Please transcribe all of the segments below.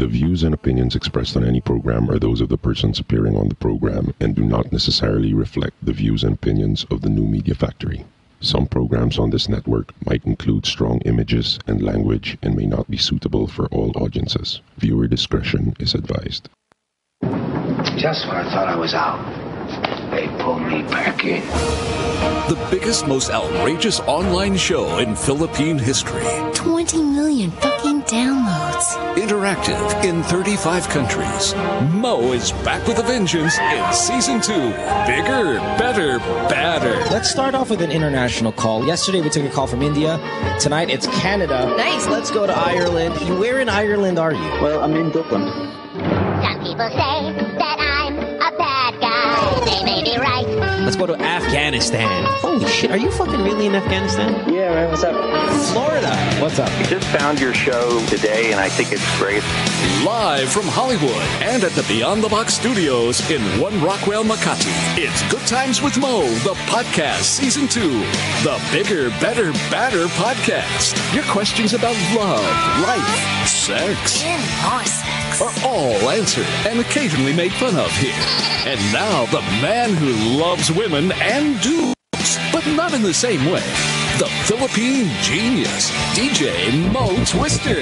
The views and opinions expressed on any program are those of the persons appearing on the program and do not necessarily reflect the views and opinions of the New Media Factory. Some programs on this network might include strong images and language and may not be suitable for all audiences. Viewer discretion is advised. Just when I thought I was out, they pulled me back in. The biggest, most outrageous online show in Philippine history. 20 million fucking downloads. Interactive in 35 countries. Mo is back with a vengeance in season two. Bigger, better, badder. Let's start off with an international call. Yesterday we took a call from India. Tonight it's Canada. Nice. Let's go to Ireland. Where in Ireland are you? Well, I'm in Dublin. Some people say that I'm a bad guy. They may be right. Let's go to Afghanistan. Holy shit, are you fucking really in Afghanistan? Yeah, man, what's up? Florida. What's up? Just found your show today, and I think it's great. Live from Hollywood and at the Beyond the Box studios in One Rockwell, Makati. It's Good Times with Mo, the podcast, season two. The bigger, better, badder podcast. Your questions about love, life, sex And more sex. Are all answered and occasionally made fun of here. And now, the man who loves women and dudes, but not in the same way. The Philippine genius, DJ Mo Twister.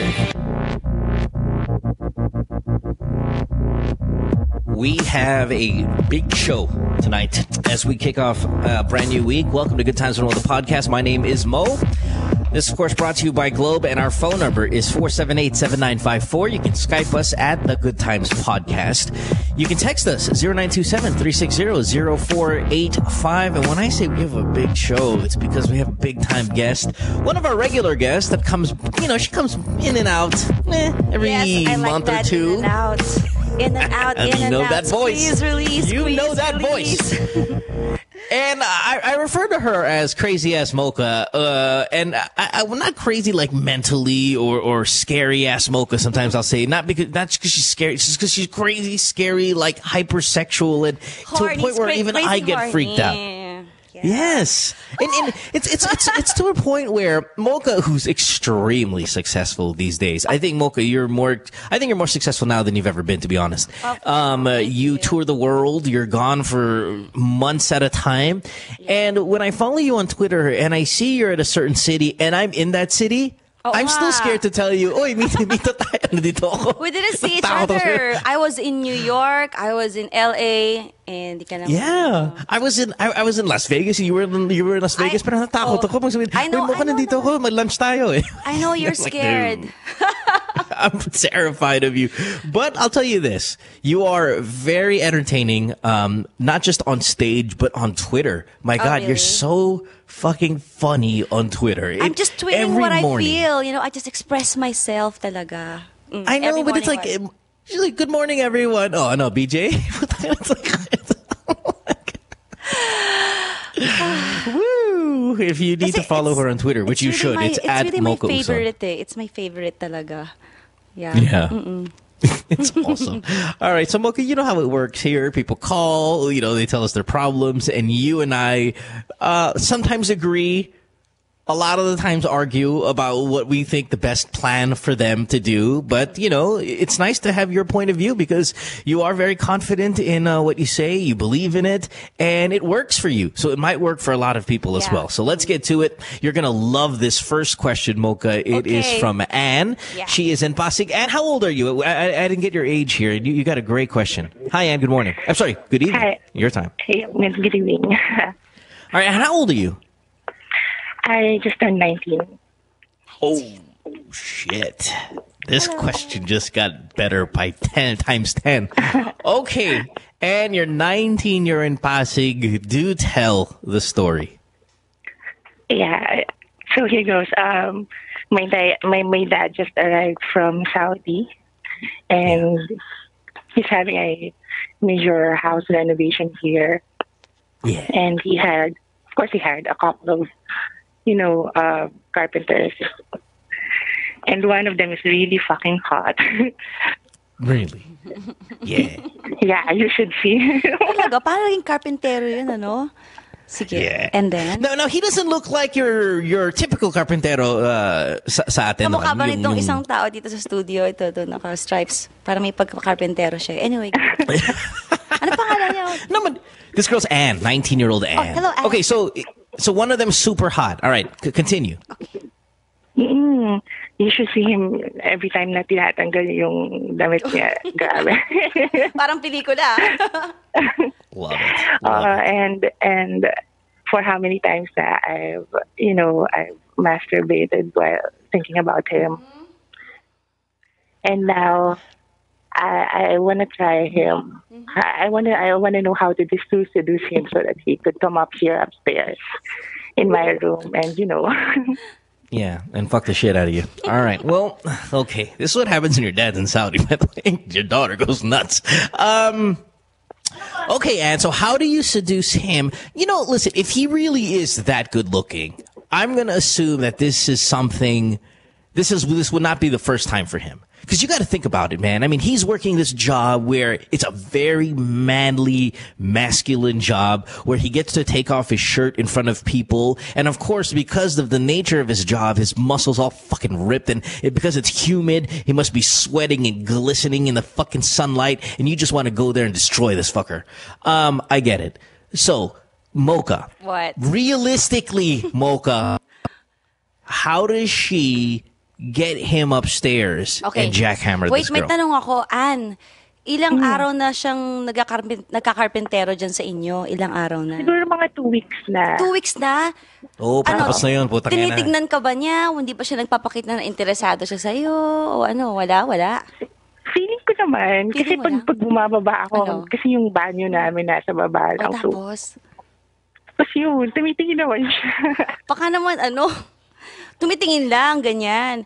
We have a big show tonight as we kick off a brand new week. Welcome to Good Times with Mo, the podcast. My name is Mo. This, of course, brought to you by Globe, and our phone number is 478-7954. You can Skype us at the Good Times Podcast. You can text us 0927-360-0485. And when I say we have a big show, it's because we have a big-time guest. One of our regular guests that comes, you know, she comes in and out eh, every yes, like month that or two. In and out. In and out, in you and know out. that voice. Release, You know that release. And I, I refer to her as crazy ass mocha, uh, and I, I, well, not crazy like mentally or, or scary ass mocha. Sometimes I'll say not because not because she's scary, it's just because she's crazy, scary, like hypersexual, and Horny, to a point where even I get freaked out. Yeah. Yes, and, and it's it's it's it's to a point where Mocha, who's extremely successful these days, I think Mocha, you're more. I think you're more successful now than you've ever been, to be honest. Um, uh, you tour the world. You're gone for months at a time, and when I follow you on Twitter and I see you're at a certain city and I'm in that city. Oo I'm still scared to tell you, oy, meet, meet tayo, nandito ako. We didn't see each ako. other. I was in New York. I was in LA. And di ka naman. Yeah, I was in I, I was in Las Vegas. You were in, you were in Las I- Vegas, pero natakot oh, ako. I know, "Uy, I know nandito ako, mag-lunch tayo eh. I know you're Like, scared. dude. I'm terrified of you. But I'll tell you this. You are very entertaining, um, not just on stage, but on Twitter. My God, you're Oh, so fucking funny on Twitter. I'm just tweeting what morning. I feel. You know, I just express myself talaga. Mm, I know, but it's like, um, she's like, good morning, everyone. Oh, no, BJ. it's like, Woo! If you need Kasi to follow her on Twitter, which it's you should, my- it's, at really my Mocha Uson. favorite eh. It's my favorite talaga. Yeah. Yeah. it's awesome. All right. So, Mocha, you know how it works here. People call, you know, they tell us their problems, and you and I uh, sometimes agree, a lot of the times argue about what we think the best plan for them to do. But, you know, it's nice to have your point of view because you are very confident in uh, what you say, you believe in it, and it works for you. So it might work for a lot of people as well. So let's get to it. You're going to love this first question, Mocha. It is Okay. from Anne. Yeah. She is in Pasig. Anne, how old are you? I, I, I didn't get your age here. You, you got a great question. Hi, Anne. Good morning. I'm sorry. Good evening. Hi. Your time. Hey, good evening. All right. How old are you? I just turned 19. Oh, shit. This question just got better by 10 times 10. Okay. And you're 19, you're in Pasig. Do tell the story. Yeah. So here goes. Um, my dad, my, my dad just arrived from Saudi, and he's having a major house renovation here. Yeah. And he had, of course, he had a couple of, you know, uh, carpenters. And one of them is really fucking hot. Really? Yeah. yeah, you should see. Talaga, parang naging carpentero yun, ano? Sige. Yeah. And then? No, no, he doesn't look like your your typical carpentero uh, sa, sa atin. Kamukha no? ba Yung- nitong yung- isang tao dito sa studio? Ito, ito, naka-stripes. Para may pagkakarpentero siya. Anyway. ano pangalan niya? No, but this girl's Anne, 19-year-old Anne. hello, Anne. Okay, so so one of them's super hot. All right, c- continue. Mm, you should see him every time na tinatanggal yung damit niya. Grabe. Parang pelikula. Love it. Love uh, and and for how many times that I've you know I've masturbated while thinking about him, and now I I want to try him. I want to I want to know how to dis- to seduce him so that he could come up here upstairs in my room and you know. Yeah, and fuck the shit out of you. All right. Well, okay. This is what happens when your dad's in Saudi. by the way. your daughter goes nuts. Um. Okay, and so how do you seduce him? You know, listen, if he really is that good looking, I'm going to assume that this is something. This is this would not be the first time for him. Because you got to think about it, man. I mean, he's working this job where it's a very manly, masculine job where he gets to take off his shirt in front of people. And of course, because of the nature of his job, his muscles all fucking ripped and it, because it's humid, he must be sweating and glistening in the fucking sunlight. And you just want to go there and destroy this fucker. Um, I get it. So, Mocha. What? Realistically, Mocha, how does she get him upstairs Okay. and jackhammer Wait, this may girl? tanong ako. Ann, ilang araw na siyang nagkakarpin- nagkakarpentero dyan sa inyo? Ilang araw na? Siguro mga two weeks na. Two weeks na? Oh, tapos na yun, putang ina. Tinitignan ka ba niya? Hindi ba siya nagpapakita na interesado siya sa'yo? O ano, wala, wala? Feeling ko naman, kasi Feeling mo pag, lang? pag bumababa ako, Ano? kasi yung banyo namin nasa baba O lang. So, tapos? tapos yun, tumitingin naman siya. Baka naman, ano, tumitingin lang, ganyan.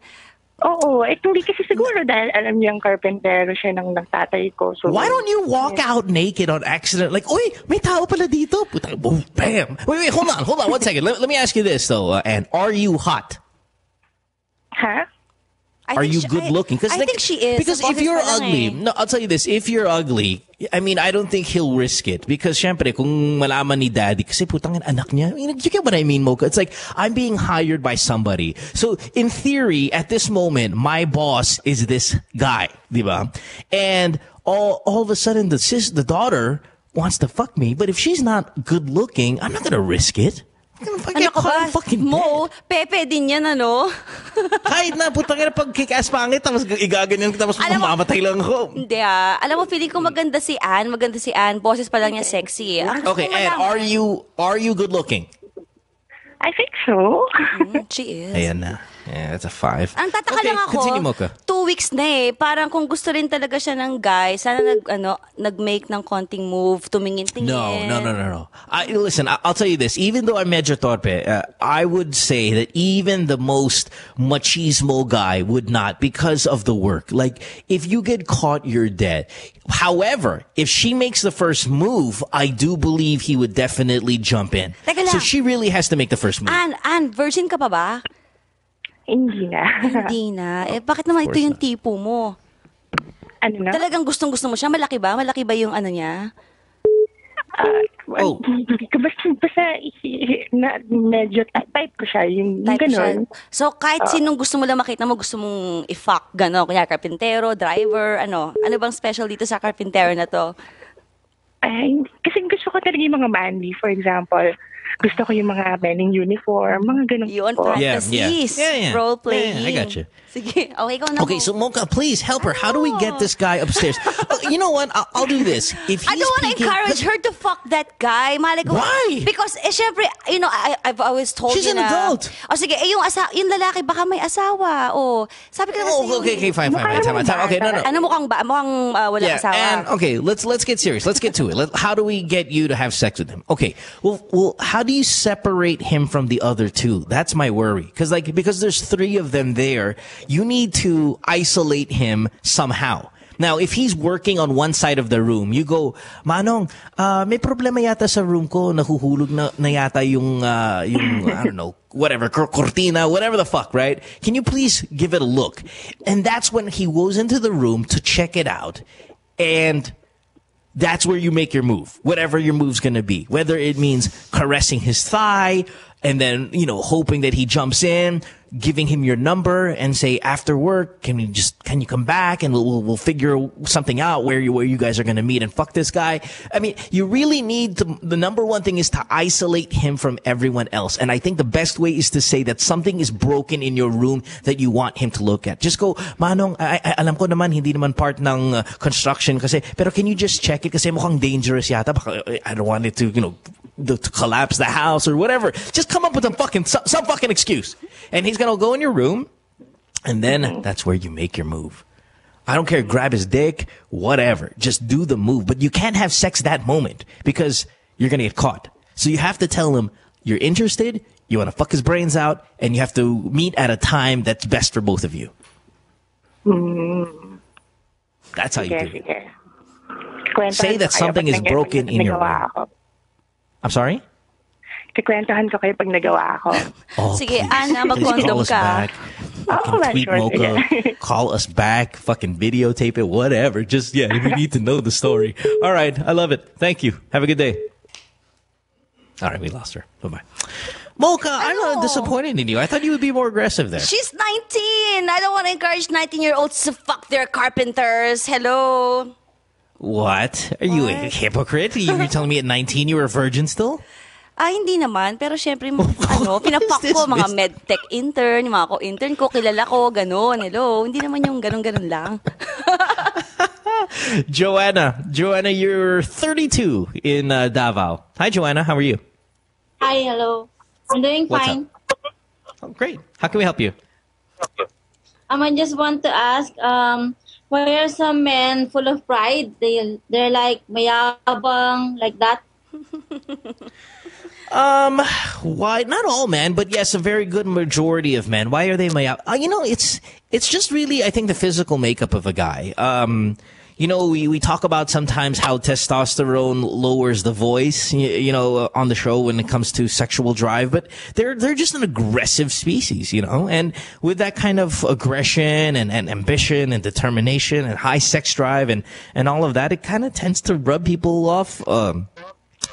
Oo, eh hindi kasi siguro dahil alam niyang carpentero siya ng, ng tatay ko. So, Why don't you walk out naked on accident? Like, oy, may tao pala dito. Putang, boom, bam. Wait, wait, hold on, hold on one second. Let, let me ask you this, though, uh, Anne. Are you hot? Ha? I Are you she- good I- looking? Because I think she is. Because if you're ugly, no, I'll tell you this. If you're ugly, I mean, I don't think he'll risk it. Because syempre, kung malaman ni daddy, kasi putang anak niya, you, know, you get what I mean, Mocha? It's like, I'm being hired by somebody. So, in theory, at this moment, my boss is this guy, di ba? And all, all of a sudden, the sis, the daughter wants to fuck me, but if she's not good looking, I'm not gonna risk it. Ano ka ba? fucking Mo, Pepe din yan, ano? kahit na putang ina pag kick-ass pangit tapos igaganyan ko tapos Alam mo- mamamatay lang ako. Hindi ah. Alam mo, feeling ko maganda si Anne. Maganda si Anne. Boses pa lang niya sexy. eh. Ang gusto Okay, ko and malaman- are you are you good looking? I think so. Mm, she is. Ayan na. Yeah, that's a five. Ang tataka okay, lang ako, continue Mocha. two weeks na eh. Parang kung gusto rin talaga siya ng guy, sana nag, ano, nag-make ng konting move, tumingin-tingin. No, no, no, no, no. I, listen, I, I'll tell you this. Even though I'm medyo torpe, uh, I would say that even the most machismo guy would not because of the work. Like, if you get caught, you're dead. However, if she makes the first move, I do believe he would definitely jump in. So she really has to make the first move. Anne, Anne, virgin ka pa ba? Hindi na. Hindi na. Eh, bakit naman ito yung tipo mo? ano na? Talagang gustong-gusto mo siya? Malaki ba? Malaki ba yung ano niya? Ah, Oh. Basta, basta na, medyo ty- type ko siya. Yung, Type siya. ganon. So, kahit sinong gusto mo lang makita mo, gusto mong i-fuck, gano'n. Kaya carpintero, driver, ano. Ano bang special dito sa carpintero na to? Ay, kasi gusto ko talaga yung mga manly. For example, gusto ko yung mga men in uniform, mga ganun Yun, po. Yeah, fantasies. yeah. Yeah, yeah. Role playing. Yeah, yeah, I got you. Sige, okay, ikaw na Okay, mo. so Mocha, please help her. How do we get this guy upstairs? Uh, you know what? I'll, I'll do this. If I don't want to encourage her to fuck that guy. Malay ko. Why? Because, eh, syempre, you know, I, I've always told She's you an na... adult. O sige, eh, yung, asa, yung lalaki, baka may asawa. O, sabi ko na kasi... Oh, okay, okay, fine, fine, fine. Time, out, time. out. Okay, no, no. Ano mukhang ba? Mukhang uh, wala Yeah, asawa. and okay, let's let's get serious. Let's get to it. Let, how do we get you to have sex with him? Okay, well, well, how do you separate him from the other two? That's my worry. Because like because there's three of them there, you need to isolate him somehow. Now, if he's working on one side of the room, you go, Manong, uh, may problema yata sa room ko, nahuhulog na, na yata yung, uh, yung, I don't know, whatever, cortina, whatever the fuck, right? Can you please give it a look? And that's when he goes into the room to check it out. And that's where you make your move, whatever your move's going to be. Whether it means caressing his thigh and then, you know, hoping that he jumps in, giving him your number and say after work, can you just, can you come back and we'll, we'll, figure something out where you, where you guys are going to meet and fuck this guy. I mean, you really need to, the number one thing is to isolate him from everyone else. And I think the best way is to say that something is broken in your room that you want him to look at. Just go, Manong, I, I, alam ko naman, hindi naman part ng uh, construction kasi, pero can you just check it kasi mukhang dangerous yata. Baka, I don't want it to, you know, to collapse the house or whatever. Just come up with a fucking some, some fucking excuse, and he's gonna go in your room, and then that's where you make your move. I don't care. Grab his dick, whatever. Just do the move. But you can't have sex that moment because you're gonna get caught. So you have to tell him you're interested. You want to fuck his brains out, and you have to meet at a time that's best for both of you. Mm, That's how you do it. Say that something is broken in your room. I'm sorry. Kikwentuhan ko kayo pag nagawa ako. Oh, Sige, please. Ana, Please call mag-condom us ka. back. Fucking Oh, tweet sure, Mocha. sige. Call us back. Fucking videotape it. Whatever. Just, yeah, we need to know the story. All right. I love it. Thank you. Have a good day. All right. We lost her. Bye bye. Mocha, I'm know. not disappointed in you. I thought you would be more aggressive there. She's 19. I don't want to encourage 19-year-olds to fuck their carpenters. Hello. What? Are you a hypocrite? You- You're telling me at 19 you were a virgin still? Ah, hindi naman. Pero syempre, ano, pinapak ko mga medtech intern, yung mga ko-intern ko, kilala ko, ganun. Hello. Hindi naman yung ganun-ganun lang. Joanna. Joanna, you're 32 in uh, Davao. Hi, Joanna. How are you? Hi, hello. I'm doing What's fine. Oh, great. How can we help you? Um, I just want to ask, um, why are some men full of pride? They they're like mayabang, like that. Um, why? Not all men, but yes, a very good majority of men. Why are they my? Uh, you know, it's it's just really, I think, the physical makeup of a guy. Um, you know, we, we talk about sometimes how testosterone lowers the voice, you, you know, uh, on the show when it comes to sexual drive, but they're, they're just an aggressive species, you know, and with that kind of aggression and, and ambition and determination and high sex drive and, and all of that, it kind of tends to rub people off, um,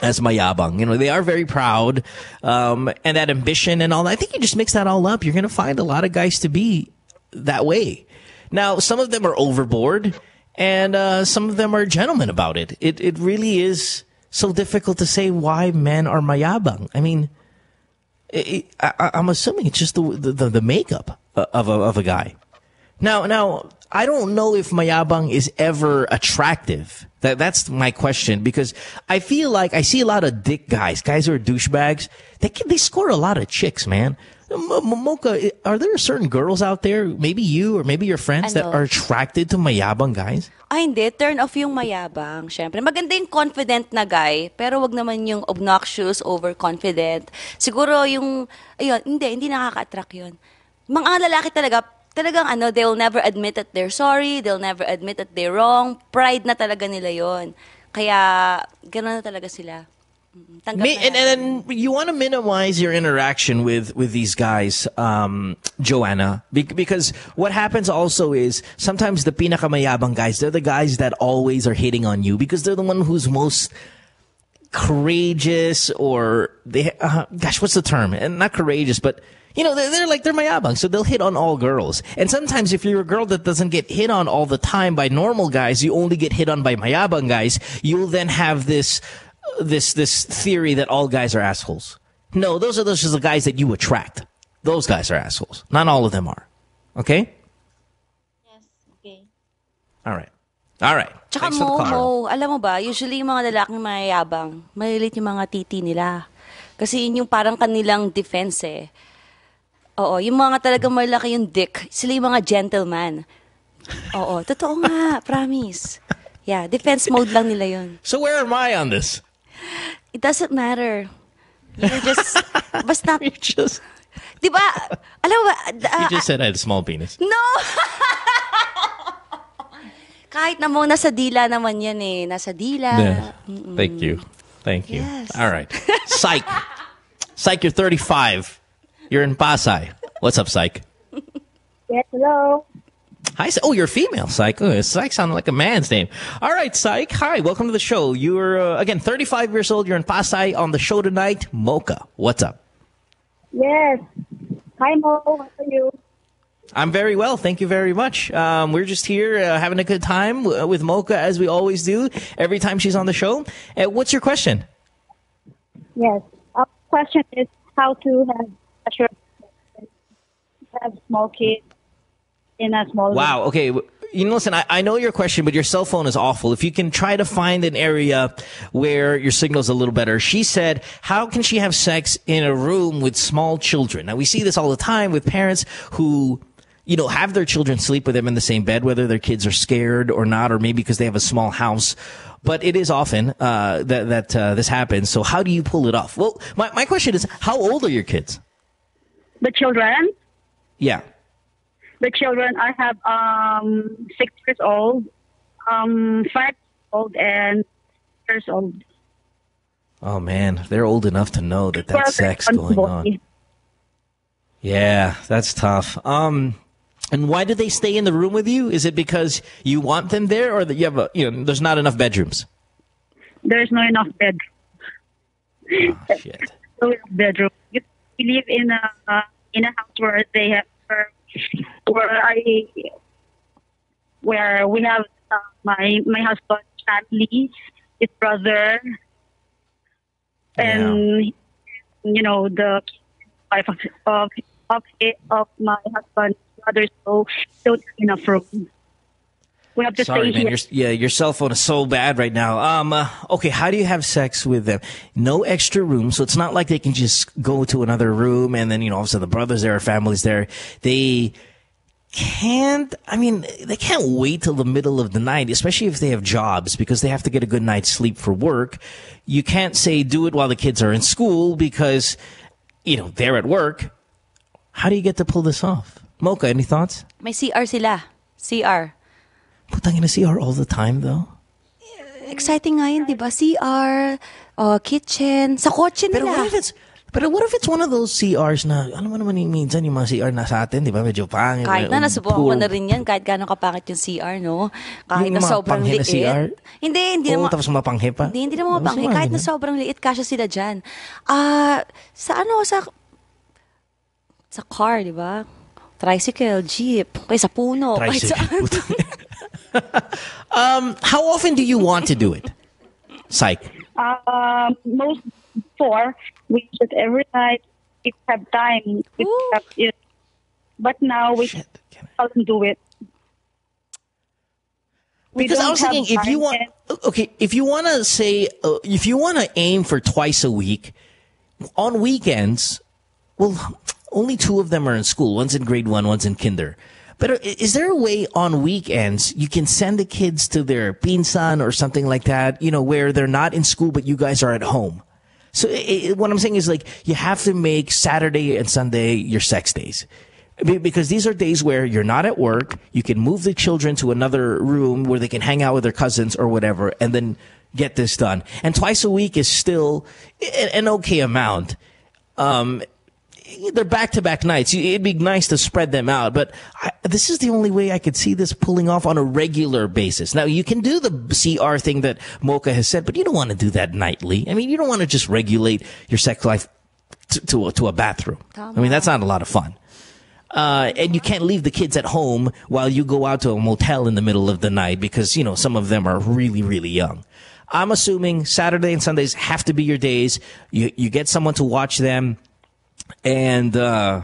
as mayabang. You know, they are very proud, um, and that ambition and all that. I think you just mix that all up. You're going to find a lot of guys to be that way. Now, some of them are overboard, and uh, some of them are gentlemen about it. It it really is so difficult to say why men are mayabang. I mean, it, I, I'm assuming it's just the the, the makeup of a, of a guy. Now, now, I don't know if Mayabang is ever attractive. That that's my question because I feel like I see a lot of dick guys, guys who are douchebags. They can, they score a lot of chicks, man. M- Mocha, are there certain girls out there, maybe you or maybe your friends, that are attracted to Mayabang guys? Ay, hindi. Turn off yung mayabang. Siyempre, maganda yung confident na guy, pero wag naman yung obnoxious, overconfident. Siguro yung, ayun, hindi, hindi nakaka-attract yun. Mga lalaki talaga, talagang ano, they'll never admit that they're sorry, they'll never admit that they're wrong. Pride na talaga nila yon. Kaya, gano'n na talaga sila. Tanggap na and, and then you want to minimize your interaction with with these guys, um, Joanna, be- because what happens also is sometimes the pinakamayabang guys, they're the guys that always are hitting on you because they're the one who's most courageous or they uh, gosh what's the term and not courageous but you know they're, they're like they're mayabang so they'll hit on all girls. And sometimes if you're a girl that doesn't get hit on all the time by normal guys you only get hit on by mayabang guys you'll then have this this this theory that all guys are assholes. No those are those are the guys that you attract. Those guys are assholes. Not all of them are. Okay? Yes, okay. all right. All right. Tsaka Thanks for the mo, mo, alam mo ba, usually yung mga lalaking mayayabang, malilit yung mga titi nila. Kasi yun yung parang kanilang defense eh. Oo, yung mga talagang malaki yung dick, sila yung mga gentleman. Oo, totoo nga, promise. Yeah, defense mode lang nila yun. so where am i on this It doesn't matter. You're just, basta, you just di ba, alam mo ba, you ah, just said i had a small penis No! Kahit namang nasa dila naman yan eh. Nasa dila. Yeah. Thank you. Thank you. Yes. All right. Psych. Psych, you're 35. You're in Pasay. What's up, Psych? Yes, hello. Hi, Oh, you're female, Psych. Oh, Psych sounded like a man's name. All right, Psych. Hi, welcome to the show. You're, uh, again, 35 years old. You're in Pasay on the show tonight. Mocha, what's up? Yes. Hi, Mo. How are you? I'm very well. Thank you very much. Um, we're just here uh, having a good time w- with Mocha as we always do every time she's on the show. Uh, what's your question? Yes. Our question is how to have small kids in a small Wow. Okay. You know, listen, I, I know your question, but your cell phone is awful. If you can try to find an area where your signal's a little better. She said, how can she have sex in a room with small children? Now, we see this all the time with parents who, you know, have their children sleep with them in the same bed, whether their kids are scared or not, or maybe because they have a small house. But it is often uh, that that uh, this happens. So how do you pull it off? Well, my my question is, how old are your kids? The children, Yeah. the children, I have um six years old, um five years old, and years old. Oh man, they're old enough to know that that's sex going on. Yeah, that's tough. Um, and why do they stay in the room with you? Is it because you want them there, or that you have a, you know, there's not enough bedrooms? There's no enough bed. Oh, shit. No bedroom. We live in a uh, in a house where they have where, where I where we have uh, my my husband's family, his brother, and you know the wife of of of, of my husband's brother. So don't have enough room. We have to Sorry, stay man. here. Your, yeah, your cell phone is so bad right now. Um, uh, okay, how do you have sex with them? No extra room, so it's not like they can just go to another room and then you know, all of a sudden the brothers there, families there. They can't. I mean, they can't wait till the middle of the night, especially if they have jobs because they have to get a good night's sleep for work. You can't say do it while the kids are in school because you know they're at work. How do you get to pull this off? Mocha, any thoughts? May CR sila. CR. Putang ina CR all the time though. Exciting nga yun, di ba? CR, uh, kitchen, sa kotse nila. Pero what if it's But what if it's one of those CRs na, alam mo naman yung minsan yung mga CR na sa atin, di ba? Medyo pangit. Kahit na, yung nasubukan ko na rin yan, kahit gano'ng kapangit yung CR, no? Kahit Yung na sobrang panghi na liit. CR? Hindi, hindi Oo, naman. tapos mapanghi pa? Hindi, hindi naman Ano mapanghi. sila, Kahit na ganyan? sobrang liit, kasya sila dyan. Ah, sa ano, sa, sa car, di ba? Tricycle, jeep, kaya sa puno, kahit sa um, how often do you want to do it? Psych. Um, most four, we just every night if have time, if have it. But now we don't do it. We Because I was thinking, if you want, okay, if you want to say, uh, if you want to aim for twice a week, on weekends, well, only two of them are in school. One's in grade one, one's in kinder. But is there a way on weekends you can send the kids to their pinsan or something like that, you know, where they're not in school, but you guys are at home? So i i what I'm saying is like, you have to make Saturday and Sunday your sex days. Because these are days where you're not at work, you can move the children to another room where they can hang out with their cousins or whatever, and then get this done. And twice a week is still an okay amount. Um, they're back to back nights. It'd be nice to spread them out, but I, this is the only way I could see this pulling off on a regular basis. Now you can do the CR thing that Mocha has said, but you don't want to do that nightly. I mean, you don't want to just regulate your sex life to, to, a, to a bathroom. I mean, that's not a lot of fun. Uh, and you can't leave the kids at home while you go out to a motel in the middle of the night because, you know, some of them are really, really young. I'm assuming Saturday and Sundays have to be your days. You, you get someone to watch them and, uh,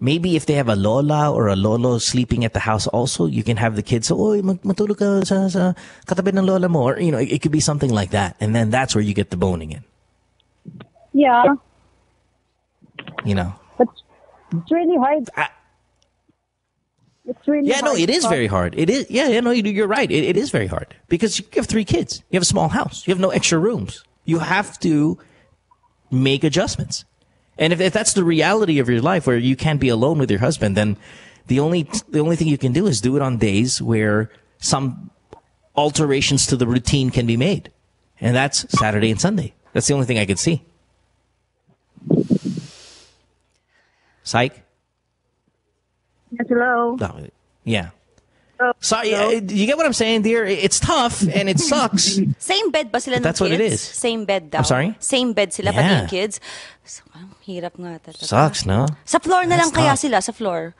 maybe if they have a lola or a lolo sleeping at the house also, you can have the kids so, Oy, mag- matulog ka sa, sa katabi ng lola mo. Or, you know, it, it could be something like that. And then that's where you get the boning in, Yeah, you know. but it's really hard. it's really Yeah, no, it is very hard. It is. Yeah, yeah, no, you- you're right. It, it is very hard because you have three kids. You have a small house. You have no extra rooms. You have to make adjustments. And if, if that's the reality of your life where you can't be alone with your husband, then the only, the only thing you can do is do it on days where some alterations to the routine can be made. And that's Saturday and Sunday. That's the only thing I could see. Psych? Yes, hello. No, yeah. Sorry, uh, you get what I'm saying, dear? It's tough and it sucks. Same bed ba sila ng That's what it kids? Same bed daw. I'm sorry? Same bed sila pati Yeah. yung kids. So, hirap nga talaga. Sucks, no? Sa floor na lang That's kaya tough. sila, sa floor.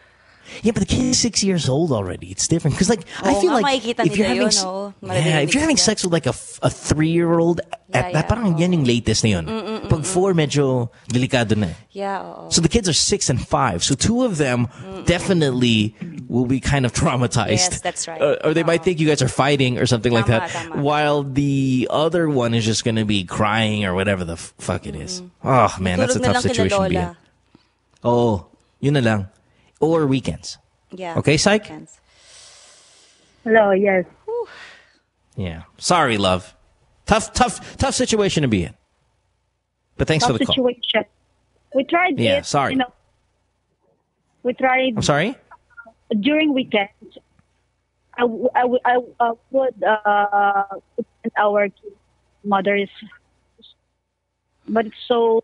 Yeah, but the kid's six years old already. It's different because, like, I feel like if you're having, yun, oo. yeah, if you're having sex with like a, a three-year-old, Yeah, at that yeah, parang yan yung latest na yun. Pag four, medyo delikado na. eh. Yeah, oo. So the kids are six and five. So two of them definitely will be kind of traumatized. Yes, that's right. Uh, or they might think you guys are fighting or something like that. tama. While the other one is just going to be crying or whatever the f- fuck it is. Oh man, that's a tough situation to be in. Oh, yun na lang. Or weekends. Yeah. Okay, Psych? Hello, yes. Yeah. Sorry, love. Tough, tough, tough situation to be in. But thanks Tough for the call. situation. We tried Yeah, it. sorry. You know, we tried I'm sorry? during weekends. I, w- I, w- I, w- uh, would uh, our mothers, but it's so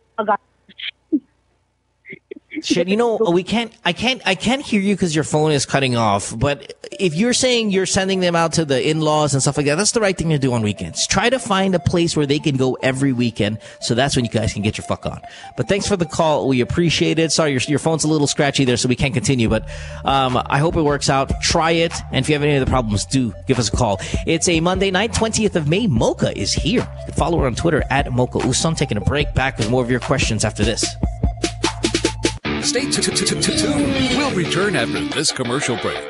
Shit, you know, we can't, I can't, I can't hear you because your phone is cutting off. But if you're saying you're sending them out to the in-laws and stuff like that, that's the right thing to do on weekends. Try to find a place where they can go every weekend. So that's when you guys can get your fuck on. But thanks for the call. We appreciate it. Sorry, your, your phone's a little scratchy there, so we can't continue. But, um, I hope it works out. Try it. And if you have any other problems, do give us a call. It's a Monday night, 20th of May. Mocha is here. You can follow her on Twitter at Mocha Uson. Taking a break back with more of your questions after this. Stay tuned. We'll return after this commercial break.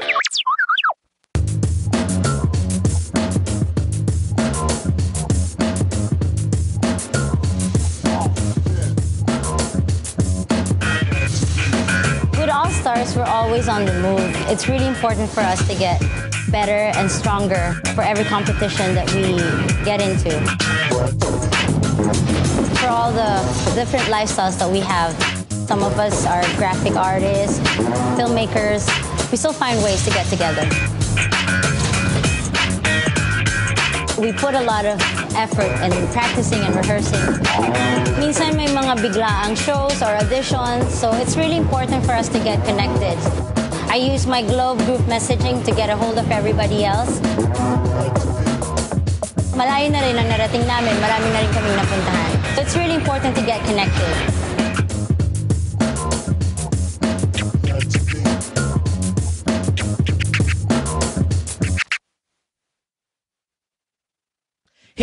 Stars, we're always on the move. It's really important for us to get better and stronger for every competition that we get into. For all the different lifestyles that we have, some of us are graphic artists, filmmakers. We still find ways to get together. We put a lot of effort in practicing and rehearsing. Minsan may mga biglaang shows or auditions, so it's really important for us to get connected. I use my Globe group messaging to get a hold of everybody else. Malayo na rin ang narating namin, marami na rin kami napuntahan. So it's really important to get connected.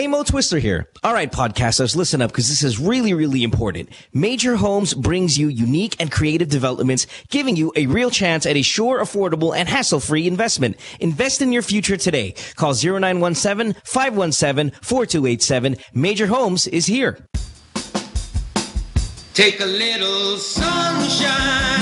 Hey, Mo Twister here. All right, podcasters, listen up because this is really, really important. Major Homes brings you unique and creative developments, giving you a real chance at a sure, affordable, and hassle-free investment. Invest in your future today. Call 0917-517-4287. Major Homes is here. Take a little sunshine,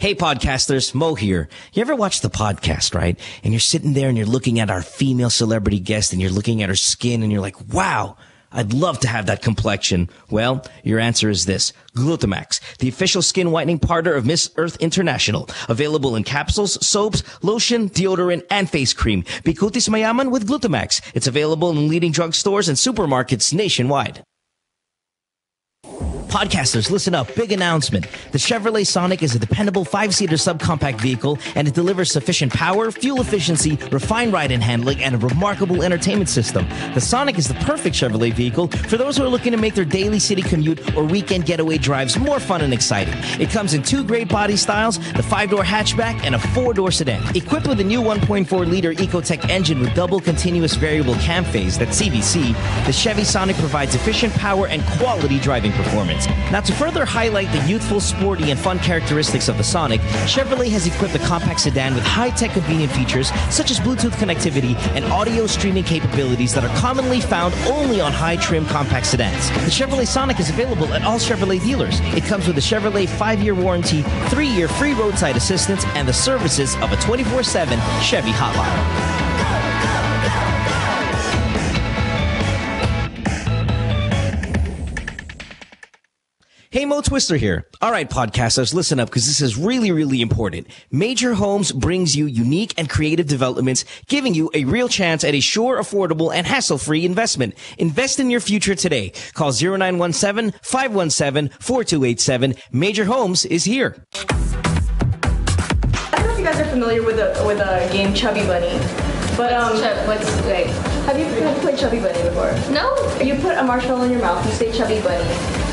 Hey podcasters, Mo here. You ever watch the podcast, right? And you're sitting there and you're looking at our female celebrity guest and you're looking at her skin and you're like, wow, I'd love to have that complexion. Well, your answer is this. Glutamax, the official skin whitening partner of Miss Earth International. Available in capsules, soaps, lotion, deodorant, and face cream. Bikutis Mayaman with Glutamax. It's available in leading drugstores and supermarkets nationwide. Podcasters, listen up. Big announcement. The Chevrolet Sonic is a dependable five-seater subcompact vehicle and it delivers sufficient power, fuel efficiency, refined ride and handling, and a remarkable entertainment system. The Sonic is the perfect Chevrolet vehicle for those who are looking to make their daily city commute or weekend getaway drives more fun and exciting. It comes in two great body styles, the five-door hatchback and a four-door sedan. Equipped with a new 1.4-liter Ecotec engine with double continuous variable cam phase, that's CVC, the Chevy Sonic provides efficient power and quality driving performance. Now, to further highlight the youthful, sporty, and fun characteristics of the Sonic, Chevrolet has equipped the compact sedan with high-tech convenient features such as Bluetooth connectivity and audio streaming capabilities that are commonly found only on high-trim compact sedans. The Chevrolet Sonic is available at all Chevrolet dealers. It comes with a Chevrolet 5-year warranty, 3-year free roadside assistance, and the services of a 24-7 Chevy hotline. Hey, Mo Twister here. All right, podcasters, listen up because this is really, really important. Major Homes brings you unique and creative developments, giving you a real chance at a sure, affordable, and hassle-free investment. Invest in your future today. Call 0917-517-4287. Major Homes is here. I don't know if you guys are familiar with a with a game Chubby Bunny, but um, what's like? Have you, have you played Chubby Bunny before? No. You put a marshmallow in your mouth. You say Chubby Bunny,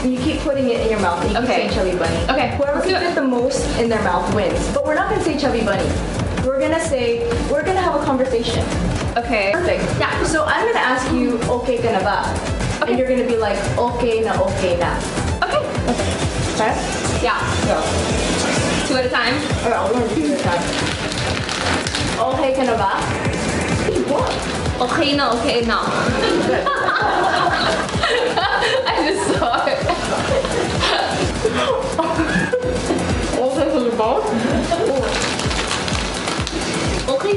and you keep putting it in your mouth. And you Okay. keep saying Chubby Bunny. Okay, Whoever let's can do it. fit the most in their mouth wins. But we're not gonna say Chubby Bunny. We're gonna say we're gonna have a conversation. Okay. Perfect. Yeah. So I'm gonna ask you, okay ka na ba? And you're gonna be like, okay na, okay na. Okay. Okay. Okay? Yeah. Go. Two at a time. Alright, we're gonna do this time. Okay ka na ba? What? Okay na, okay na.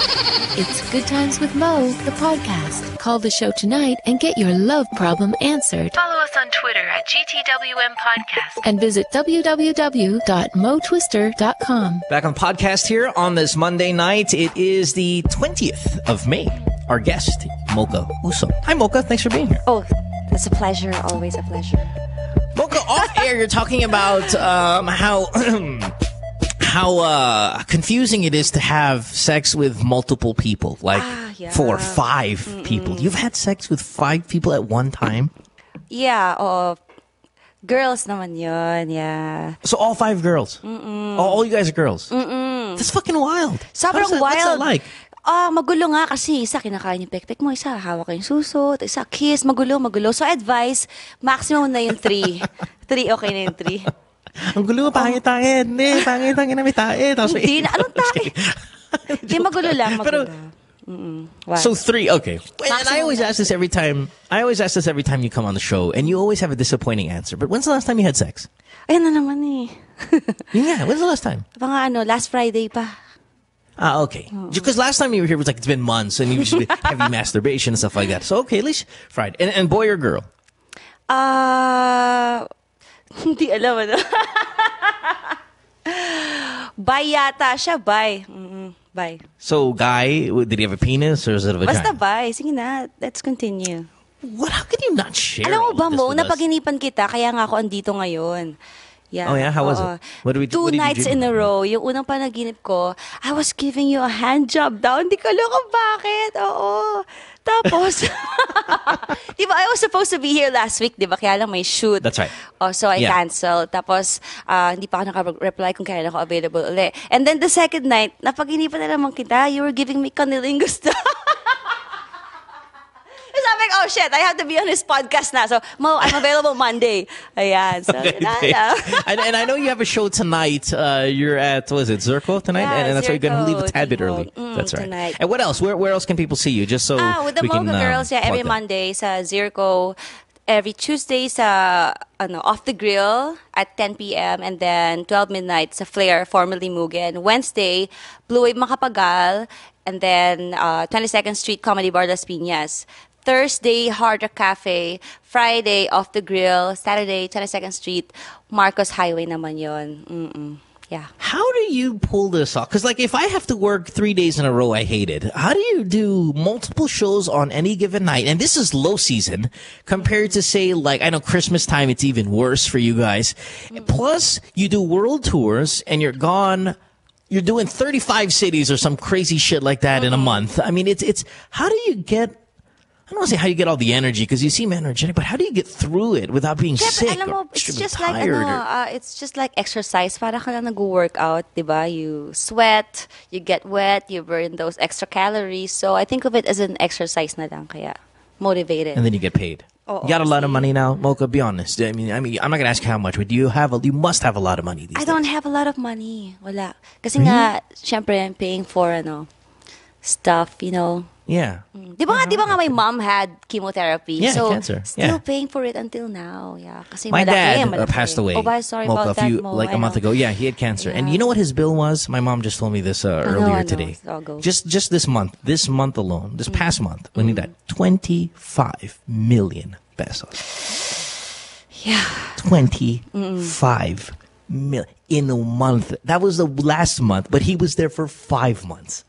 It's Good Times with Mo, the podcast. Call the show tonight and get your love problem answered. Follow us on Twitter at GTWM Podcast. And visit www.motwister.com. Back on the podcast here on this Monday night. It is the 20th of May. Our guest, Mocha Uson. Hi, Mocha. Thanks for being here. Oh, it's a pleasure. Always a pleasure. Mocha, off air, you're talking about um, how how uh, confusing it is to have sex with multiple people, like yeah. four or 5 people. You've had sex with five people at one time. Yeah, oh, girls naman yun, yeah. So all five girls. Mm-mm. All, all you guys are girls. Mm-mm. That's fucking wild. Sobrang that- what's that wild. like? Ah, magulo nga kasi isa kinakain yung pekpek mo, isa hawak yung susot, isa kiss, magulo, magulo. So advice, maximum na yung three. three, okay na yung three. Ang gulo, pangit-tangit. Hindi, pangit-tangit na may tae. Tapos Hindi na, anong tae? Hindi, magulo lang, magulo. Mm-mm. Why? So three, okay. And I always ask this every time. I always ask this every time you come on the show, and you always have a disappointing answer. But when's the last time you had sex? Ayan na naman eh. Yeah, when's the last time? Mga ano, last Friday pa. Ah, okay. Because last time you were here it was like it's been months, and you usually heavy masturbation and stuff like that. So okay, at least Friday. And, and boy or girl? Ah, hindi alam ano. Bye yata siya, bye. Mm-mm, bye. So guy, did he have a penis or is it a vagina? Basta bye. Sige na, let's continue. What? How can you not share? Alam mo ba mo, napaginipan kita, kaya nga ako andito ngayon. Yeah. Oh, yeah? How was oo. it? What did we- Two what did you nights dream in a row. Yung unang panaginip ko, I was giving you a hand job daw. Hindi ko alam kung bakit. Oo. Tapos, di ba, I was supposed to be here last week, di ba? Kaya lang may shoot. That's right. Oh, so I Yeah. canceled. Tapos, ah, hindi pa ako naka-reply kung kailan ako available uli. And then the second night, napaginipan na naman kita. You were giving me cunnilingus daw. Sabi ko, oh shit, I have to be on his podcast now. So, Mo, I'm available Monday. Ayan. So, Okay, na, thanks. na. and, and I know you have a show tonight. Uh, you're at, what is it, Zirkoh tonight? Yeah, and, and that's why you're going to leave a tad bit early. Mm, that's right. tonight. And what else? Where, where else can people see you? Just so ah, with the we Mocha can, um, Girls, yeah, every. Monday sa Zirkoh. Every Tuesday sa ano, Off the Grill at 10 p.m. and then 12 midnight sa Flair, formerly Mugen. Wednesday, Blue Wave Macapagal and then uh, 22nd Street Comedy Bar Las Piñas. Thursday, Hard Rock Cafe. Friday, Off the Grill. Saturday, 22nd Street, Marcos Highway naman yon. Mm-mm. Yeah. How do you pull this off? Because, like, if I have to work three days in a row, I hate it. How do you do multiple shows on any given night? And this is low season compared to, say, like, I know Christmas time, it's even worse for you guys. Mm. Plus, you do world tours and you're gone. You're doing 35 cities or some crazy shit like that in a month. I mean, it's, it's, how do you get, I don't want to say how you get all the energy because you seem energetic, but how do you get through it without being Siyempre, sick alam or mo, it's extremely just like, ano, uh, it's just like exercise. Para ka lang nag-workout, di ba? You sweat, you get wet, you burn those extra calories. So I think of it as an exercise na lang, kaya motivated. and then you get paid. Oh, you got a lot of money now, Mocha. Be honest. I mean, I mean, I'm not gonna ask you how much, but do you have? A, you must have a lot of money. These I don't have a lot of money. Wala. Kasi nga, syempre, I'm paying for, ano, stuff, you know. Yeah. Di ba nga, di ba nga my mom had chemotherapy? Yeah, so, cancer. still Yeah. paying for it until now. Yeah. Kasi My malaki, dad uh, malaki. passed away. Oh, bye, sorry Mocha, about a few, that, Mo. like I a month know. ago. Yeah, he had cancer, and you know what his bill was? My mom just told me this uh, earlier today. Just just this month, this month alone, this past month, when he died, twenty five million pesos. Yeah. Twenty five million in a month. That was the last month, but he was there for five months.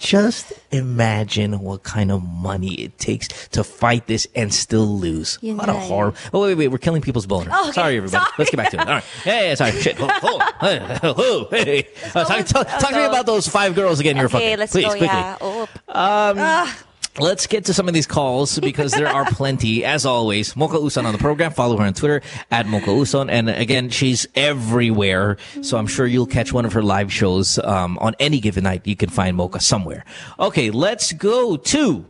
Just imagine what kind of money it takes to fight this and still lose. Yun what a nga eh. horror. Oh, wait, wait, we're killing people's boner. Oh, okay. Sorry, everybody. Sorry. Let's get back to it. All right. Yeah, yeah, sorry. Shit. Oh, oh, hey. Uh, talk, talk, talk to me about those five girls again. You're Okay, fucking. let's Please, go. quickly. Yeah. Oh. Um, Let's get to some of these calls because there are plenty. As always, Mocha Uson on the program. Follow her on Twitter at Mocha Uson. And again, she's everywhere. So I'm sure you'll catch one of her live shows um, on any given night. You can find Mocha somewhere. Okay, let's go to.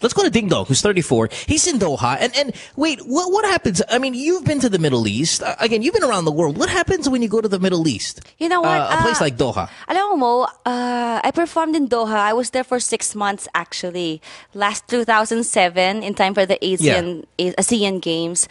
Let's go to Ding Dong, who's 34. He's in Doha. And and wait, what what happens? I mean, you've been to the Middle East. Uh, again, you've been around the world. What happens when you go to the Middle East? You know what? Uh, a place Uh, like Doha. Alam mo uh, I performed in Doha. I was there for six months actually. Last 2007 in time for the Asian ASEAN Games.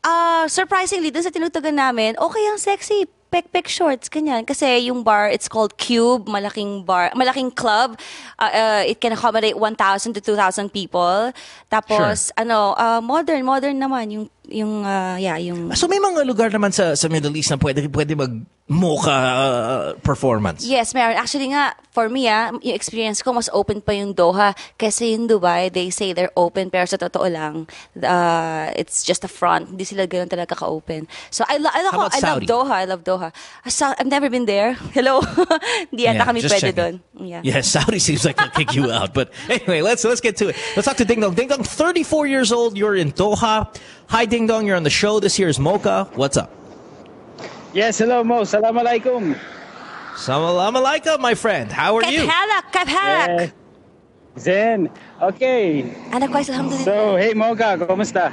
Uh, surprisingly, dun sa tinutugan namin, okay ang sexy. Pek-pek shorts, ganyan. Kasi yung bar, it's called Cube, malaking bar, malaking club. Uh, uh, it can accommodate 1,000 to 2,000 people. Tapos, ano, uh, modern, modern naman. Yung, yung, uh, yeah, yung... So may mga lugar naman sa sa Middle East na pwede pwede mag mocha uh, performance. Yes, meron. Actually nga, for me ah, yung experience ko, mas open pa yung Doha. Kasi yung Dubai, they say they're open, pero sa totoo lang, uh, it's just a front. Hindi sila ganun talaga ka-open. So, I, lo- I, lo- I love? Doha. I love Doha. I've never been there. Hello? Hindi Yeah, kami just pwede doon. Yeah. Yeah, Saudi seems like they'll kick you out. But anyway, let's let's get to it. Let's talk to Ding Dong. Ding Dong, 34 years old. You're in Doha. Hi, Ding Dong. You're on the show. This year is Mocha. What's up? Yes, hello Mo. Salam alaikum. Salam alaikum, my friend. How are you? Halak, Kap Halak. Eh, Zen. Okay. Anak ko, alhamdulillah. So, hey Mocha, kumusta?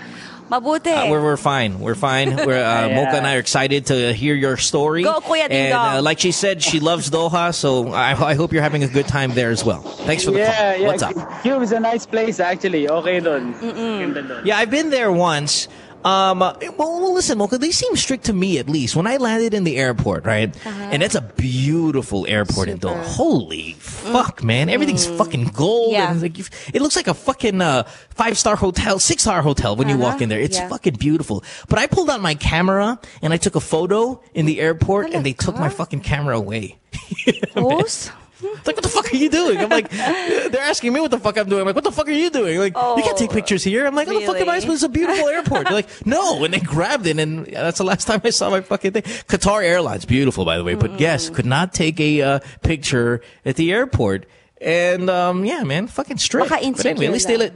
Mabuti. Uh, we're, we're fine. We're fine. We're, uh, Yeah. Mocha and I are excited to hear your story. Go, Kuya Ding and uh, like she said, she loves Doha, so I, I hope you're having a good time there as well. Thanks for the yeah, call. yeah. What's up? Cube is a nice place actually. Okay dun. Ganda dun. Yeah, I've been there once. Um, well, well, listen, Mocha, they seem strict to me at least. When I landed in the airport, right? And it's a beautiful airport in Doha. Holy fuck, man. Everything's fucking gold. Yeah. And like, it looks like a fucking uh, five star hotel, six star hotel when you walk in there. It's Yeah. fucking beautiful. But I pulled out my camera and I took a photo in the airport and they took my fucking camera away. Post? It's like, what the fuck are you doing? I'm like, they're asking me what the fuck I'm doing. I'm like, what the fuck are you doing? Like, you can't take pictures here. I'm like, what the fuck am I supposed to? It's a beautiful airport. They're like, no. And they grabbed it, and that's the last time I saw my fucking thing. Qatar Airlines, beautiful by the way, but yes, could not take a uh, picture at the airport. And um, yeah, man, fucking strict. But anyway, at least they let.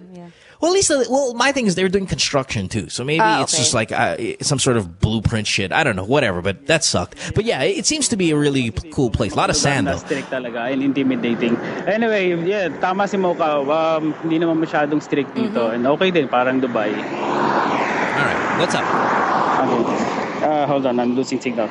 Insecure Well, at least, they- well, my thing is they're doing construction too, so maybe Ah, it's okay. just like uh, some sort of blueprint shit. I don't know, whatever. But that sucked. But yeah, it, it seems to be a really cool place. A lot of sand though. Strict talaga and intimidating. Anyway, yeah, tama si Mocha. Um, hindi naman masyadong strict dito. And okay din, parang Dubai. All right, what's up? Okay. Uh, hold on, I'm losing signal.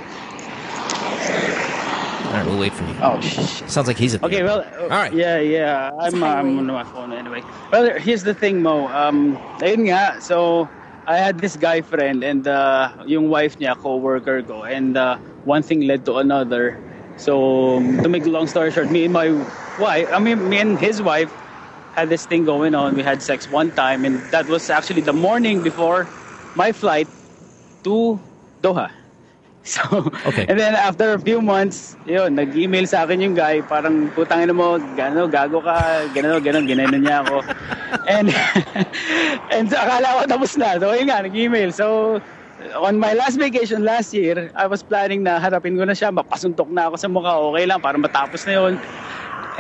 All right, we'll wait for you. Oh, shh. Sounds like he's at the Okay, well, all right. Yeah, yeah. I'm, uh, I'm on my phone anyway. Well, here's the thing, Mo. Um, ayun nga. So, I had this guy friend and uh, yung wife niya, co-worker ko. And uh, one thing led to another. So, to make a long story short, me and my wife, I mean, me and his wife had this thing going on. We had sex one time, and that was actually the morning before my flight to Doha. So, Okay. and then after a few months, yun, nag-email sa akin yung guy, parang putang ina mo, gano, gago ka, gano, gano, ginano niya ako. And, and so, akala ko tapos na. So, yun nga, nag-email. So, on my last vacation last year, I was planning na harapin ko na siya, mapasuntok na ako sa mukha, okay lang, para matapos na yun.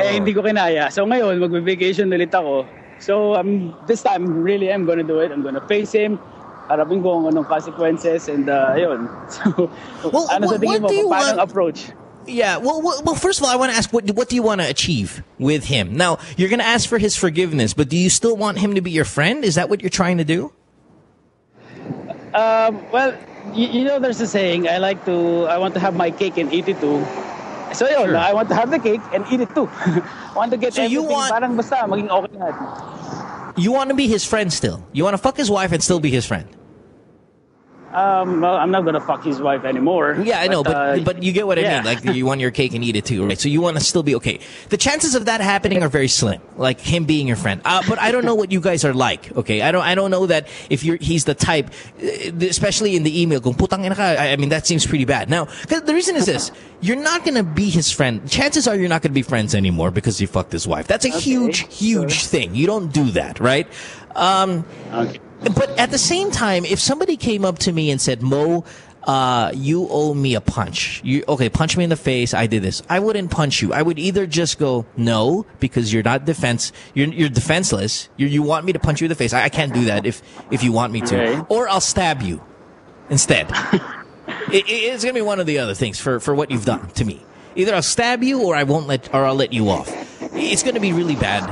Eh, hindi ko kinaya. So, ngayon, mag-vacation ulit ako. So, um, this time, really, I'm gonna do it. I'm gonna face him. Harapin ko kung anong consequences and uh, ayun. So, ano sa what- tingin mo? do you Paano want- approach? Yeah, well, well, well, first of all, I want to ask what what do you want to achieve with him? Now, you're going to ask for his forgiveness, but do you still want him to be your friend? Is that what you're trying to do? Um, well, you, you know, there's a saying. I like to. I want to have my cake and eat it too. So yun, I want to have the cake and eat it too. I want to get So you want- parang basta maging okay lahat. You want to be his friend still. You want to fuck his wife and still be his friend. Um, well, I'm not gonna fuck his wife anymore. Yeah, I know, but uh, but you get what I yeah. mean. Like you want your cake and eat it too, right? So you want to still be okay. The chances of that happening are very slim. Like him being your friend. Uh, but I don't know what you guys are like. Okay, I don't I don't know that if you're he's the type, uh, especially in the email. Kung putang ka, I I mean that seems pretty bad. Now, the reason is this: you're not gonna be his friend. Chances are you're not gonna be friends anymore because you fucked his wife. That's a huge, huge thing. You don't do that, right? Um, But at the same time, if somebody came up to me and said, Mo, uh, you owe me a punch. You, okay, punch me in the face. I did this. I wouldn't punch you. I would either just go, no, because you're not defense, you're, you're defenseless. You, you want me to punch you in the face. I, I can't do that if, if you want me to. Or I'll stab you instead. it, it- it's gonna be one of the other things for, for what you've done to me. Either I'll stab you or I won't let, or I'll let you off. It's gonna be really bad.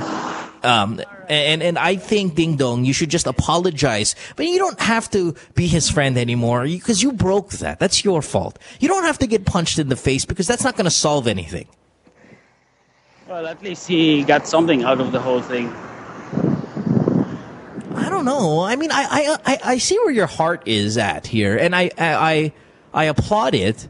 Um, and, and I think Ding Dong, you should just apologize. But you don't have to be his friend anymore because you broke that. That's your fault. You don't have to get punched in the face because that's not gonna solve anything. Well, at least he got something out of the whole thing. I don't know. I mean, I, I, I, I see where your heart is at here, and I, I, I, I applaud it.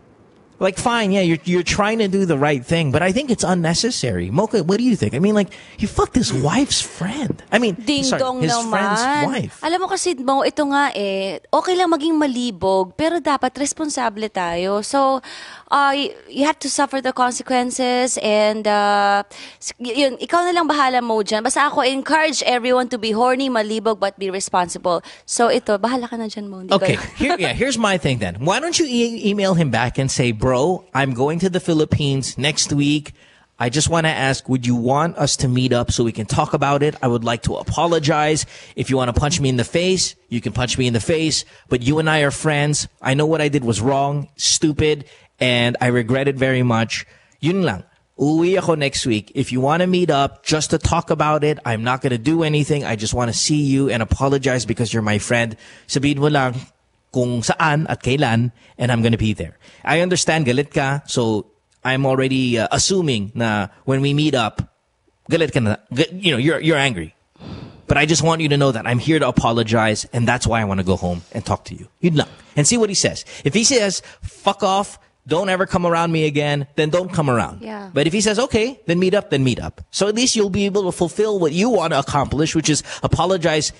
Like, fine, yeah, you're, you're trying to do the right thing, but I think it's unnecessary. Mocha, what do you think? I mean, like, he fucked his wife's friend. I mean, Ding sorry, dong his naman. friend's wife. Alam mo kasi, Mo, ito nga eh, okay lang maging malibog, pero dapat responsable tayo. So, uh, y- you have to suffer the consequences and uh, yun, ikaw na lang bahala mo dyan. Basta ako encourage everyone to be horny, malibog, but be responsible. So, ito, bahala ka na dyan, Mo. Hindi Okay, here, yeah, here's my thing then. Why don't you e- email him back and say, bro, I'm going to the Philippines next week. I just want to ask, would you want us to meet up so we can talk about it? I would like to apologize. If you want to punch me in the face, you can punch me in the face, but you and I are friends. I know what I did was wrong, stupid, and I regret it very much. Yun lang. Uwi ako next week. If you want to meet up just to talk about it, I'm not going to do anything. I just want to see you and apologize because you're my friend. Sabihin mo lang kung saan at kailan and I'm going to be there. I understand galit ka, so I'm already uh, assuming na when we meet up, galit ka na, you know, you're, you're angry. But I just want you to know that I'm here to apologize, and that's why I want to go home and talk to you. Yun lang. And see what he says. If he says, fuck off, don't ever come around me again, then don't come around. Yeah. But if he says, okay, then meet up, then meet up. So at least you'll be able to fulfill what you want to accomplish, which is apologize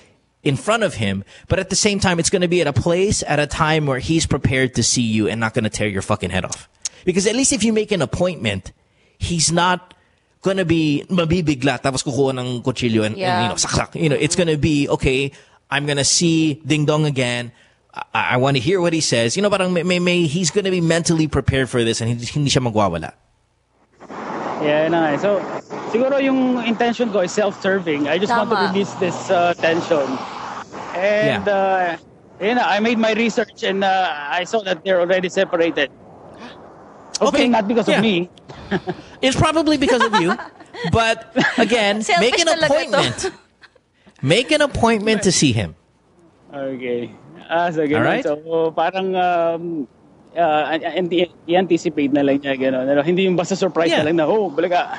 in front of him. But at the same time, it's going to be at a place, at a time where he's prepared to see you and not going to tear your fucking head off. Because at least if you make an appointment, he's not gonna be mabibigla tapos kukuha ng kutsilyo and, and, Yeah. you know saksak you know it's gonna be okay I'm gonna see Ding Dong again I, I want to hear what he says you know parang may, may, may he's gonna be mentally prepared for this and hindi, hindi siya magwawala Yeah, yun na nga. eh. So, siguro yung intention ko is self-serving. I just want to release this uh, tension. And, uh, yun na, I made my research and uh, I saw that they're already separated. Hopefully not because yeah. of me. it's probably because of you but again make an appointment make an appointment to see him Okay. Ah, so ganun. Alright. So, parang um, uh, anti- i-anticipate na lang niya, gano'n. Ano, Hindi yung basta surprise Yeah. na lang na, oh, balaga.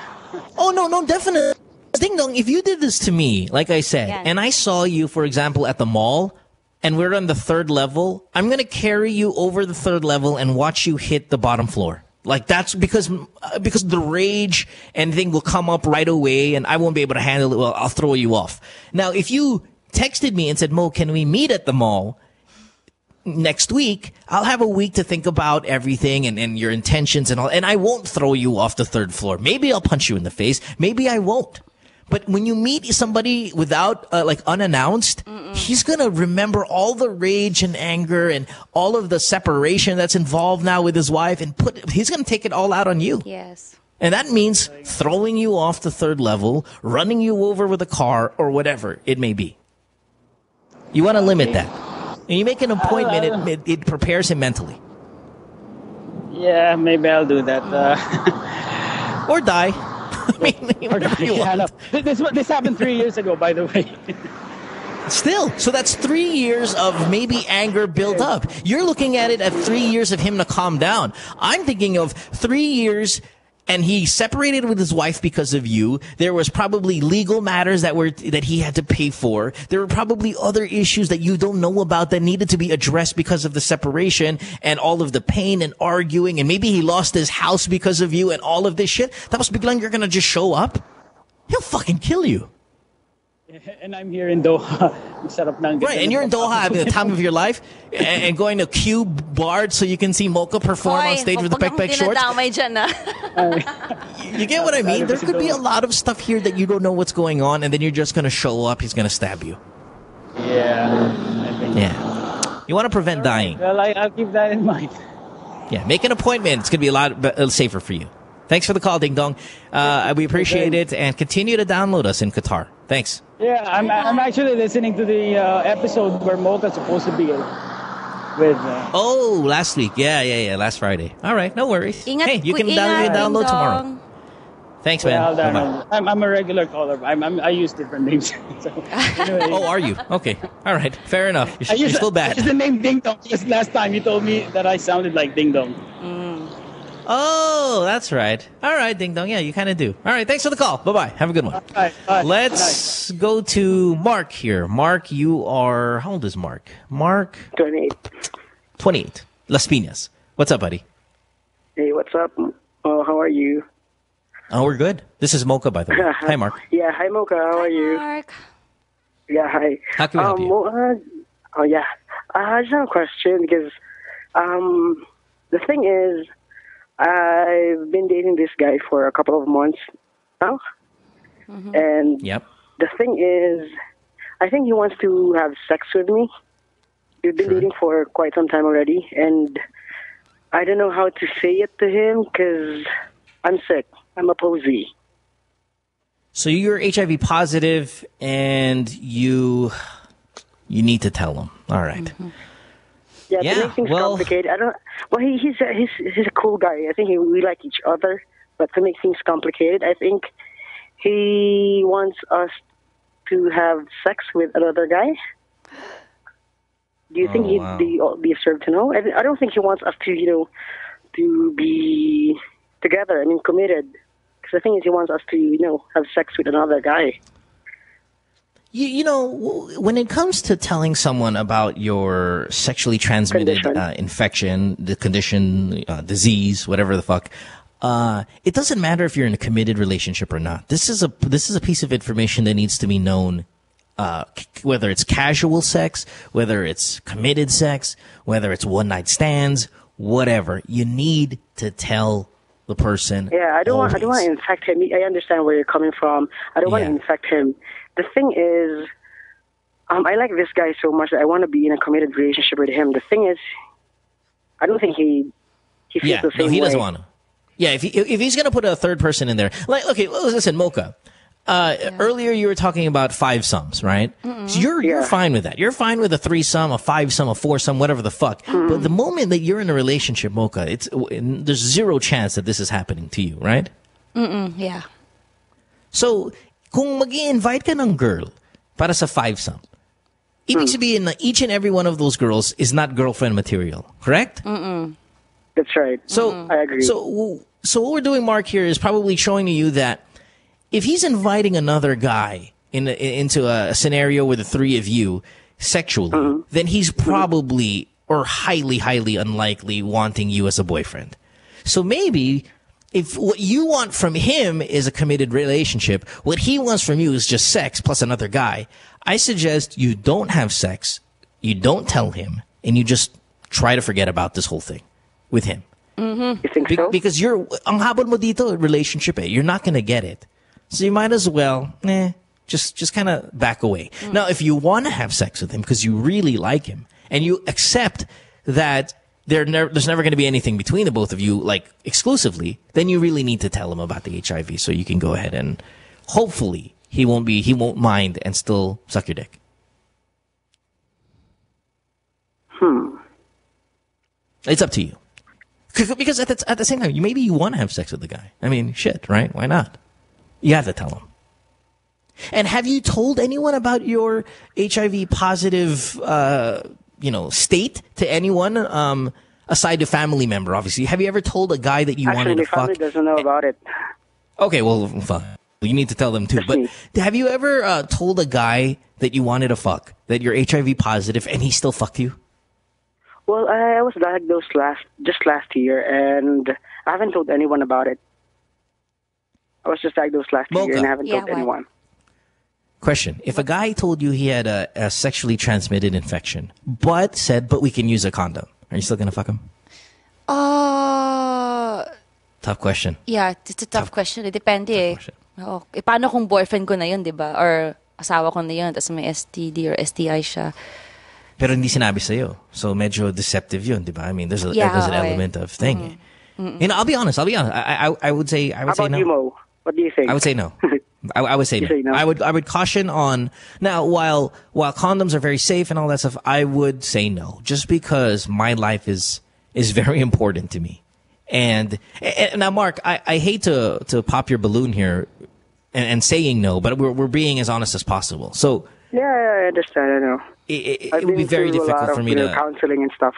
Oh no, no, definitely. Ding dong, if you did this to me, like I said, Yes. and I saw you, for example, at the mall, and we're on the third level, I'm gonna carry you over the third level and watch you hit the bottom floor. Like that's because uh, because the rage and thing will come up right away, and I won't be able to handle it. Well, I'll throw you off. Now, if you texted me and said, "Mo, can we meet at the mall?" Next week, I'll have a week to think about everything and, and your intentions and all, and I won't throw you off the third floor. Maybe I'll punch you in the face. Maybe I won't. But when you meet somebody without, uh, like, unannounced, he's gonna remember all the rage and anger and all of the separation that's involved now with his wife and put, he's gonna take it all out on you. Yes. And that means throwing you off the third level, running you over with a car, or whatever it may be. You want to limit that. And you make an appointment, it, it, it prepares him mentally. Yeah, maybe I'll do that. Uh, or die. I mean, whatever you yeah, no. This, this happened three years ago, by the way. Still, so that's three years of maybe anger built up. You're looking at it at three years of him to calm down. I'm thinking of three years and he separated with his wife because of you. There was probably legal matters that were that he had to pay for. There were probably other issues that you don't know about that needed to be addressed because of the separation and all of the pain and arguing. And maybe he lost his house because of you and all of this shit. That was biglang you're gonna just show up. He'll fucking kill you. And I'm here in Doha. Ang sarap ng Right, and you're in Doha at the time of your life and, and going to Cube Bard so you can see Mocha perform on stage with the huwag pek pek kang shorts. dinadamay ah. You get what I mean? There could be a lot of stuff here that you don't know what's going on, and then you're just going to show up. He's going to stab you. Yeah. I think. Yeah. You want to prevent dying. Well, I, I'll keep that in mind. Yeah. Make an appointment. It's going to be a lot uh, safer for you. Thanks for the call, Ding Dong. Uh, we appreciate it, and continue to download us in Qatar. Thanks. Yeah, I'm, I'm actually listening to the uh, episode where Mocha's supposed to be with. Uh, Oh, last week. Yeah, yeah, yeah. Last Friday. All right. No worries. Ingat, hey, you can download, ingat, download tomorrow. Thanks, man. Well, I'm, I'm a regular caller. I'm, I'm, I use different names. so, anyway. Oh, are you? Okay. All right. Fair enough. You're, I you're still I bad. use the name Ding Dong because last time you told me that I sounded like Ding Dong. Oh, that's right. All right, Ding Dong. Yeah, you kind of do. All right. Thanks for the call. Bye bye. Have a good one. Bye. Bye. Let's go to Mark here. Mark, you are, how old is Mark? Mark? 28. 28. Las Piñas. What's up, buddy? Hey, what's up? Oh, how are you? Oh, we're good. This is Mocha, by the way. Hi, Mark. Yeah, hi Mocha, how are you? Mark. Yeah, hi. How can we help um, you? Mo- uh, oh, yeah. Uh, I just have a question because um, the thing is, I've been dating this guy for a couple of months now. Mm-hmm. And Yep. the thing is, I think he wants to have sex with me. We've been dating for quite some time already, and I don't know how to say it to him because I'm sick. I'm a posy. So you're HIV positive and you, you need to tell him. All right. Mm-hmm. Yeah, Yeah, to make things well- complicated. I don't. Well, he, he's a, he's he's a cool guy. I think he, we like each other, but to make things complicated, I think he wants us to have sex with another guy. Do you think Oh, he'd wow. be be served to know? I, I don't think he wants us to, you know, to be together. I mean, committed. Because the thing is, he wants us to, you know, have sex with another guy. You, you know, when it comes to telling someone about your sexually transmitted uh, infection, the condition, uh, disease, whatever the fuck, uh, it doesn't matter if you're in a committed relationship or not. This is a this is a piece of information that needs to be known. Uh, whether it's casual sex, whether it's committed sex, whether it's one night stands, whatever, you need to tell the person. Yeah, I don't want. I don't want to infect him. I understand where you're coming from. I don't want to infect him. The thing is, um, I like this guy so much that I want to be in a committed relationship with him. The thing is, I don't think he he feels yeah, the same no, he way. doesn't want to. Yeah, if he, if he's gonna put a third person in there, like okay, well, listen, Mocha. Uh, Earlier you were talking about five sums, right? So you're you're fine with that. You're fine with a three sum, a five sum, a four sum, whatever the fuck. But the moment that you're in a relationship, Mocha, it's there's zero chance that this is happening to you, right? Mm-mm, yeah. So, kung mag invite ka ng girl para sa five sum, ibig hmm. sabihin na each and every one of those girls is not girlfriend material, correct? Mm-mm. That's right. So I agree. So so what we're doing, Mark, here is probably showing to you that if he's inviting another guy in, into a scenario with the three of you sexually, mm-hmm. then he's mm-hmm. probably or highly, highly unlikely wanting you as a boyfriend. So maybe if what you want from him is a committed relationship, what he wants from you is just sex plus another guy. I suggest you don't have sex, you don't tell him, and you just try to forget about this whole thing with him. Mm-hmm. You think Be- Because you're, ang habol mo dito, relationship eh. You're not gonna get it. So you might as well, eh, just, just kind of back away. Now, if you want to have sex with him because you really like him and you accept that there never, there's never going to be anything between the both of you, like exclusively, then you really need to tell him about the HIV so you can go ahead and hopefully he won't be, he won't mind and still suck your dick. Hmm. It's up to you. Because at the, at the same time, maybe you want to have sex with the guy. I mean, shit, right? Why not? You have to tell him. And have you told anyone about your HIV positive, uh, you know, state to anyone? Um, aside to family member, obviously, have you ever told a guy that you Actually, wanted to fuck? Actually, family doesn't know about it. Okay, well, fine. You need to tell them too. But have you ever uh, told a guy that you wanted to fuck that you're HIV positive and he still fucked you? Well, I, I was diagnosed last just last year, and I haven't told anyone about it. I was just diagnosed last year, and I haven't Yeah, told why? anyone. Question: If a guy told you he had a, a sexually transmitted infection, but said, "But we can use a condom," are you still gonna fuck him? Uh, Tough question. yeah, it's a tough, question. Eh. Depende eh. Oo. Eh, paano kung boyfriend ko na yun, di ba? Or asawa ko na yun, tapos may STD or STI siya. Pero hindi sinabi sa'yo. So medyo deceptive yun, di ba? I mean, there's, a, Yeah, there's an oo eh. element of thing. Mm-mm. You know, I'll be honest. I'll be honest. I, I, I would say, I would How say about no. you, Mo? What do you think? I would say no. I, I would say no. say no? I would I would caution on now while while condoms are very safe and all that stuff. I would say no, just because my life is is very important to me. And, and now, Mark, I, I hate to to pop your balloon here and, and saying no, but we're we're being as honest as possible. So Yeah, I understand. I know. it, it, it would be very difficult for me to counseling and stuff.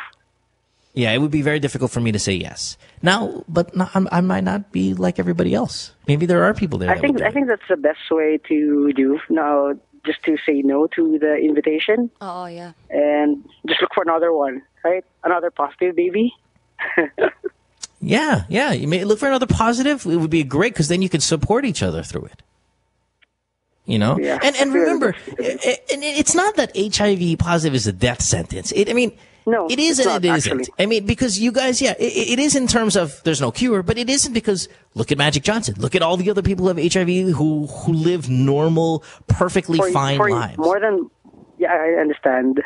Yeah, it would be very difficult for me to say yes. Now, but not, I'm, I might not be like everybody else. Maybe there are people there. I that think would do I think that's the best way to do now. Just to say no to the invitation Oh yeah. and just look for another one, right? Another positive baby. Yeah, yeah. You may look for another positive. It would be great because then you can support each other through it. You know, Yeah. and and remember, i- i- and it's not that HIV positive is a death sentence. It, I mean, no, it is and not, it isn't. I mean, because you guys, yeah, it, it is in terms of there's no cure, but it isn't because look at Magic Johnson, look at all the other people who have HIV who who live normal, perfectly for, fine for lives. More than yeah, I understand.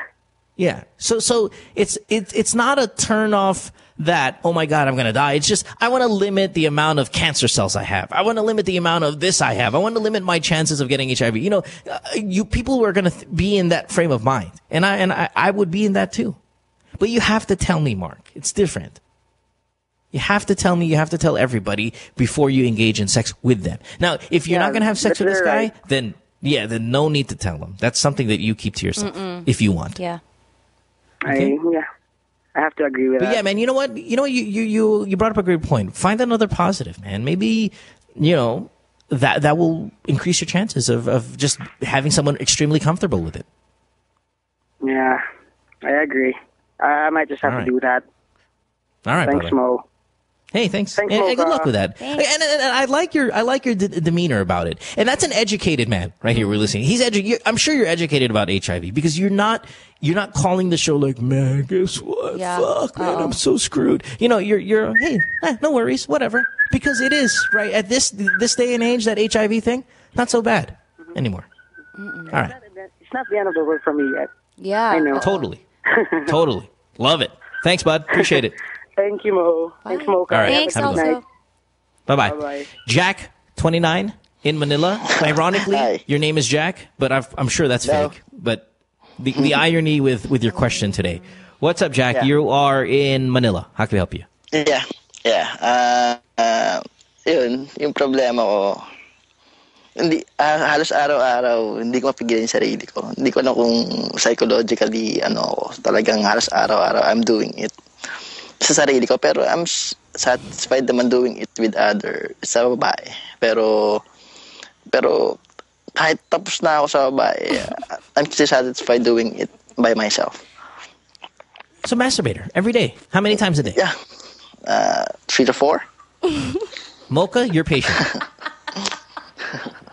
Yeah. So so it's it's it's not a turn off that oh my god I'm gonna die. It's just I want to limit the amount of cancer cells I have. I want to limit the amount of this I have. I want to limit my chances of getting HIV. You know, uh, you people are gonna th- be in that frame of mind, and I and I, I would be in that too. But you have to tell me, Mark. It's different. You have to tell me. You have to tell everybody before you engage in sex with them. Now, if you're Yeah, not gonna have sex with this very guy, then yeah, then no need to tell them. That's something that you keep to yourself Mm-mm. if you want. Yeah. I yeah, I have to agree with But that. yeah, man, you know what? You know, you, you, you, you brought up a great point. Find another positive, man. Maybe, you know, that, that will increase your chances of, of just having someone extremely comfortable with it. Yeah, I agree. I, I might just have All right. to do that. All right, Thanks, brother. Mo. Hey, thanks. Thanks, and, and good luck with that. And, and, and I like your I like your d- demeanor about it. And that's an educated man right here. We're listening. He's edu- I'm sure you're educated about HIV because you're not you're not calling the show like, man, guess what? Yeah. Fuck, man, Uh-oh. I'm so screwed. You know, you're you're hey, eh, no worries, whatever. Because it is right at this this day and age that HIV thing not so bad anymore. All right, It's not the end of the world for me yet. Yeah. I know. totally, totally love it. Thanks, bud. Appreciate it. Thank you, Mo. Thanks, Mo. All right. Thanks Have a also. Bye bye. Bye-bye. Jack, 29 in Manila. Ironically, your name is Jack, but I've, I'm sure that's fake. But the, the irony with, with your question today. What's up, Jack? Yeah. You are in Manila. How can we help you? Yeah, yeah. Ah, ah, yun, yung problema ko, hindi, ah, halos araw-araw, hindi ko mapigilan yung sarili ko. Hindi ko alam kung psychologically, ano ako, talagang halos araw-araw, I'm doing it. Sa sarili ko, pero I'm satisfied naman doing it with other, sa babae. Pero, pero, kahit tapos na ako sa babae, I'm still satisfied doing it by myself. So, masturbator every day. How many times a day? Yeah. Uh, three to four. Mocha, you're patient.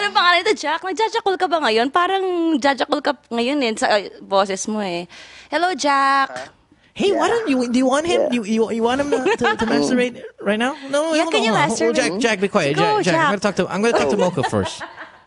Ano pangalan ito, Jack? Nagjajakol ka ba ngayon? Parang jajakol ka ngayon eh, sa uh, boses mo eh. Hello, Jack. Hey, why don't you? Do you want him? You, you you want him to, to, to masturbate right now? No, Yeah, hold can on, you hold on. Jack. Jack, be quiet. Go, Jack, Jack, I'm gonna talk to I'm gonna talk to Mocha first.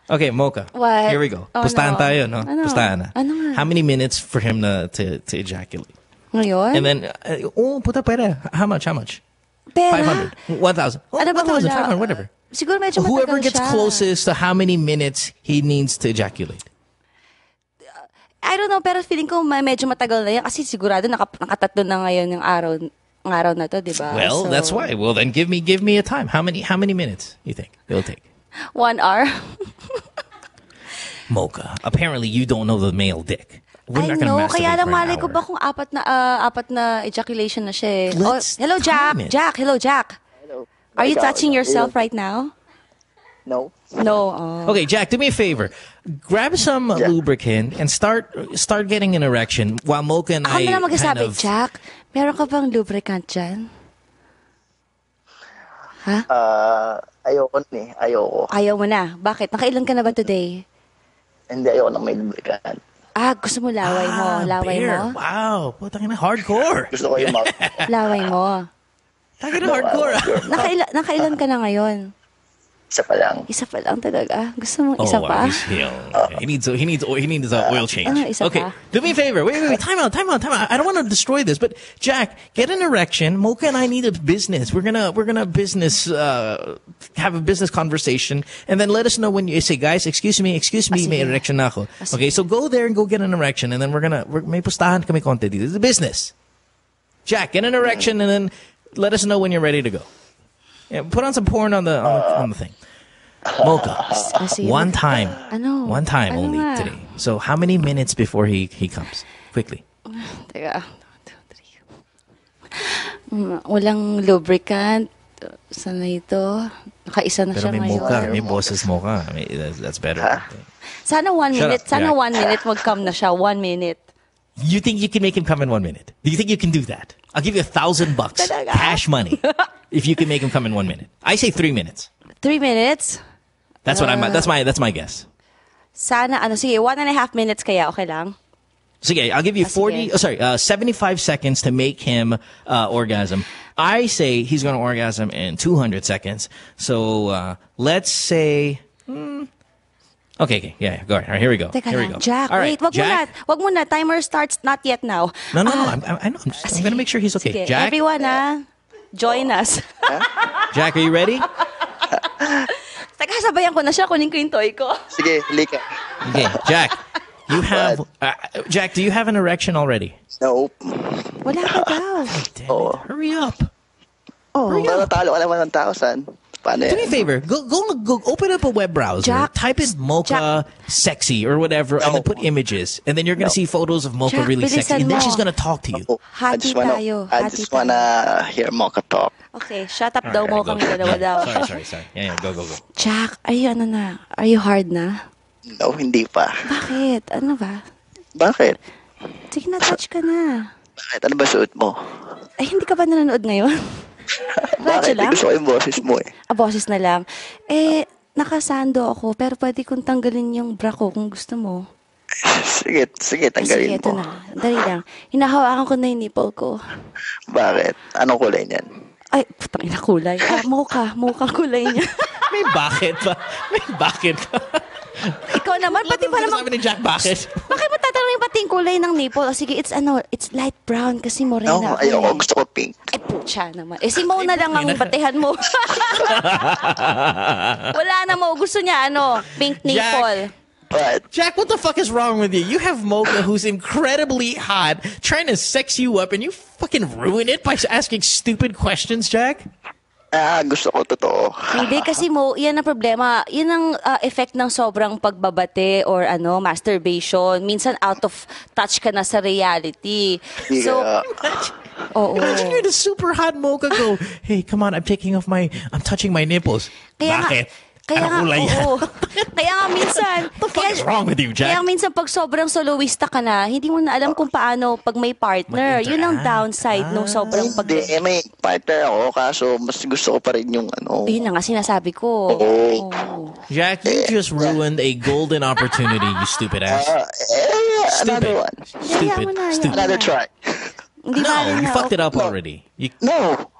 Okay, Mocha. What? Here we go. Oh, Pustahan no. tayo, no? Ano? Pustahan na. Ano nga? How many minutes for him to to, to ejaculate? Ngayon? And then, uh, oh, puta pera. How much? How much? Pera? 500. 1,000. Oh, ano 1,000, 500, whatever. Siguro medyo Whoever gets siya. closest to how many minutes he needs to ejaculate. I don't know, pero feeling ko medyo matagal na yan. Kasi sigurado naka, nakatatlo na ngayon yung araw, ang araw na to, di ba? Well, So, that's why. Well, then give me give me a time. How many how many minutes you think it'll take? One hour. Mocha. Apparently, you don't know the male dick. We're I know, kaya lang malay ko ba kung apat na ah, apat na ejaculation na siya eh. Oh, hello, Jack. it. Jack, hello, Jack. Are you Ikaw, touching yourself right now? No. No. Oh. Okay, Jack, do me a favor. Grab some lubricant and start start getting an erection while Mocha and Ako I na magsasabi, kind of Jack. Meron ka bang lubricant dyan? Ah, ayoko na eh. Ayoko. Ayaw mo na. Bakit? Nakailan ka na ba today? Hindi, ayoko na may lubricant. Ah, gusto mo laway mo. Ah, Laway bear. mo? Wow, putang ina hardcore. Gusto ko yung mouth. Laway mo. Tangina hardcore. Nakaila, nakailan ka na ngayon? Isa pa lang. Isa pa lang talaga. Gusto mo Oh, isa pa? he's- he, he needs he needs he needs an oil change. Ah, isa okay, pa. do me a favor. Wait, wait, wait. Time out, time out, time out. I don't want to destroy this, but Jack, get an erection. Mocha and I need a business. We're gonna we're gonna business uh, have a business conversation, and then let us know when you say, guys, excuse me, excuse me, may erection na ako. Okay, so go there and go get an erection, and then we're gonna we're, may pustahan kami konti dito. It's a business. Jack, get an erection, and then let us know when you're ready to go. Yeah, put on some porn on the on the, on the thing. Mocha, one time. Ano? One time only nga? today. So how many minutes before he he comes? Quickly. Teka. Mm, Walang lubricant. Sana ito. Nakaisa na Pero siya may ngayon. mocha, may boses mocha. I that's, that's better. Sana one Shut minute. up, Sana one minute mag-come na siya. One minute. You think you can make him come in one minute? Do you think you can do that? I'll give you a thousand bucks, cash money, if you can make him come in one minute. I say three minutes. Three minutes? That's what I'm. Uh, That's my. That's my guess. Sana, ano, sige, one and a half minutes kaya, okay lang? So yeah, I'll give you Ah, forty. Oh, sorry, uh, seventy-five seconds to make him uh, orgasm. I say he's going to orgasm in two hundred seconds. So uh, let's say. hmm, okay, okay, yeah, yeah, go ahead. All right, here we go. Teka here we go. Jack, All right, wait, wag Jack. mo na. Wag mo na. Timer starts not yet now. No, no, no. Ah, I'm, I'm, I know. I'm, just, I'm going to make sure he's okay. sige, Jack, everyone ah, join us. Jack, are you ready? Teka, sabayan ko na siya. Kunin ko yung toy ko. Sige, lika. Okay, Jack. You have uh, Jack. Do you have an erection already? Nope. Wala ka daw. Oo. Hurry up. Oh, Parang talo ka naman ng thousand. Paano Do me a favor. Go, go, go. Open up a web browser. Jack, type in mocha sexy or whatever, and then oh. put images, and then you're gonna see photos of mocha Jack, really sexy, and then she's gonna talk to you. Oh, I just wanna, tayo. I just wanna hear Mocha talk. Okay, shut up All daw right, mo go. kami dalawa daw. Sorry, sorry, sorry. Yeah, yeah. Go, go, go. Jack, are you ano na? Are you hard na? No, hindi pa. Bakit? Ano ba? Bakit? Sige na, touch ka na. Bakit? Ano ba suot mo? Ay, hindi ka ba nanonood ngayon? Radyo Bakit? lang? Gusto ko yung boses mo eh. Ah, boses na lang. Eh, nakasando ako, pero pwede kong tanggalin yung bra ko kung gusto mo. Sige, sige, Sige, tanggalin ito mo. na. Dali lang. Hinahawakan ko na yung nipple ko. Bakit? Anong kulay niyan? Ay, putang ina kulay. Ah, mocha. Mocha kulay niya. May bakit ba? May bakit ba? Ikaw naman, pati pa naman. Sabi ni Jack, bakit? Bakit mo tatanungin pati yung kulay ng nipple? O sige, it's ano, it's light brown kasi morena No, ako ayoko. Gusto ko pink. Ay, putya naman. Eh, si Mo na lang ang batehan mo. Wala na mo. Gusto niya, ano, pink nipple. But Jack, what the fuck is wrong with you? You have Mocha who's incredibly hot, trying to sex you up, and you fucking ruin it by asking stupid questions, Jack. Ah, gusto ko totoo. Hindi kasi mo, yan ang problema. Yan ang ah, effect ng sobrang pagbabate or ano, masturbation. Minsan out of touch ka na sa reality. So, oo. Imagine you're the super hot Mocha go, hey, come on, I'm taking off my, I'm touching my nipples. Kaya nga- Bakit? Kaya nga, kulay oo. Kaya nga minsan, What the fuck is wrong with you, Jack? Kaya minsan pag sobrang soloista ka na, hindi mo na alam kung paano pag may partner. Yun ang downside nung sobrang pag... Hindi, eh, may partner ako, kaso mas gusto ko pa rin yung ano. Yun na nga sinasabi ko. Oo. Jack, you just ruined a golden opportunity, you stupid ass. Ah, eh, another one. Stupid, stupid. Another try. Hindi No, you na- fucked it up already. You, No.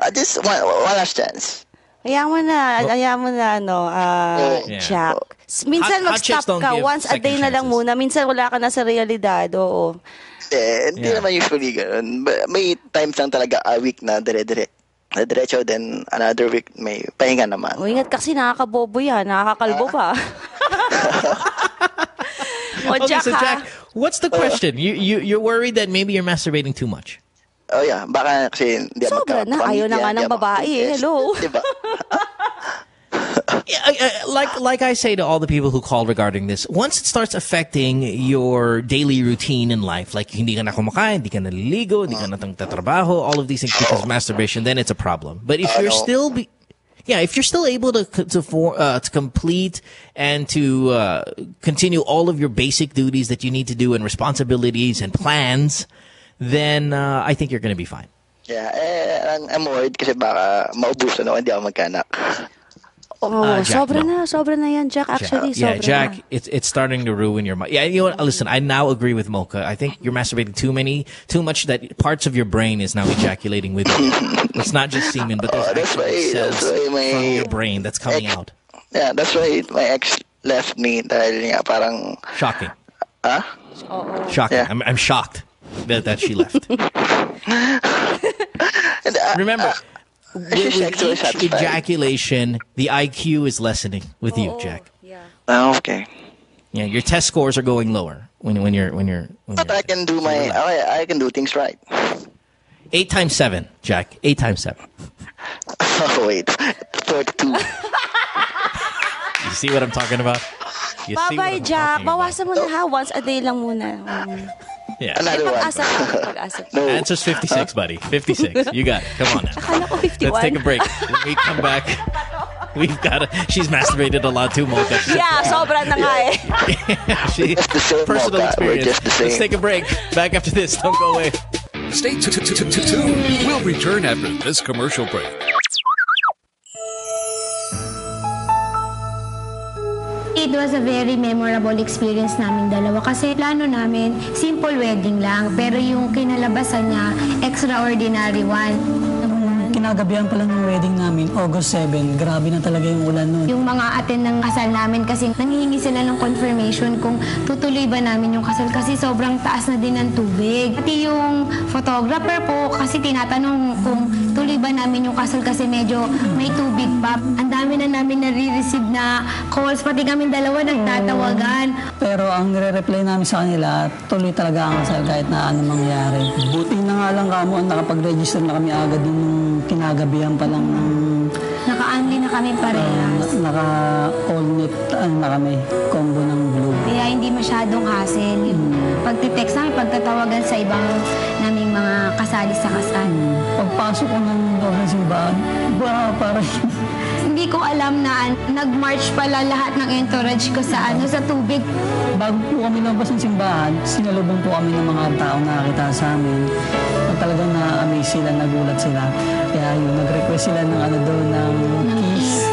I just one, one last chance. Kaya mo na, kaya mo na, ano, ah, Yeah. Jack. Minsan Hot- mag-stop ka. Once a day na lang muna. Minsan wala ka na sa realidad. Oo. Eh, hindi naman usually ganun. May times lang talaga a week na dire-dire. Na diretso, then another week may pahinga naman. O, ingat kasi nakakabobo yan. Nakakakalbo pa. o, okay, Jack, so ha? Jack, what's the question? You, you, you're worried that maybe you're masturbating too much. Oh yeah, baka kasi hindi Sobra na. Ayaw na nga ng babae. Hello. Diba? I, uh, like like I say to all the people who call regarding this, once it starts affecting your daily routine in life, like hindi ka na kumakain, hindi ka naliligo, hindi ka na tatrabaho, all of these things because of masturbation, then it's a problem. But if you're still be, yeah, if you're still able to to for, uh, to complete and to uh, continue all of your basic duties that you need to do and responsibilities and plans, then uh, I think you're going to be fine. Yeah, eh, I'm, I'm worried kasi baka maubusan ako, hindi ako magkanak. Oh, Uh, Jack, sobra no. na, sobra na yan, Jack. Actually, yeah, sobra Jack, na. it's it's starting to ruin your mind. Yeah, you know what? Listen, I now agree with Mocha. I think you're masturbating too many, too much that parts of your brain is now ejaculating with you. it's not just semen, but there's that's why- cells that's why my- from your brain that's coming out. Yeah, that's why my ex left me dahil nga parang, Shocking, ah? shocking. I'm I'm shocked that that she left. Remember. With, with each ejaculation, the IQ is lessening with you, Jack. Ah, okay. Yeah, your test scores are going lower when when you're when you're when But I can do my, I, I can do things right. eight times seven, Jack. Eight times seven. Oh, wait. 32. You see what I'm talking about? You see Bye-bye, I'm Jack. Bawasan mo na ha. Once a day lang muna. Yeah. May pag-asa pa. Pag-asa pa. Answer's 56, buddy. 56. You got it. Come on now. Akala ko 51. Let's take a break. When we come back, we've got to, she's masturbated a lot too, Mocha. Yeah, sobra na nga eh. she, personal Mocha. We're experience. just the Let's take a break. Back after this. Don't go away. Stay tuned. We'll return after this commercial break. It was a very memorable experience namin dalawa kasi plano namin simple wedding lang pero yung kinalabasan niya extraordinary one. Kinagabihan pa lang ng wedding namin, August 7. Grabe na talaga yung ulan nun. Yung mga attend ng kasal namin kasi nanghihingi sila ng confirmation kung tutuloy ba namin yung kasal kasi sobrang taas na din ng tubig. Pati yung photographer po kasi tinatanong kung tuloy ba namin yung kasal kasi medyo may tubig pa. Ang dami na namin nare-receive na calls, pati kami dalawa nagtatawagan. Pero ang nire-reply namin sa kanila, tuloy talaga ang kasal kahit na ano mangyari. Buti na nga lang kamo, nakapag-register na kami agad yung kinagabihan pa lang ng Naka-only na kami parehas. naka-all net ano na kami, combo ng blue. Kaya hindi masyadong hassle. Yung pagtitext namin, pagtatawagan sa ibang naming mga kasali sa kasal. Pagpasok ko ng doon ng simbahan, ba, parang Hindi ko alam na nag-march pala lahat ng entourage ko sa ano sa tubig. Bago po kami lumabas ng simbahan, sinalubong po kami ng mga tao na nakakita sa amin. Talagang na-amaze sila, nagulat sila. Kaya yun, nag-request sila ng ano doon, ng kiss.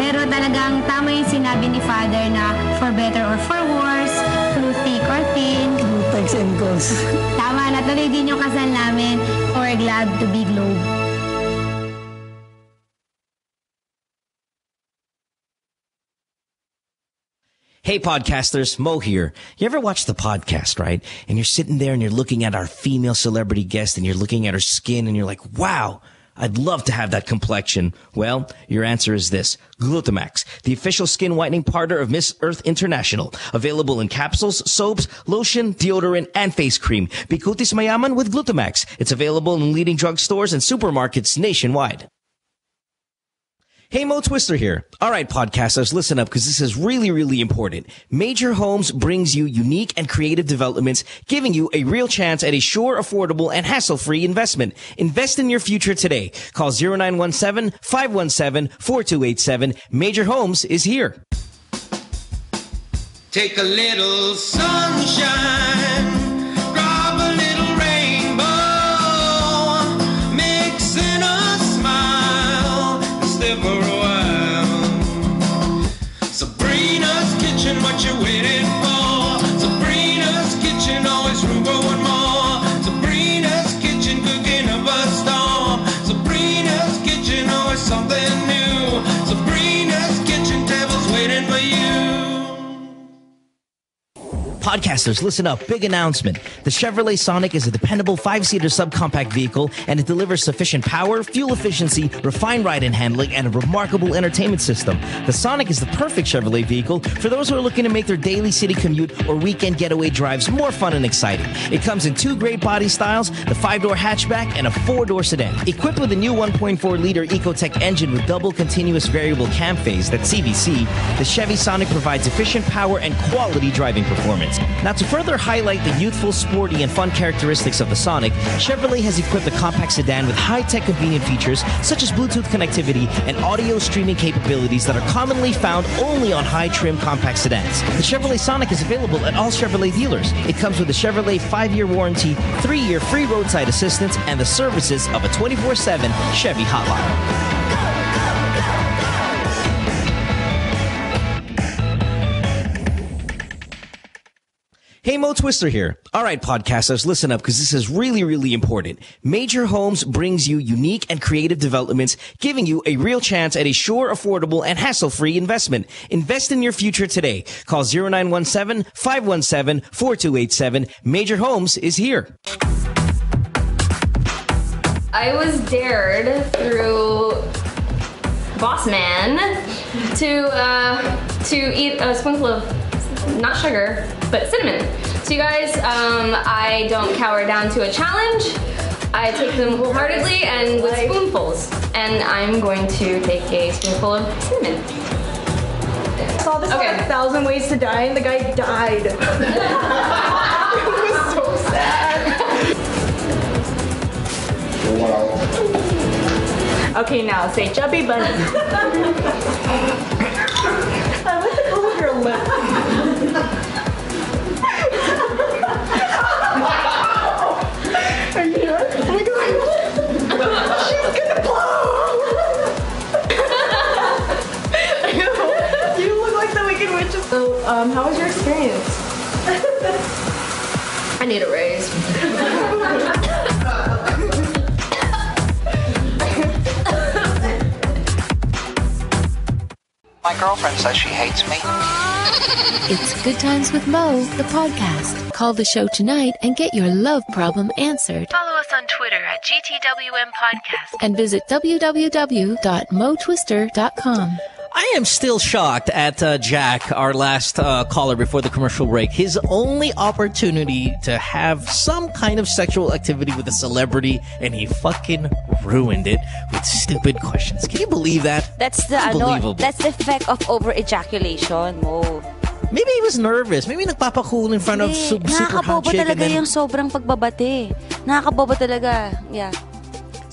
Pero talagang tama yung sinabi ni Father na for better or for worse, through thick or thin. Through and calls. Tama, natuloy din yung kasal namin. We're glad to be Globe. Hey, podcasters, Mo here. You ever watch the podcast, right? And you're sitting there and you're looking at our female celebrity guest and you're looking at her skin and you're like, wow, I'd love to have that complexion. Well, your answer is this. Glutamax, the official skin whitening partner of Miss Earth International. Available in capsules, soaps, lotion, deodorant, and face cream. Bikutis Mayaman with Glutamax. It's available in leading drugstores and supermarkets nationwide. Hey, Mo Twister here. All right, podcasters, listen up because this is really, really important. Major Homes brings you unique and creative developments, giving you a real chance at a sure, affordable, and hassle-free investment. Invest in your future today. Call 0917-517-4287. Major Homes is here. Take a little sunshine, Podcasters, listen up. Big announcement. The Chevrolet Sonic is a dependable five-seater subcompact vehicle, and it delivers sufficient power, fuel efficiency, refined ride and handling, and a remarkable entertainment system. The Sonic is the perfect Chevrolet vehicle for those who are looking to make their daily city commute or weekend getaway drives more fun and exciting. It comes in two great body styles, the five-door hatchback and a four-door sedan. Equipped with a new 1.4-liter Ecotec engine with double continuous variable cam phase, that's CVC, the Chevy Sonic provides efficient power and quality driving performance. Now, to further highlight the youthful, sporty, and fun characteristics of the Sonic, Chevrolet has equipped the compact sedan with high-tech convenient features such as Bluetooth connectivity and audio streaming capabilities that are commonly found only on high-trim compact sedans. The Chevrolet Sonic is available at all Chevrolet dealers. It comes with a Chevrolet 5-year warranty, 3-year free roadside assistance, and the services of a 24-7 Chevy hotline. Hey, Mo Twister here. All right, podcasters, listen up because this is really, really important. Major Homes brings you unique and creative developments, giving you a real chance at a sure, affordable, and hassle-free investment. Invest in your future today. Call 0917-517-4287. Major Homes is here. I was dared through Boss Man to uh, to eat a spoonful of not sugar but cinnamon. So you guys, um, I don't cower down to a challenge. I take them wholeheartedly and with spoonfuls. And I'm going to take a spoonful of cinnamon. saw this okay. like a thousand ways to die, and the guy died. it was so sad. Okay, now say chubby bunny. I like the color of your lip. Um, how was your experience? I need a raise. My girlfriend says she hates me. It's Good Times with Mo, the podcast. Call the show tonight and get your love problem answered. Follow us on Twitter at GTWM Podcast. And visit www.motwister.com. I am still shocked at uh, Jack, our last uh, caller before the commercial break. His only opportunity to have some kind of sexual activity with a celebrity, and he fucking ruined it with stupid questions. Can you believe that? That's the ano, Unbelievable. that's the effect of over ejaculation mo. Maybe he was nervous. Maybe nagpapakool in front of Hindi, su- super hot nakakabobo chick. and talaga then- yung sobrang pagbabate. Nakakabobo talaga. Yeah.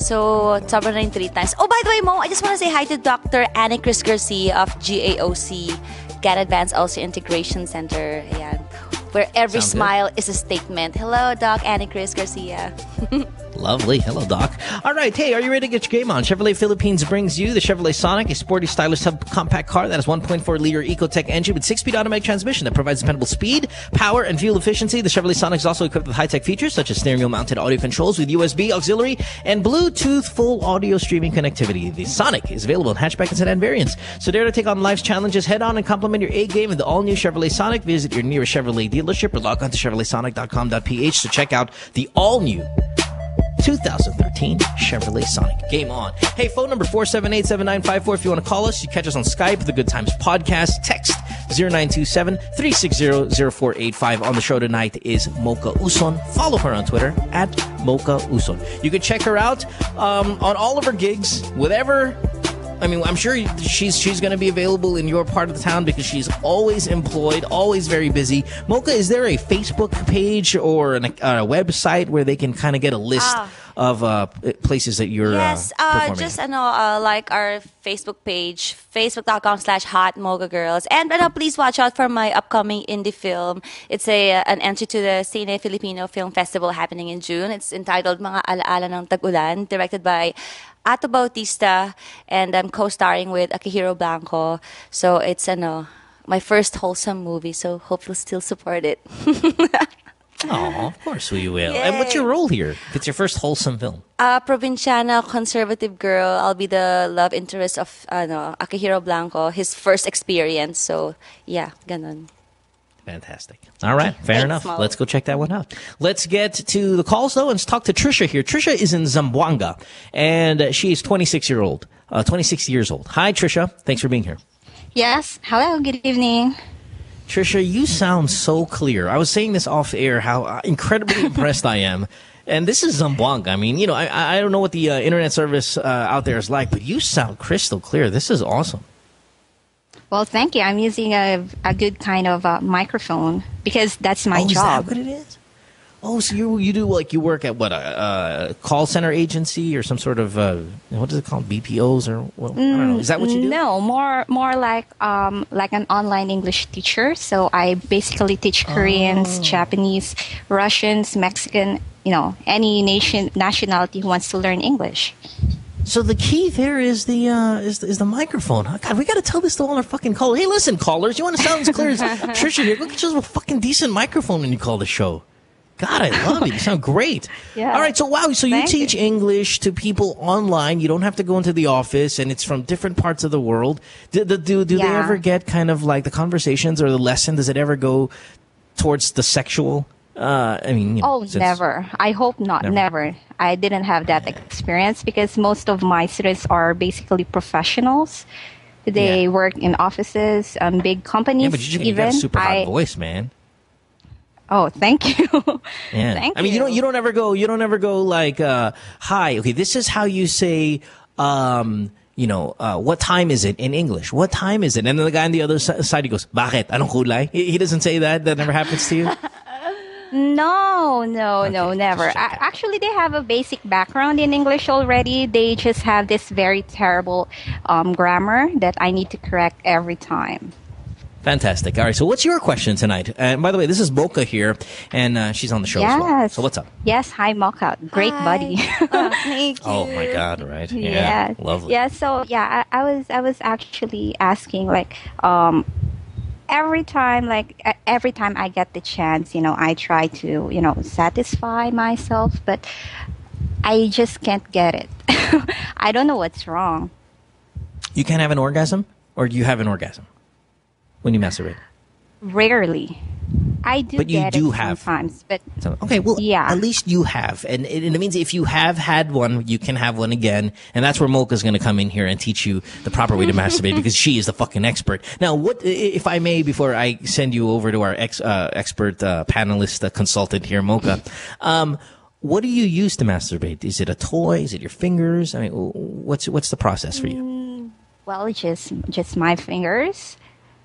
So, sobrang na yung three times. Oh, by the way, Mo, I just want to say hi to Dr. Annie Chris Garcia of GAOC, Get Advanced Ulcer Integration Center. Ayan. Where every Sound good. smile is a statement. Hello, Doc Annie Chris Garcia. Lovely. Hello, Doc. All right. Hey, are you ready to get your game on? Chevrolet Philippines brings you the Chevrolet Sonic, a sporty, stylish subcompact car that has 1.4 liter Ecotec engine with six-speed automatic transmission that provides dependable speed, power, and fuel efficiency. The Chevrolet Sonic is also equipped with high-tech features such as steering wheel-mounted audio controls with USB auxiliary and Bluetooth full audio streaming connectivity. The Sonic is available in hatchback and sedan variants. So dare to take on life's challenges head on and complement your A game with the all-new Chevrolet Sonic. Visit your nearest Chevrolet dealership or log on to chevroletsonic.com.ph to check out the all-new 2013 Chevrolet Sonic. Game on. Hey, phone number 478-7954 if you want to call us. You catch us on Skype, The Good Times Podcast. Text 0927-360-0485. On the show tonight is Mocha Uson. Follow her on Twitter at Mocha Uson. You can check her out um, on all of her gigs, whatever I mean, I'm sure she's she's going to be available in your part of the town because she's always employed, always very busy. Mocha, is there a Facebook page or an, a website where they can kind of get a list Ah. of uh, places that you're Yes, uh, uh, performing? just ano, uh, like our Facebook page, facebook.com slash hot mocha girls. And ano, please watch out for my upcoming indie film. It's a uh, an entry to the Cine Filipino Film Festival happening in June. It's entitled Mga Alaala ng Tag-Ulan, directed by Ato Bautista, and I'm co-starring with Akihiro Blanco. So it's ano, my first wholesome movie, so hope you'll still support it. Oh, of course we will. And what's your role here? It's your first wholesome film. Uh, provinciana, conservative girl. I'll be the love interest of ano, Akihiro Blanco, his first experience. So, yeah, ganon. Fantastic. All right, fair Thanks, enough. Mo. Let's go check that one out. Let's get to the calls though, and let's talk to Trisha here. Trisha is in Zamboanga, and she is 26 year old, uh, 26 years old. Hi, Trisha. Thanks for being here. Yes. Hello. Good evening. Trisha, you sound so clear. I was saying this off air how uh, incredibly impressed I am. And this is Zamboanga. I mean, you know, I- I, I don't know what the uh, internet service uh, out there is like, but you sound crystal clear. This is awesome. Well, thank you. I'm using a, a good kind of uh, microphone because that's my Oh, is that job. what it is? Oh, so you you do like you work at what a, a call center agency or some sort of uh, what is it called BPOs or well, I don't know. Is that what you do? No, more more like um, like an online English teacher. So I basically teach Oh. Koreans, Japanese, Russians, Mexican, you know, any nation nationality who wants to learn English. So the key there is the uh, is is the microphone. Huh? God, we got to tell this to all our fucking callers. Hey, listen, callers, you want to sound as clear as Trisha here? Go get yourself a fucking decent microphone when you call the show. God, I love it. You sound great. Yeah. All right, so wow, so you Thank teach English to people online. You don't have to go into the office, and it's from different parts of the world. Do do, do, do they ever get kind of like the conversations or the lesson? Does it ever go towards the sexual? Uh, I mean, you know, Oh, since- never. I hope not. Never. Never. I didn't have that experience because most of my students are basically professionals. They work in offices, um, big companies. Yeah, but you, you even got a super hot I, voice, man. Oh, thank you. Yeah. Thank I mean, you. you. don't you don't ever go you don't ever go like uh hi, okay, this is how you say um you know, uh, what time is it in English? What time is it? And then the guy on the other side, he goes, Bakit? Anong kulay? He, he doesn't say that. That never happens to you? No, no, no, never. A- actually, they have a basic background in English already. They just have this very terrible um, grammar that I need to correct every time. Fantastic. All right. So what's your question tonight? And by the way, this is Mocha here, and uh, she's on the show as well. Yes. So what's up? Yes, hi, Mocha. Great buddy. Thank you. Oh my God! Right? Yeah. yeah Lovely. yeah so yeah I, I was i was actually asking like um every time like every time i get the chance you know i try to you know satisfy myself but i just can't get it. I don't know what's wrong. You can't have an orgasm, or do you have an orgasm when you masturbate? rarely i do But you do have- sometimes but So, okay, well, Yeah. at least you have. And it, and it means if you have had one, you can have one again. And that's where Mocha's going to come in here and teach you the proper way to masturbate because she is the fucking expert. Now, what, if I may, before I send you over to our ex, uh, expert uh, panelist uh, consultant here, Mocha, um, what do you use to masturbate? Is it a toy? Is it your fingers? I mean, what's what's the process for you? Well, just just my fingers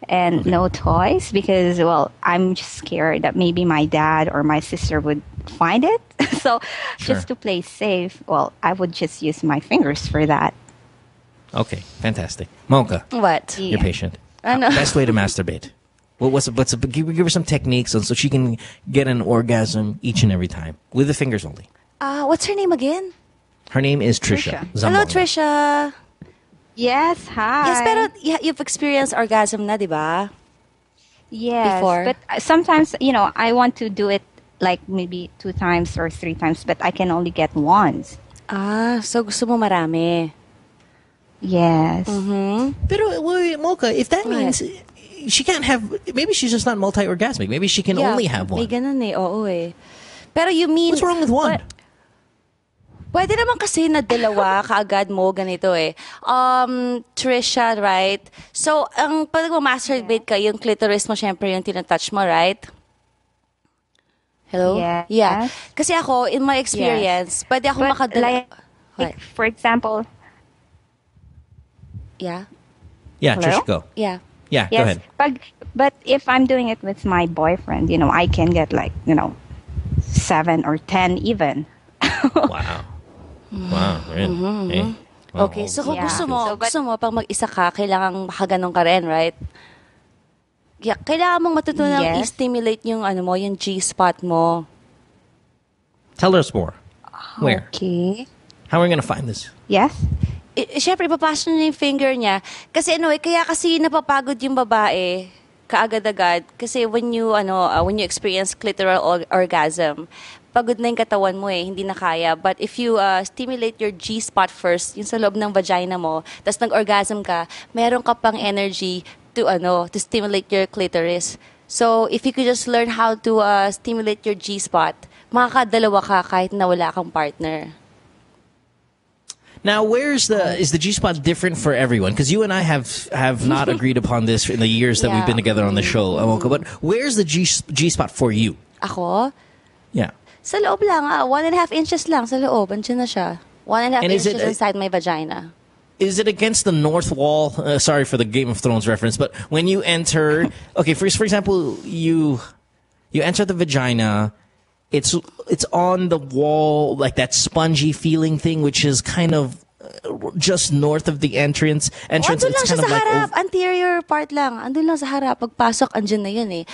and no toys because well, I'm just scared that maybe my dad or my sister would find it. so, Sure. just to play safe, well, I would just use my fingers for that. Okay, fantastic, monka What? You're patient. I know. Best way to masturbate. Well, what's what's give, give her some techniques so, so she can get an orgasm each and every time with the fingers only. Uh, what's her name again? Her name is Trisha. Hello, Trisha. Yes, hi. Yes, pero y- you've experienced orgasm na, di ba? Yes, Before. but uh, sometimes you know I want to do it like maybe two times or three times, but I can only get once. Ah, so gusto mo marami. Yes. Mm-hmm. Pero wait, wait, Mocha, if that What? means she can't have, maybe she's just not multi-orgasmic. Maybe she can only have May one. ganun eh, oo eh. Pero you mean... What's wrong with one? Pwede naman kasi na dalawa kaagad mo ganito eh. Um, Trisha, right? So, ang pag masturbate ka, yung clitoris mo syempre yung tinatouch mo, right? Hello? Yes. Yeah. Kasi ako, in my experience, pwede ako But makadala... like, like, for example, Yeah? Yeah, Hello? Trisha, go. Yeah. Yeah, yes, go ahead. But but if I'm doing it with my boyfriend, you know, I can get like you know seven or ten even. wow. Wow, really? Mhm, Hey. mhm. Wow. Okay, so kung Yeah. gusto mo, So, but- gusto mo pag mag-isa ka, kailangan makaganon ka rin, right? Yeah, kailangan mong matutunan Yes. i-stimulate yung ano mo, yung G-spot mo. Tell us more. Where? Okay. How are we going to find this? Yes. I, Siyempre, ipapasok niya yung finger niya. Kasi ano eh, kaya kasi napapagod yung babae kaagad-agad. Kasi when you, ano, uh, when you experience clitoral or- orgasm, pagod na yung katawan mo eh, hindi na kaya. But if you uh, stimulate your G-spot first, yung sa loob ng vagina mo, tapos nag-orgasm ka, meron ka pang energy to, ano, to stimulate your clitoris. So, if you could just learn how to uh, stimulate your G-spot, makakadalawa ka kahit na wala kang partner. Now, where's the is the G spot different for everyone? Because you and I have have not agreed upon this in the years that we've Yeah. been together on the show, Amoka. But where's the G G spot for you? Ako. Sa loob lang, ah, one and a half inches lang sa loob, andyan na siya. One and a half And is inches it- inside my vagina. Is it against the north wall? Uh, sorry for the Game of Thrones reference, but when you enter, okay, for for example, you you enter the vagina, it's it's on the wall like that spongy feeling thing, which is kind of just north of the entrance. Entrance, O, andun lang it's kind of like harap. Anterior part lang. Andun lang sa harap. Pagpasok, andyan na yun eh.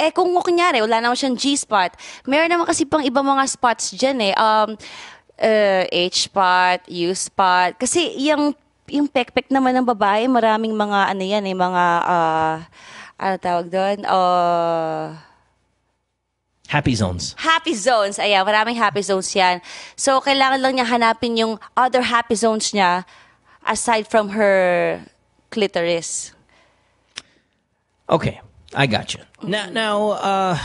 Eh, kung kunyari, wala naman siyang G-spot, meron naman kasi pang ibang mga spots dyan eh. Um, uh, H-spot, U-spot. Kasi yung, yung pek-pek naman ng babae, maraming mga, ano yan eh, mga, uh, ano tawag doon? Uh, happy zones. happy zones. Ayan, maraming happy zones yan. So, kailangan lang niya hanapin yung other happy zones niya aside from her clitoris. Okay, I got you. Now, now, uh,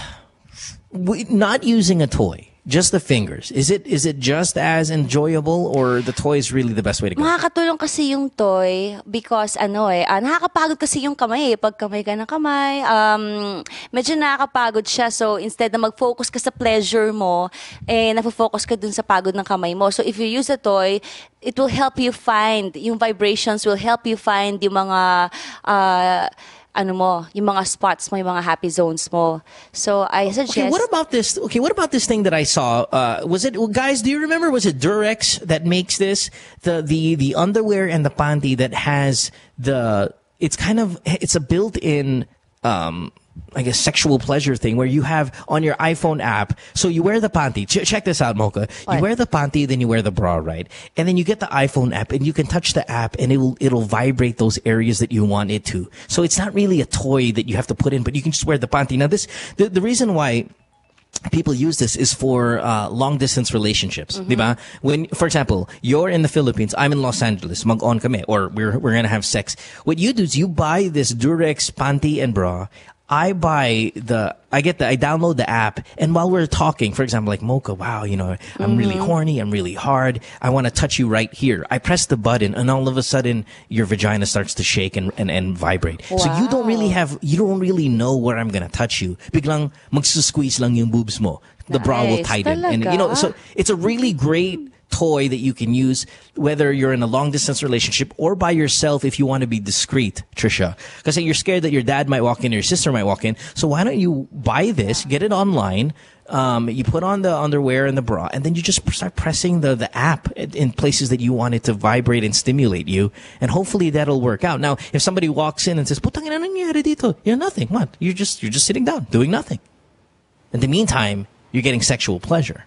we, not using a toy, just the fingers. Is it is it just as enjoyable, or the toy is really the best way to go? Makakatulong kasi yung toy because ano eh, ah, nakakapagod kasi yung kamay eh. Pag kamay ka ng kamay, um, medyo nakakapagod siya. So, instead na mag-focus ka sa pleasure mo, eh, nafo-focus ka dun sa pagod ng kamay mo. So, if you use a toy, it will help you find, yung vibrations will help you find yung mga, uh, ano mo, yung mga spots mo, yung mga happy zones mo. So, I suggest... Okay, what about this? Okay, what about this thing that I saw? Uh, was it guys? Do you remember? Was it Durex that makes this the the the underwear and the panty that has the? It's kind of it's a built-in. Um, I guess sexual pleasure thing where you have on your iPhone app. So you wear the panty. Ch- check this out, Mocha. You What? wear the panty, then you wear the bra, right? And then you get the iPhone app, and you can touch the app, and it will it'll vibrate those areas that you want it to. So it's not really a toy that you have to put in, but you can just wear the panty. Now this the the reason why people use this is for uh, long distance relationships, Mm-hmm. di? When, for example, you're in the Philippines, I'm in Los Angeles, mag-on kami, or we're we're gonna have sex. What you do is you buy this Durex panty and bra. I buy the, I get the, I download the app, and while we're talking, for example, like Mocha, wow, you know, I'm really Mhm. horny, I'm really hard, I want to touch you right here. I press the button, and all of a sudden, your vagina starts to shake and and, and vibrate. So you don't really have, you don't really know where I'm gonna touch you. Biglang magsusqueeze lang yung boobs mo. The bra will Nice. tighten, and you know, so it's a really great toy that you can use whether you're in a long distance relationship or by yourself if you want to be discreet, Trisha. Because you're scared that your dad might walk in or your sister might walk in. So why don't you buy this, get it online, um, you put on the underwear and the bra, and then you just start pressing the, the app in places that you want it to vibrate and stimulate you, and hopefully that'll work out. Now, if somebody walks in and says, "Putang ina nangyari dito?" You're nothing. What? You're just you're just sitting down doing nothing. In the meantime, you're getting sexual pleasure.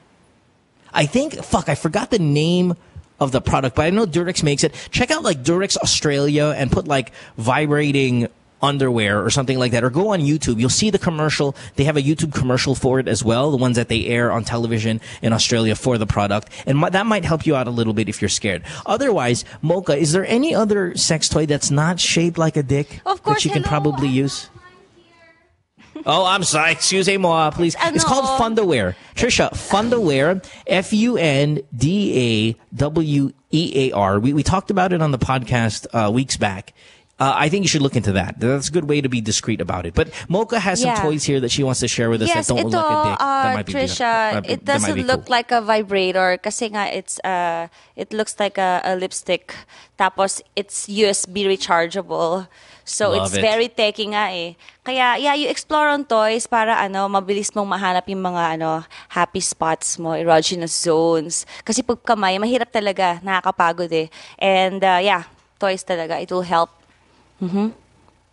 I think, fuck, I forgot the name of the product, but I know Durex makes it. Check out like Durex Australia and put like vibrating underwear or something like that, or go on YouTube. You'll see the commercial. They have a YouTube commercial for it as well, the ones that they air on television in Australia for the product. And that might help you out a little bit if you're scared. Otherwise, Mocha, is there any other sex toy that's not shaped like a dick Of course, that you can probably use? Oh, I'm sorry. Excuse me, Moa, please. It's called Fundawear. Trisha, Fundawear, F U N D A W E A R. We we talked about it on the podcast uh, weeks back. Uh, I think you should look into that. That's a good way to be discreet about it. But Mocha has some Yeah. toys here that she wants to share with us yes, that don't ito, look like a dick. uh, that might be Trisha, uh, it doesn't be look cool. like a vibrator kasi nga it's uh it looks like a, a lipstick. Tapos it's USB rechargeable. So Love it's it. very techy nga eh. Kaya yeah, you explore on toys para ano, mabilis mong mahanap yung mga ano, happy spots mo, erogenous zones. Kasi pag kamay, mahirap talaga, nakakapagod eh. And uh, yeah, toys talaga, it will help. Mm-hmm.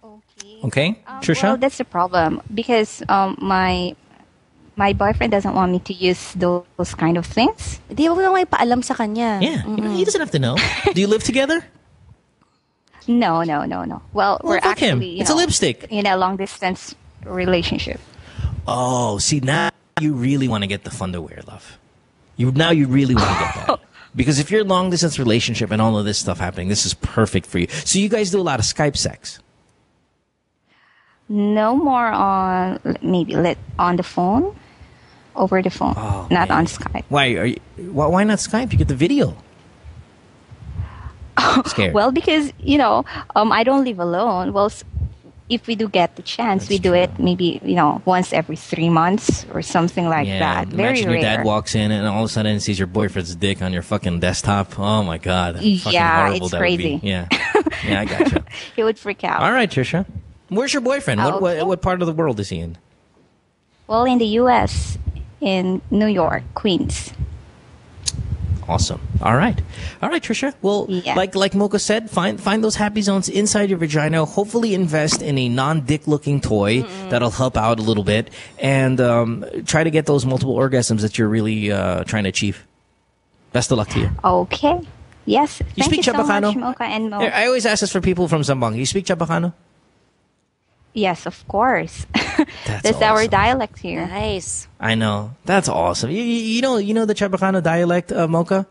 Okay, Okay, Trisha? Well, that's the problem because um, my my boyfriend doesn't want me to use those, those kind of things. Di ba may paalam sa kanya? Yeah, you know, he doesn't have to know. Do you live together? No, no, no, no. Well, Well, we're fuck him. actually you It's a lipstick. in a long distance relationship. Oh, see now you really want to get the Fundawear, love. You now you really want to get that. Because if you're a long distance relationship and all of this stuff happening, this is perfect for you. So you guys do a lot of Skype sex. No more on maybe let on the phone, over the phone, Oh, not on Skype. Why are you? Why, why not Skype? You get the video. Scared. Well, because you know, um, I don't live alone. Well, if we do get the chance, we do it maybe you know once every three months or something like yeah. that. Very Imagine your rare. dad walks in and all of a sudden sees your boyfriend's dick on your fucking desktop. Oh my god. Fucking Yeah, horrible it's that would be. crazy. Yeah. Yeah, I gotcha. he would freak out. all right, Trisha. Where's your boyfriend? What, what what part of the world is he in? Well, in the U.S., in New York, Queens. Awesome. All right. All right, Trisha. Well, like like Mocha said, find find those happy zones inside your vagina. Hopefully, invest in a non-dick looking toy that'll help out a little bit, and um, try to get those multiple orgasms that you're really uh, trying to achieve. Best of luck to you. Okay. Yes. You Thank speak you so much, Mocha and Mo. I always ask this for people from Zamboanga. You speak Chabacano? Yes, of course. That's That's our dialect here. Nice. I know. That's awesome. You, you you know you know the Chabacano dialect, uh, Mocha?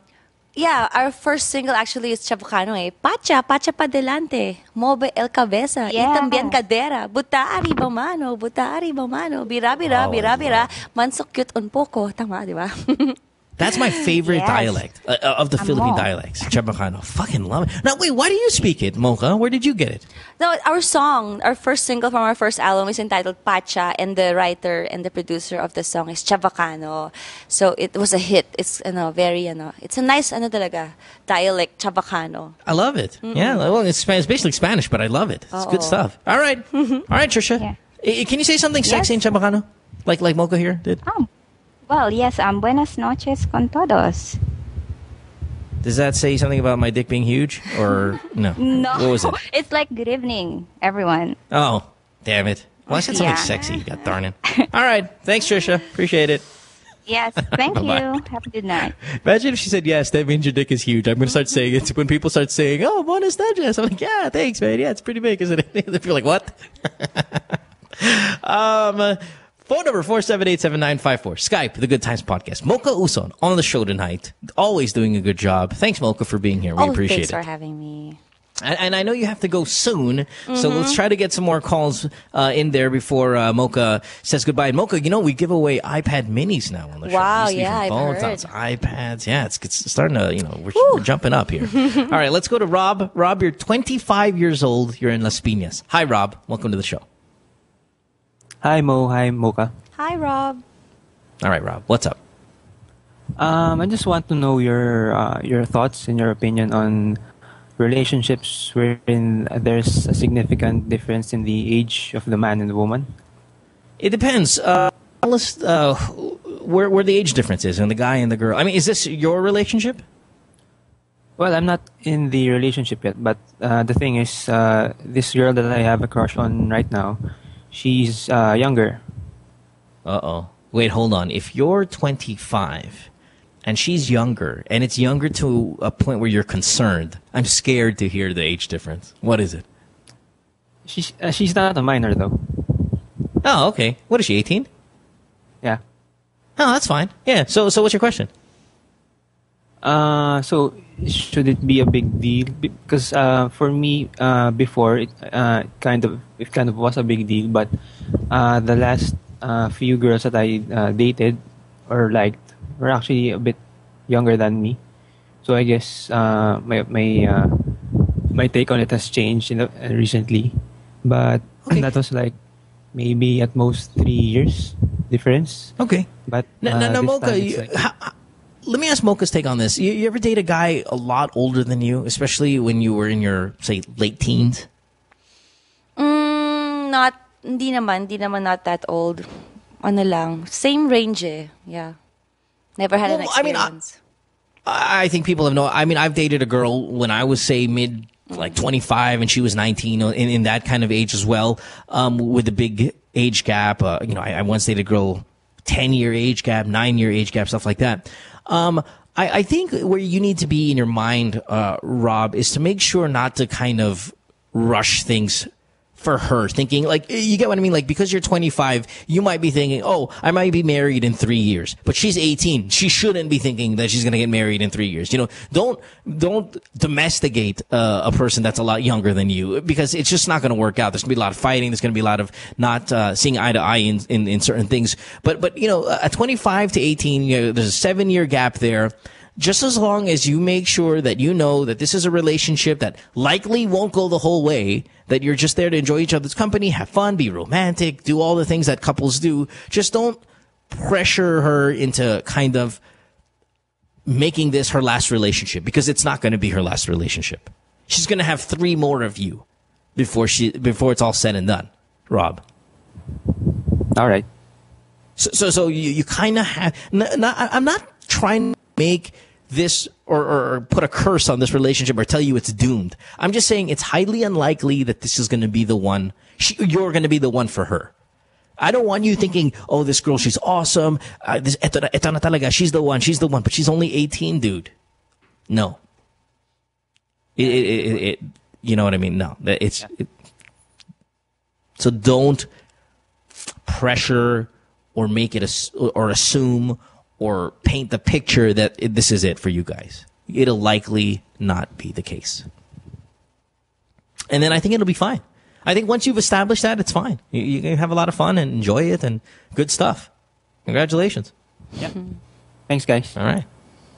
Yeah, our first single actually is Chabacano eh. Pacha, pacha pa delante. Move el cabeza. Y también cadera. Buta arriba mano. Buta arriba mano. Bira, bira, Oh, bira, bira. Manso cute un poco. Tama, di ba? That's my favorite Yes. dialect uh, uh, of the Philippine Amo. dialects. Chabacano. Fucking love it. Now, wait, why do you speak it, Mocha? Where did you get it? No, our song, our first single from our first album is entitled Pacha, and the writer and the producer of the song is Chabacano. So it was a hit. It's ano, very ano, it's a nice ano talaga dialect Chabacano. I love it. Yeah, well, it's, it's basically Spanish, but I love it. It's good stuff. All right. All right, Trisha. I- Can you say something sexy in Chabacano? Like like Mocha here did? Well, yes. Um, buenas noches con todos. Does that say something about my dick being huge? Or no? No. What was it? It's like good evening, everyone. Oh, damn it. Well, I said something Yeah. sexy. God darn it. All right. Thanks, Trisha. Appreciate it. Yes. Thank you. Have a good night. Imagine if she said yes, that means your dick is huge. I'm going to start saying it when people start saying, oh, bonus noches. I'm like, yeah, thanks, man. Yeah, it's pretty big, isn't it? They feel like, what? um, phone number 478-7954. Skype, The Good Times Podcast. Mocha Uson on the show tonight. Always doing a good job. Thanks, Mocha, for being here. We oh, appreciate thanks it. Thanks for having me. And, and I know you have to go soon, so Mhm. let's try to get some more calls uh, in there before uh, Mocha says goodbye. And Mocha, you know, we give away iPad minis now on the show. Wow, yeah, I've heard. iPads. Yeah, it's, it's starting to, you know, we're, we're jumping up here. All right, let's go to Rob. Rob, you're 25 years old. You're in Las Piñas. Hi, Rob. Welcome to the show. Hi Mo, hi Mocha. Hi, Rob. All right, Rob, what's up? Um, I just want to know your uh, your thoughts and your opinion on relationships wherein there's a significant difference in the age of the man and the woman. It depends. Uh, tell us uh, where, where the age difference is in the guy and the girl. I mean, is this your relationship? Well, I'm not in the relationship yet, but uh, the thing is, uh, this girl that I have a crush on right now, she's uh, younger. Uh oh. Wait, hold on. If you're 25 and she's younger, and it's younger to a point where you're concerned, I'm scared to hear the age difference. What is it? She's uh, she's not a minor though. Oh, okay. What is she? 18? Yeah. Oh, that's fine. Yeah. So, so what's your question? Uh, so should it be a big deal? Because uh, for me, uh, before it uh, kind of it kind of was a big deal, but uh, the last uh, few girls that I uh, dated or liked were actually a bit younger than me. So I guess uh, my my uh, my take on it has changed in the, uh, recently, but that was like maybe at most three years difference. Okay, but uh, no, no this Mocha. time You, like- how, let me ask Mocha's take on this. You, you ever date a guy a lot older than you, especially when you were in your, say, late teens? Mm, not, hindi naman, hindi naman not that old. Ano lang, same range eh. Yeah. Never had an Well, I mean, I- experience. I think people have no. I mean, I've dated a girl when I was say mid like 25 and she was 19 in, in that kind of age as well, um, with a big age gap. Uh, you know, I, I once dated a girl 10 year age gap, nine year age gap, stuff like that. Um, I, I think where you need to be in your mind, uh, Rob, is to make sure not to kind of rush things for her thinking like you get what I mean? Like because you're 25 you might be thinking oh I might be married in 3 years. But she's 18 she shouldn't be thinking that she's going to get married in 3 years. You know don't don't domesticate uh, a person that's a lot younger than you because it's just not going to work out. There's going to be a lot of fighting. There's going to be a lot of not uh, seeing eye to eye in, in in certain things. But but you know at 25 to 18 you know there's a 7 year gap there just as long as you make sure that you know that this is a relationship that likely won't go the whole way, that you're just there to enjoy each other's company, have fun, be romantic, do all the things that couples do. Just don't pressure her into kind of making this her last relationship because it's not going to be her last relationship. She's going to have three more of you before she before it's all said and done. Rob. All right. So so, so you, you kind of have. I'm not trying to make this or, or, or put a curse on this relationship or tell you it's doomed. I'm just saying it's highly unlikely that this is going to be the one. She, you're going to be the one for her. I don't want you thinking, oh, this girl, she's awesome. Uh, this, eto, eto na talaga, she's the one, she's the one, but she's only 18, dude. No. It, it, it, it you know what I mean? No. It's, it, so don't pressure or make it ass- or assume or paint the picture that this is it for you guys. It'll likely not be the case. And then I think it'll be fine. I think once you've established that, it's fine. You, you can have a lot of fun and enjoy it and good stuff. Congratulations. Yeah. Mm-hmm. Thanks, guys. All right.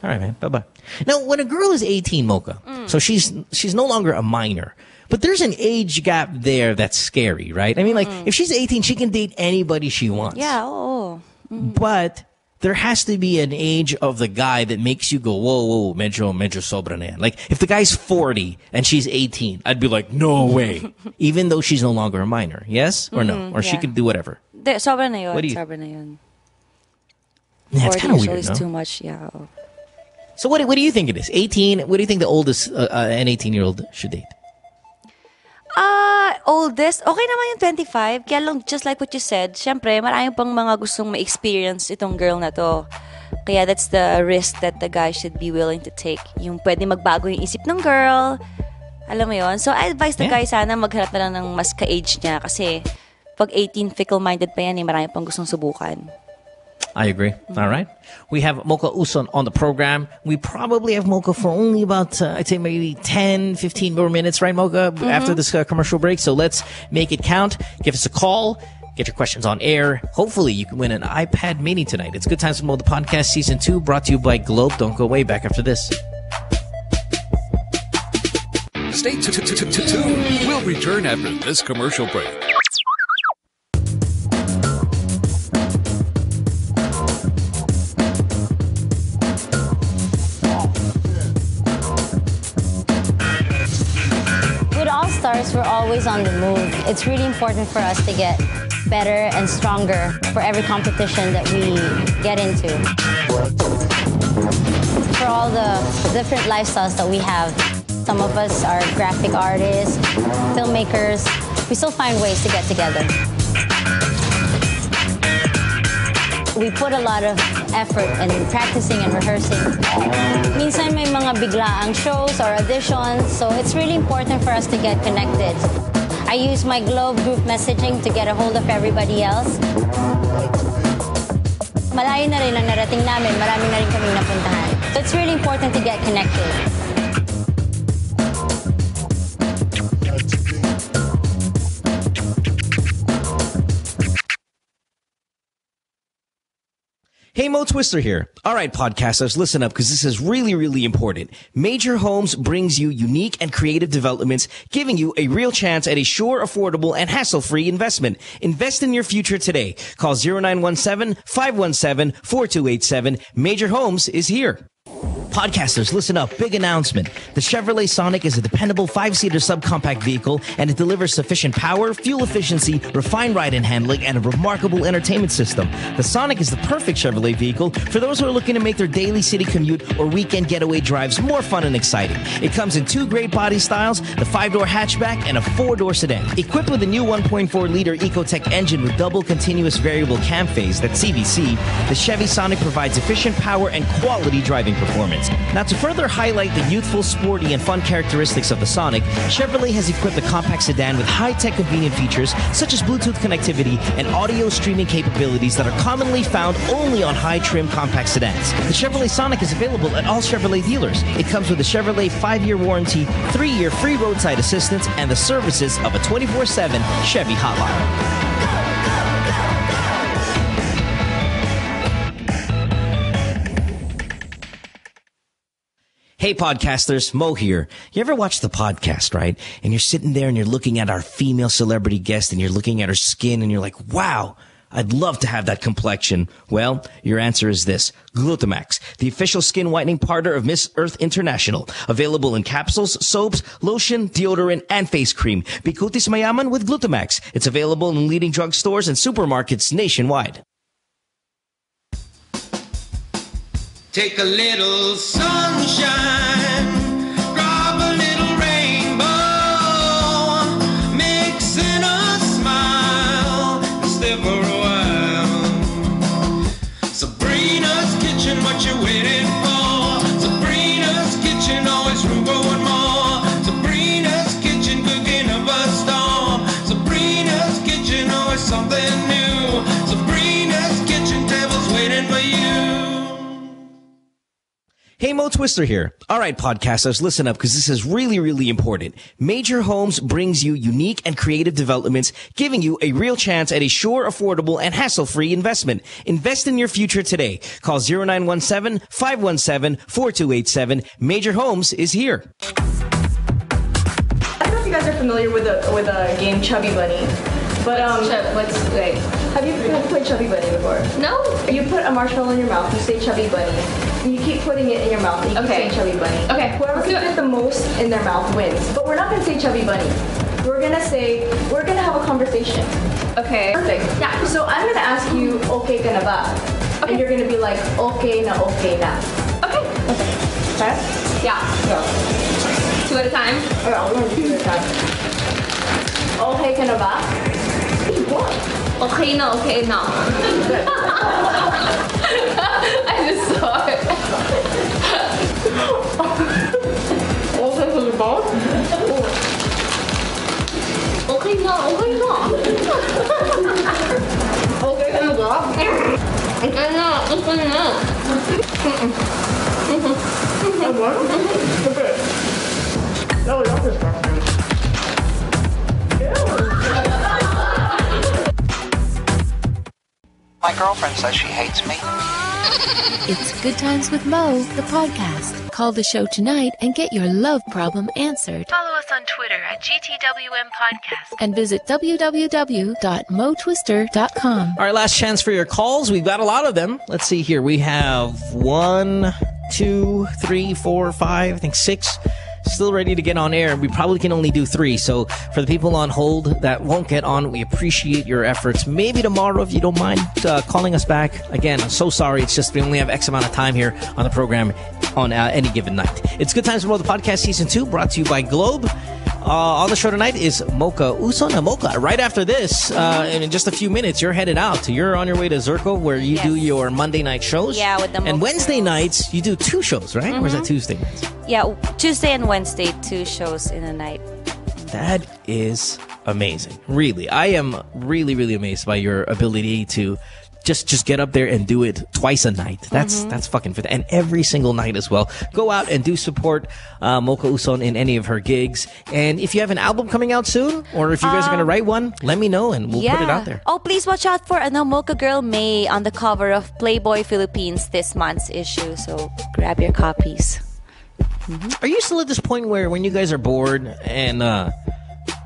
All right, man. Bye bye. Now, when a girl is 18, Mocha, mm. so she's she's no longer a minor, but there's an age gap there that's scary, right? I mean, like mm. if she's 18, she can date anybody she wants. Yeah, oo. But there has to be an age of the guy that makes you go, whoa, whoa, medyo, medyo sobra na yan. Like, if the guy's 40 and she's 18, I'd be like, no way. Even though she's no longer a minor. Yes or no? Mhm, Or she could do whatever. De, sobra na yun. What do you- Sobra na yun. Yeah, it's kind of weird, no? too much, yeah. So what, do- what do you think it is? 18, what do you think the oldest uh, uh, an 18-year-old should date? Ah, oldest, okay naman yung 25. Kaya lang, just like what you said, syempre, marami pang mga gustong ma-experience itong girl na to. Kaya that's the risk that the guy should be willing to take. Yung pwede magbago yung isip ng girl. Alam mo yon So, I advise the Yeah. guy sana maghanap na lang ng mas ka-age niya. Kasi, pag 18, fickle-minded pa yan, eh, marami pang gustong subukan. I agree. All right. We have Mocha Uson on the program. We probably have Mocha for only about, uh, I'd say maybe 10, 15 more minutes, right, Mocha, after this uh, commercial break. So let's make it count. Give us a call. Get your questions on air. Hopefully, you can win an iPad mini tonight. It's Good Times with Mo, the podcast, season two, brought to you by Globe. Don't go away. Back after this. Stay tuned. We'll return after this commercial break. Stars, we're always on the move. It's really important for us to get better and stronger for every competition that we get into. For all the different lifestyles that we have, some of us are graphic artists, filmmakers. We still find ways to get together. We put a lot of effort in practicing and rehearsing. Minsan may mga biglaang shows or auditions, so it's really important for us to get connected. I use my Globe group messaging to get a hold of everybody else. Malayo na rin ang narating namin, marami na rin kaming napuntahan. So it's really important to get connected. Hey, Mo Twister here. All right, podcasters, listen up because this is really, really important. Major Homes brings you unique and creative developments, giving you a real chance at a sure, affordable, and hassle-free investment. Invest in your future today. Call 0917-517-4287. Major Homes is here. Podcasters, listen up. Big announcement. The Chevrolet Sonic is a dependable five-seater subcompact vehicle and it delivers sufficient power, fuel efficiency, refined ride and handling, and a remarkable entertainment system. The Sonic is the perfect Chevrolet vehicle for those who are looking to make their daily city commute or weekend getaway drives more fun and exciting. It comes in two great body styles, the five-door hatchback and a four-door sedan. Equipped with a new 1.4-liter Ecotec engine with double continuous variable cam phase, that's CVC, the Chevy Sonic provides efficient power and quality driving performance. Now, to further highlight the youthful, sporty, and fun characteristics of the Sonic, Chevrolet has equipped the compact sedan with high-tech convenient features such as Bluetooth connectivity and audio streaming capabilities that are commonly found only on high-trim compact sedans. The Chevrolet Sonic is available at all Chevrolet dealers. It comes with a Chevrolet 5-year warranty, 3-year free roadside assistance, and the services of a 24-7 Chevy hotline. Hey, podcasters, Mo here. You ever watch the podcast, right? And you're sitting there and you're looking at our female celebrity guest and you're looking at her skin and you're like, wow, I'd love to have that complexion. Well, your answer is this. Glutamax, the official skin whitening partner of Miss Earth International. Available in capsules, soaps, lotion, deodorant, and face cream. Bikutis Mayaman with Glutamax. It's available in leading drugstores and supermarkets nationwide. Take a little sunshine, Hey, Mo Twister here. All right, podcasters, listen up because this is really, really important. Major Homes brings you unique and creative developments, giving you a real chance at a sure, affordable, and hassle-free investment. Invest in your future today. Call 0917-517-4287. Major Homes is here. I don't know if you guys are familiar with a with a game Chubby Bunny, but um, what's like? Have you, have you played Chubby Bunny before? No. You put a marshmallow in your mouth. You say Chubby Bunny. And you keep putting it in your mouth. And you Okay. keep saying Chubby Bunny. Okay, Whoever can fit the most in their mouth wins. But we're not gonna say Chubby Bunny. We're gonna say we're gonna have a conversation. Okay. Perfect. Yeah. So I'm gonna ask you, okay, ka na ba? And you're gonna be like, okay na, okay na. Okay. Okay. Yeah. Go. Two at a time. Okay, we're gonna do this time. Okay ka na ba? What? Okay no, okay no. My girlfriend says she hates me. It's Good Times with Mo, the podcast. Call the show tonight and get your love problem answered. Follow us on Twitter at GTWM Podcast. And visit www.motwister.com. All right, last chance for your calls. We've got a lot of them. Let's see here. We have one, two, three, four, five, I think six still ready to get on air. We probably can only do three. So for the people on hold that won't get on, we appreciate your efforts. Maybe tomorrow, if you don't mind uh, calling us back. Again, I'm so sorry. It's just we only have X amount of time here on the program on uh, any given night. It's Good Times Mo, the podcast season two, brought to you by Globe. Uh, on the show tonight is Mocha Usona Mocha. Right after this, uh, and in just a few minutes, you're headed out. You're on your way to Zirkoh, where you do your Monday night shows. Yeah, with the And Wednesday nights, you do two shows, right? Or is that Mhm. Tuesday nights? Yeah, Tuesday and Wednesday, two shows in a night. That is amazing. Really, I am really, really amazed by your ability to just just get up there and do it twice a night. That's Mhm. that's fucking fit. And every single night as well. Go out and do support uh, Mocha Uson in any of her gigs. And if you have an album coming out soon, or if you guys are going to Um, write one, let me know and we'll yeah. put it out there. Oh, please watch out for ano, Mocha Girl May on the cover of Playboy Philippines this month's issue. So grab your copies. Are you still at this point where when you guys are bored and uh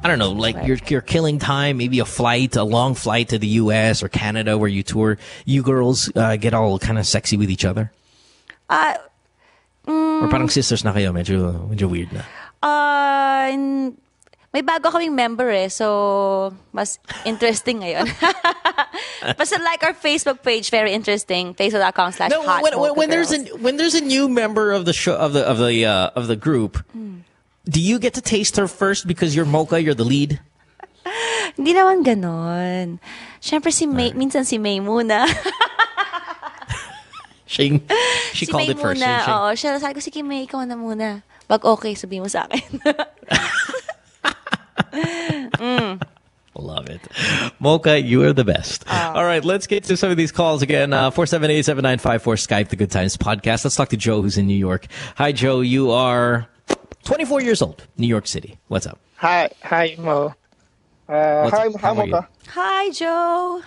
I don't know, like you're you're killing time, maybe a flight, a long flight to the US or Canada where you tour, you girls uh, get all kind of sexy with each other? Uh, Or parang sisters na kayo, medyo, medyo weird na. uh, in- may bago kaming member eh, so mas interesting ngayon. Basta like our Facebook page, very interesting. Facebook.com slash No, when, when, when there's a when there's a new member of the show of the of the uh, of the group, do you get to taste her first because you're Mocha, you're the lead? Hindi naman ganon. Siyempre si May, minsan si May muna. Shing. She si called May it first, Muna, didn't she? Oo, siya, sabi ko, sige May, ikaw na muna. Pag okay, sabihin mo sa akin. mm. Love it. Mocha, you are the best. All right, let's get to some of these calls again. Uh, 478-7954, Skype, The Good Times Podcast. Let's talk to Joe, who's in New York. Hi, Joe. You are 24 years old, New York City. What's up? Hi, hi Mo. Uh, What's hi, up? hi How are you? Mocha. Hi, Joe.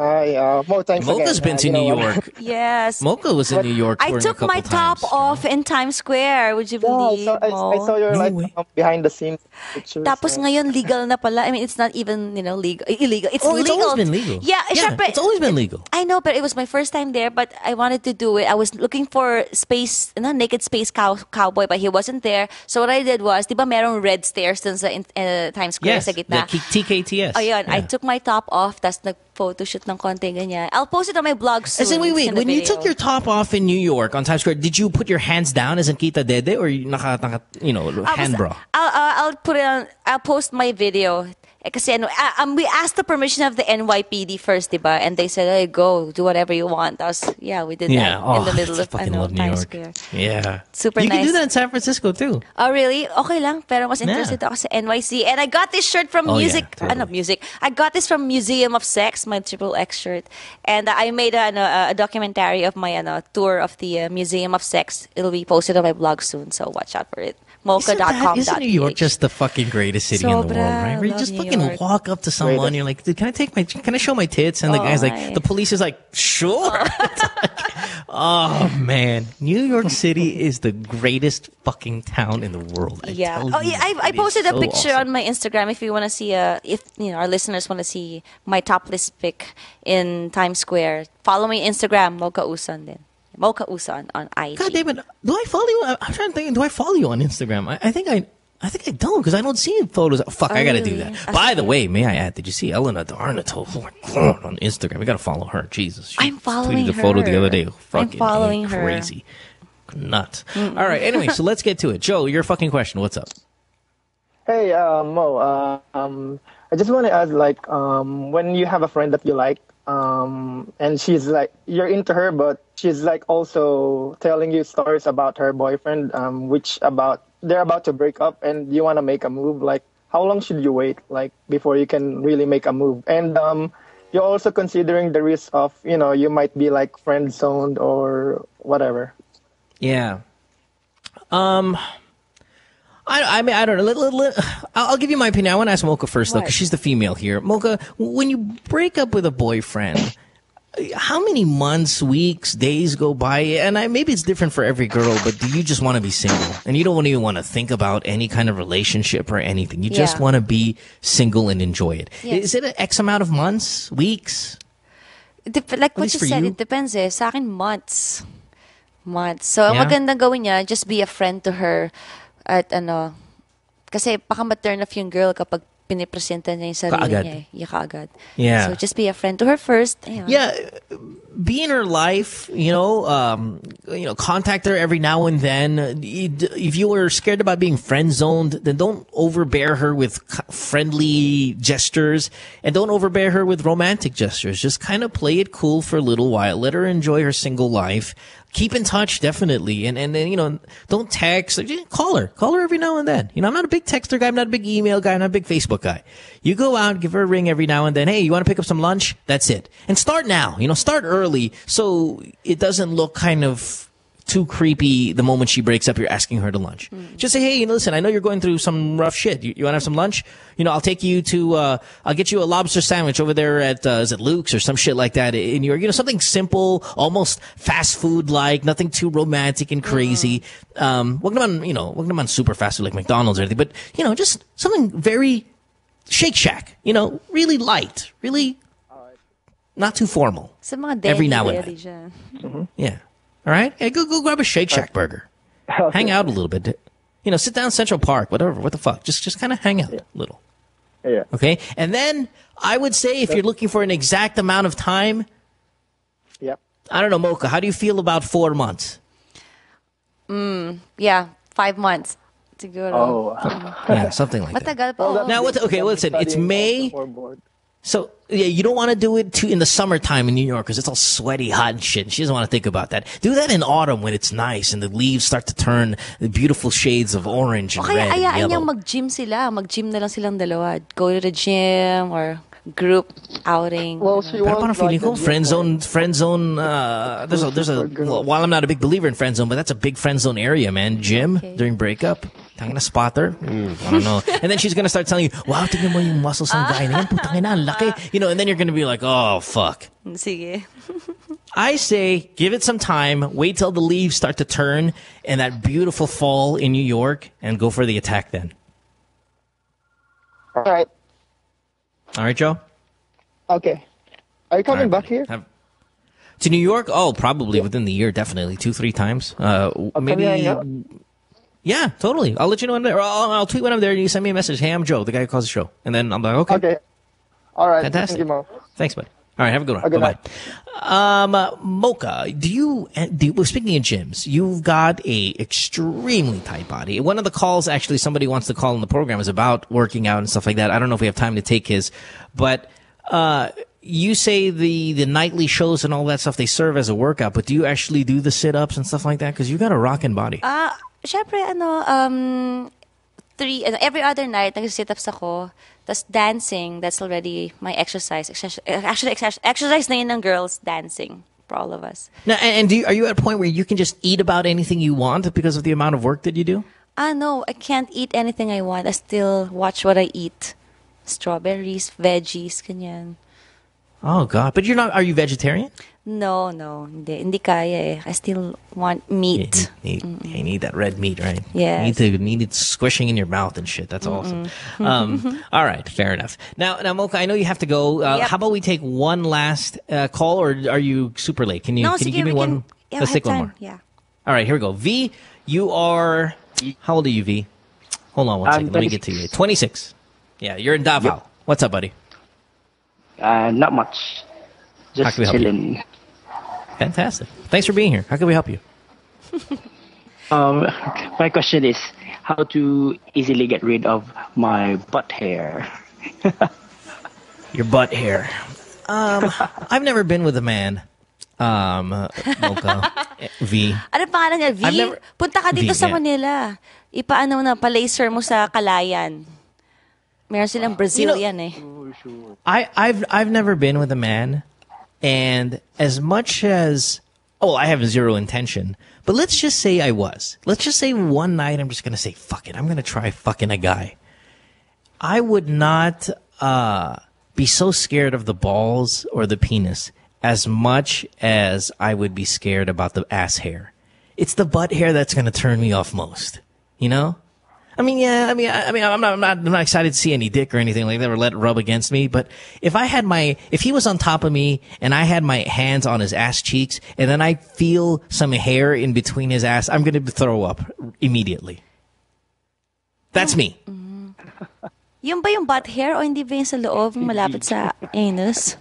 Hi, uh, Mo. Thanks Mocha's again. been Uh, to you know New what? York. Yes. Mocha was in New York I touring a took my top times. off in Times Square. Would you believe, I, I Mo? saw your like um, behind the scenes pictures. Tapos ngayon, legal na pala. I mean, it's not even, you know, legal. illegal. It's Oh, it's legal. always been legal. Yeah, Yeah, syempre, it's always been legal. I know, but it was my first time there, but I wanted to do it. I was looking for space, no, naked space cow, cowboy, but he wasn't there. So what I did was, di ba merong red stairs dun sa in, uh, Times Square Yes, sa gitna? the K- TKTS. Ayun, I took my top off, tas nag-photoshoot ng konti ganyan. I'll post it on my blog soon. I said, wait, wait. in When you took your top off in New York on Times Square, did you put your hands down as in kita dede or you naka, naka you know, hand bra? I'll, uh, I'll put it on, I'll post my video. Eh, kasi ano, ah, um, we asked the permission of the NYPD first, diba? And they said, hey, go, do whatever you want. Tapos, yeah, we did Yeah. that Oh, in the middle of ano, Times Square. Yeah. Super you can do that in San Francisco too. Oh, really? Okay lang. Pero mas Yeah. interested ako sa NYC. And I got this shirt from Oh, yeah, Music. ano, Music. I got this from Museum of Sex, my Triple X shirt. And uh, I made a, ano, a documentary of my ano, tour of the uh, Museum of Sex. It'll be posted on my blog soon, so watch out for it. Isn't, that, isn't New York just the fucking greatest city in the world, right? Where you just New fucking York. walk up to someone, you're like, "Dude, can I take my, can I show my tits? And the Oh, guy's like, my. the police is like, sure. oh man, New York City is the greatest fucking town in the world. I Yeah. Oh, yeah. I, I posted a so picture awesome. on my Instagram if you want to see uh if you know our listeners want to see my topless pic in Times Square. Follow me Instagram, Mocha Uson din. Mocha Uson on IG. God damn it! Do I follow you? I'm trying to think. Do I follow you on Instagram? I, I think I. I think I don't because I don't see photos. Fuck, I Oh, gotta do really? that. By the way, may I add? Did you see Elena Darnato oh on Instagram? We gotta follow her. Jesus, she I'm following tweeted a photo the her. other day. I'm Fucking following her. crazy, nut. All right. Anyway, so let's get to it. Joe, your fucking question. What's up? Hey, uh, Mo. Uh, um, I just want to ask, like, um, when you have a friend that you like, um, and she's like, you're into her, but she's like also telling you stories about her boyfriend, um, which about they're about to break up, and you want to make a move. Like, how long should you wait, like, before you can really make a move? And um, you're also considering the risk of, you know, you might be like friend zoned or whatever. Yeah. Um. I, I mean, I don't know. Let- let- let- I'll give you my opinion. I want to ask Mocha first, though, because she's the female here. Mocha, when you break up with a boyfriend, how many months, weeks, days go by? And I, maybe it's different for every girl, but do you just want to be single? And you don't even want to think about any kind of relationship or anything. You just want to be single and enjoy it. Is it an X amount of months, weeks? Dep- like what you said, you. it depends eh. Sa akin, months. Months. So, ang Yeah? magandang gawin niya, just be a friend to her at ano, kasi baka ma-turn off yung girl kapag pinipresenta niya yung sarili Kaagad. niya eh. Yeah, kaagad. Yeah. So, just be a friend to her first. Ayun. Yeah, be in her life. You know, um, you know, contact her every now and then. If you are scared about being friend zoned, then don't overbear her with friendly gestures, and don't overbear her with romantic gestures. Just kind of play it cool for a little while. Let her enjoy her single life. Keep in touch, definitely, and and then you know, don't text. Call her, call her every now and then. You know, I'm not a big texter guy. I'm not a big email guy. I'm not a big Facebook guy. You go out, give her a ring every now and then. Hey, you want to pick up some lunch? That's it. And start now. You know, start early so it doesn't look kind of too creepy the moment she breaks up. You're asking her to lunch. Just say, hey, you know, listen, I know you're going through some rough shit. You, you want to have some lunch? You know, I'll take you to, uh, I'll get you a lobster sandwich over there at, uh, is it Luke's or some shit like that in your, you know, something simple, almost fast food like, nothing too romantic and crazy. Um, wag naman, you know, wag naman super fast food like McDonald's or anything, but, you know, just something very Shake Shack, you know, really light, really not too formal. Every now and deli dyan. Yeah. All right. Hey, go go grab a Shake Shack burger. Hang out a little bit. You know, sit down Central Park, whatever. What the fuck? Just just kind of hang out a little. Yeah. Okay. And then I would say if you're looking for an exact amount of time, Yep. I don't know, Mocha. How do you feel about four months? Mm, yeah, five months. Siguro. Oh. Yeah, something like that. Matagal pa. Now, what? Okay, listen. It's May. So yeah, you don't want to do it too in the summertime in New York because it's all sweaty, hot, and shit. She doesn't want to think about that. Do that in autumn when it's nice and the leaves start to turn the beautiful shades of orange O and oh, kaya red and ayaan niyang mag-gym sila. Mag-gym na lang silang dalawa. Go to the gym or group outing. Well, she Pero parang feeling ko, friend zone, friend zone, uh, there's a, there's a, well, while I'm not a big believer in friend zone, but that's a big friend zone area, man. Gym during breakup. Tangin na spot her. Mm, I don't know. And then she's gonna start telling you, wow, tingnan mo yung muscles ng guy na yan. Putang ina, ang laki. You know, and then you're gonna be like, oh, fuck. Sige. I say give it some time, wait till the leaves start to turn and that beautiful fall in New York and go for the attack then. All right. All right, Joe? Okay. Are you coming right, back here? Have- to New York? Oh, probably within the year, definitely. Two, three times. Uh, maybe. Yeah, totally. I'll let you know when I'm there. I'll, I'll tweet when I'm there and you send me a message. Hey, I'm Joe, the guy who calls the show. And then I'm like, okay. Okay. All right. Fantastic. Thank you, Mo. Thanks, buddy. All right, have a good one. Okay, Bye bye. Um, uh, Mocha, do you, uh, do you, well, speaking of gyms, you've got a extremely tight body. One of the calls, actually, somebody wants to call in the program is about working out and stuff like that. I don't know if we have time to take his, but, uh, you say the, the nightly shows and all that stuff, they serve as a workout, but do you actually do the sit-ups and stuff like that? Cause you got a rocking body. Ah, syempre, ano, um, three, ano, every other night, nag-sit-ups ako. Tapos dancing, that's already my exercise. Actually, exercise, exercise na yun ng girls, dancing, for all of us. Now, and, you, are you at a point where you can just eat about anything you want because of the amount of work that you do? Ah, no, I can't eat anything I want. I still watch what I eat. Strawberries, veggies, ganyan. Oh God! But you're not. Are you vegetarian? No, no, hindi. Hindi kaya eh. I still want meat. You need, you need that red meat, right? Yeah. You need to need it squishing in your mouth and shit. That's awesome. Mm-mm. Um, all right, fair enough. Now, now, Mocha, I know you have to go. Uh, Yep. How about we take one last uh, call, or are you super late? Can you no, can you give me one? Can, yeah, Let's I take have one more. Yeah. All right, here we go. V, you are. How old are you, V? Hold on one I'm second. Let me get to you. Twenty six. Yeah, you're in Davao. What's up, buddy? Uh, not much. How Just can we help you? chilling. Fantastic. Thanks for being here. How can we help you? Um, my question is how to easily get rid of my butt hair. Your butt hair. Um, I've never been with a man. Um, uh, Mocha, V. Ano pangalan niya? V? I've never- Punta ka dito V, sa yeah. Manila. Ipaano na, pa-laser mo sa Calayan. Meron silang Brazilian eh. I, I've I've never been with a man, and as much as oh, I have zero intention. But let's just say I was. Let's just say one night I'm just gonna say fuck it. I'm gonna try fucking a guy. I would not uh, be so scared of the balls or the penis as much as I would be scared about the ass hair. It's the butt hair that's gonna turn me off most. You know. I mean, yeah. I mean, I, I mean, I'm not, I'm not, I'm not excited to see any dick or anything like that, or let it rub against me. But if I had my, if he was on top of me and I had my hands on his ass cheeks, and then I feel some hair in between his ass, I'm gonna throw up immediately. That's me. Yung ba yung butt hair o hindi ba yung sa loob, malapit sa anus?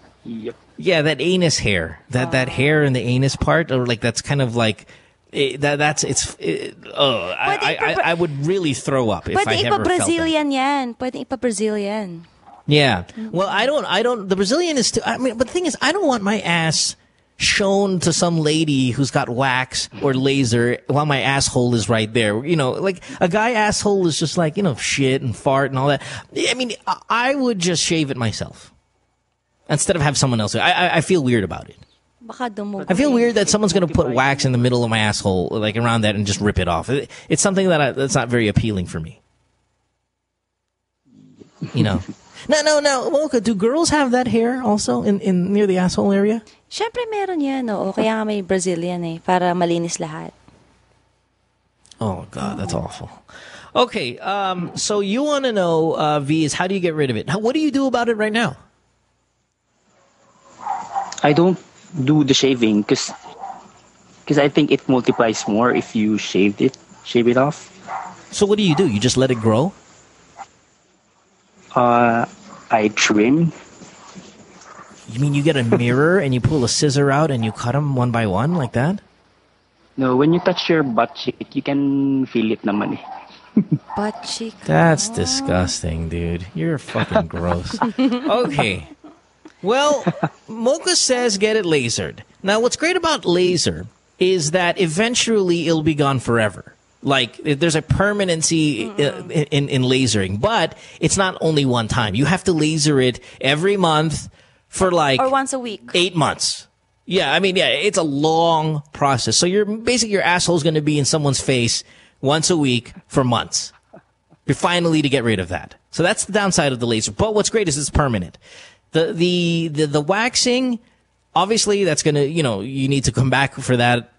Yeah, that anus hair, that that ah. hair in the anus part, or like that's kind of like. It, that that's it's it, oh I, I, I would really throw up if I ever felt that. yan. Pwede ipa-Brazilian. Yeah. Well, I don't. I don't. The Brazilian is too. I mean, but the thing is, I don't want my ass shown to some lady who's got wax or laser while my asshole is right there. You know, like a guy asshole is just like you know shit and fart and all that. I mean, I- I would just shave it myself instead of have someone else. I I, I feel weird about it. Baka dumugo. I feel weird that someone's going to put wax in the middle of my asshole, like around that, and just rip it off. It, it's something that I, that's not very appealing for me. You know. No, no, no. Mocha, do girls have that hair also in, in near the asshole area? Siyempre meron yan, oo. Kaya may Brazilian eh, para malinis lahat. Oh God, that's awful. Okay, um, so you want to know, uh, V, is how do you get rid of it? How, what do you do about it right now? I don't do the shaving because because I think it multiplies more if you shaved it, shave it off. So what do you do? You just let it grow? Uh, I trim. You mean you get a mirror and you pull a scissor out and you cut them one by one like that? No, when you touch your butt cheek, you can feel it naman eh. Butt cheek. That's disgusting, dude. You're fucking gross. Okay. Well, Mocha says get it lasered. Now, what's great about laser is that eventually it'll be gone forever. Like there's a permanency uh, in in lasering, but it's not only one time. You have to laser it every month for like or once a week. eight months. Yeah, I mean, yeah, it's a long process. So you're basically your asshole's going to be in someone's face once a week for months. You're finally to get rid of that. So that's the downside of the laser. But what's great is it's permanent. The the the, the waxing, obviously, that's going to you know you need to come back for that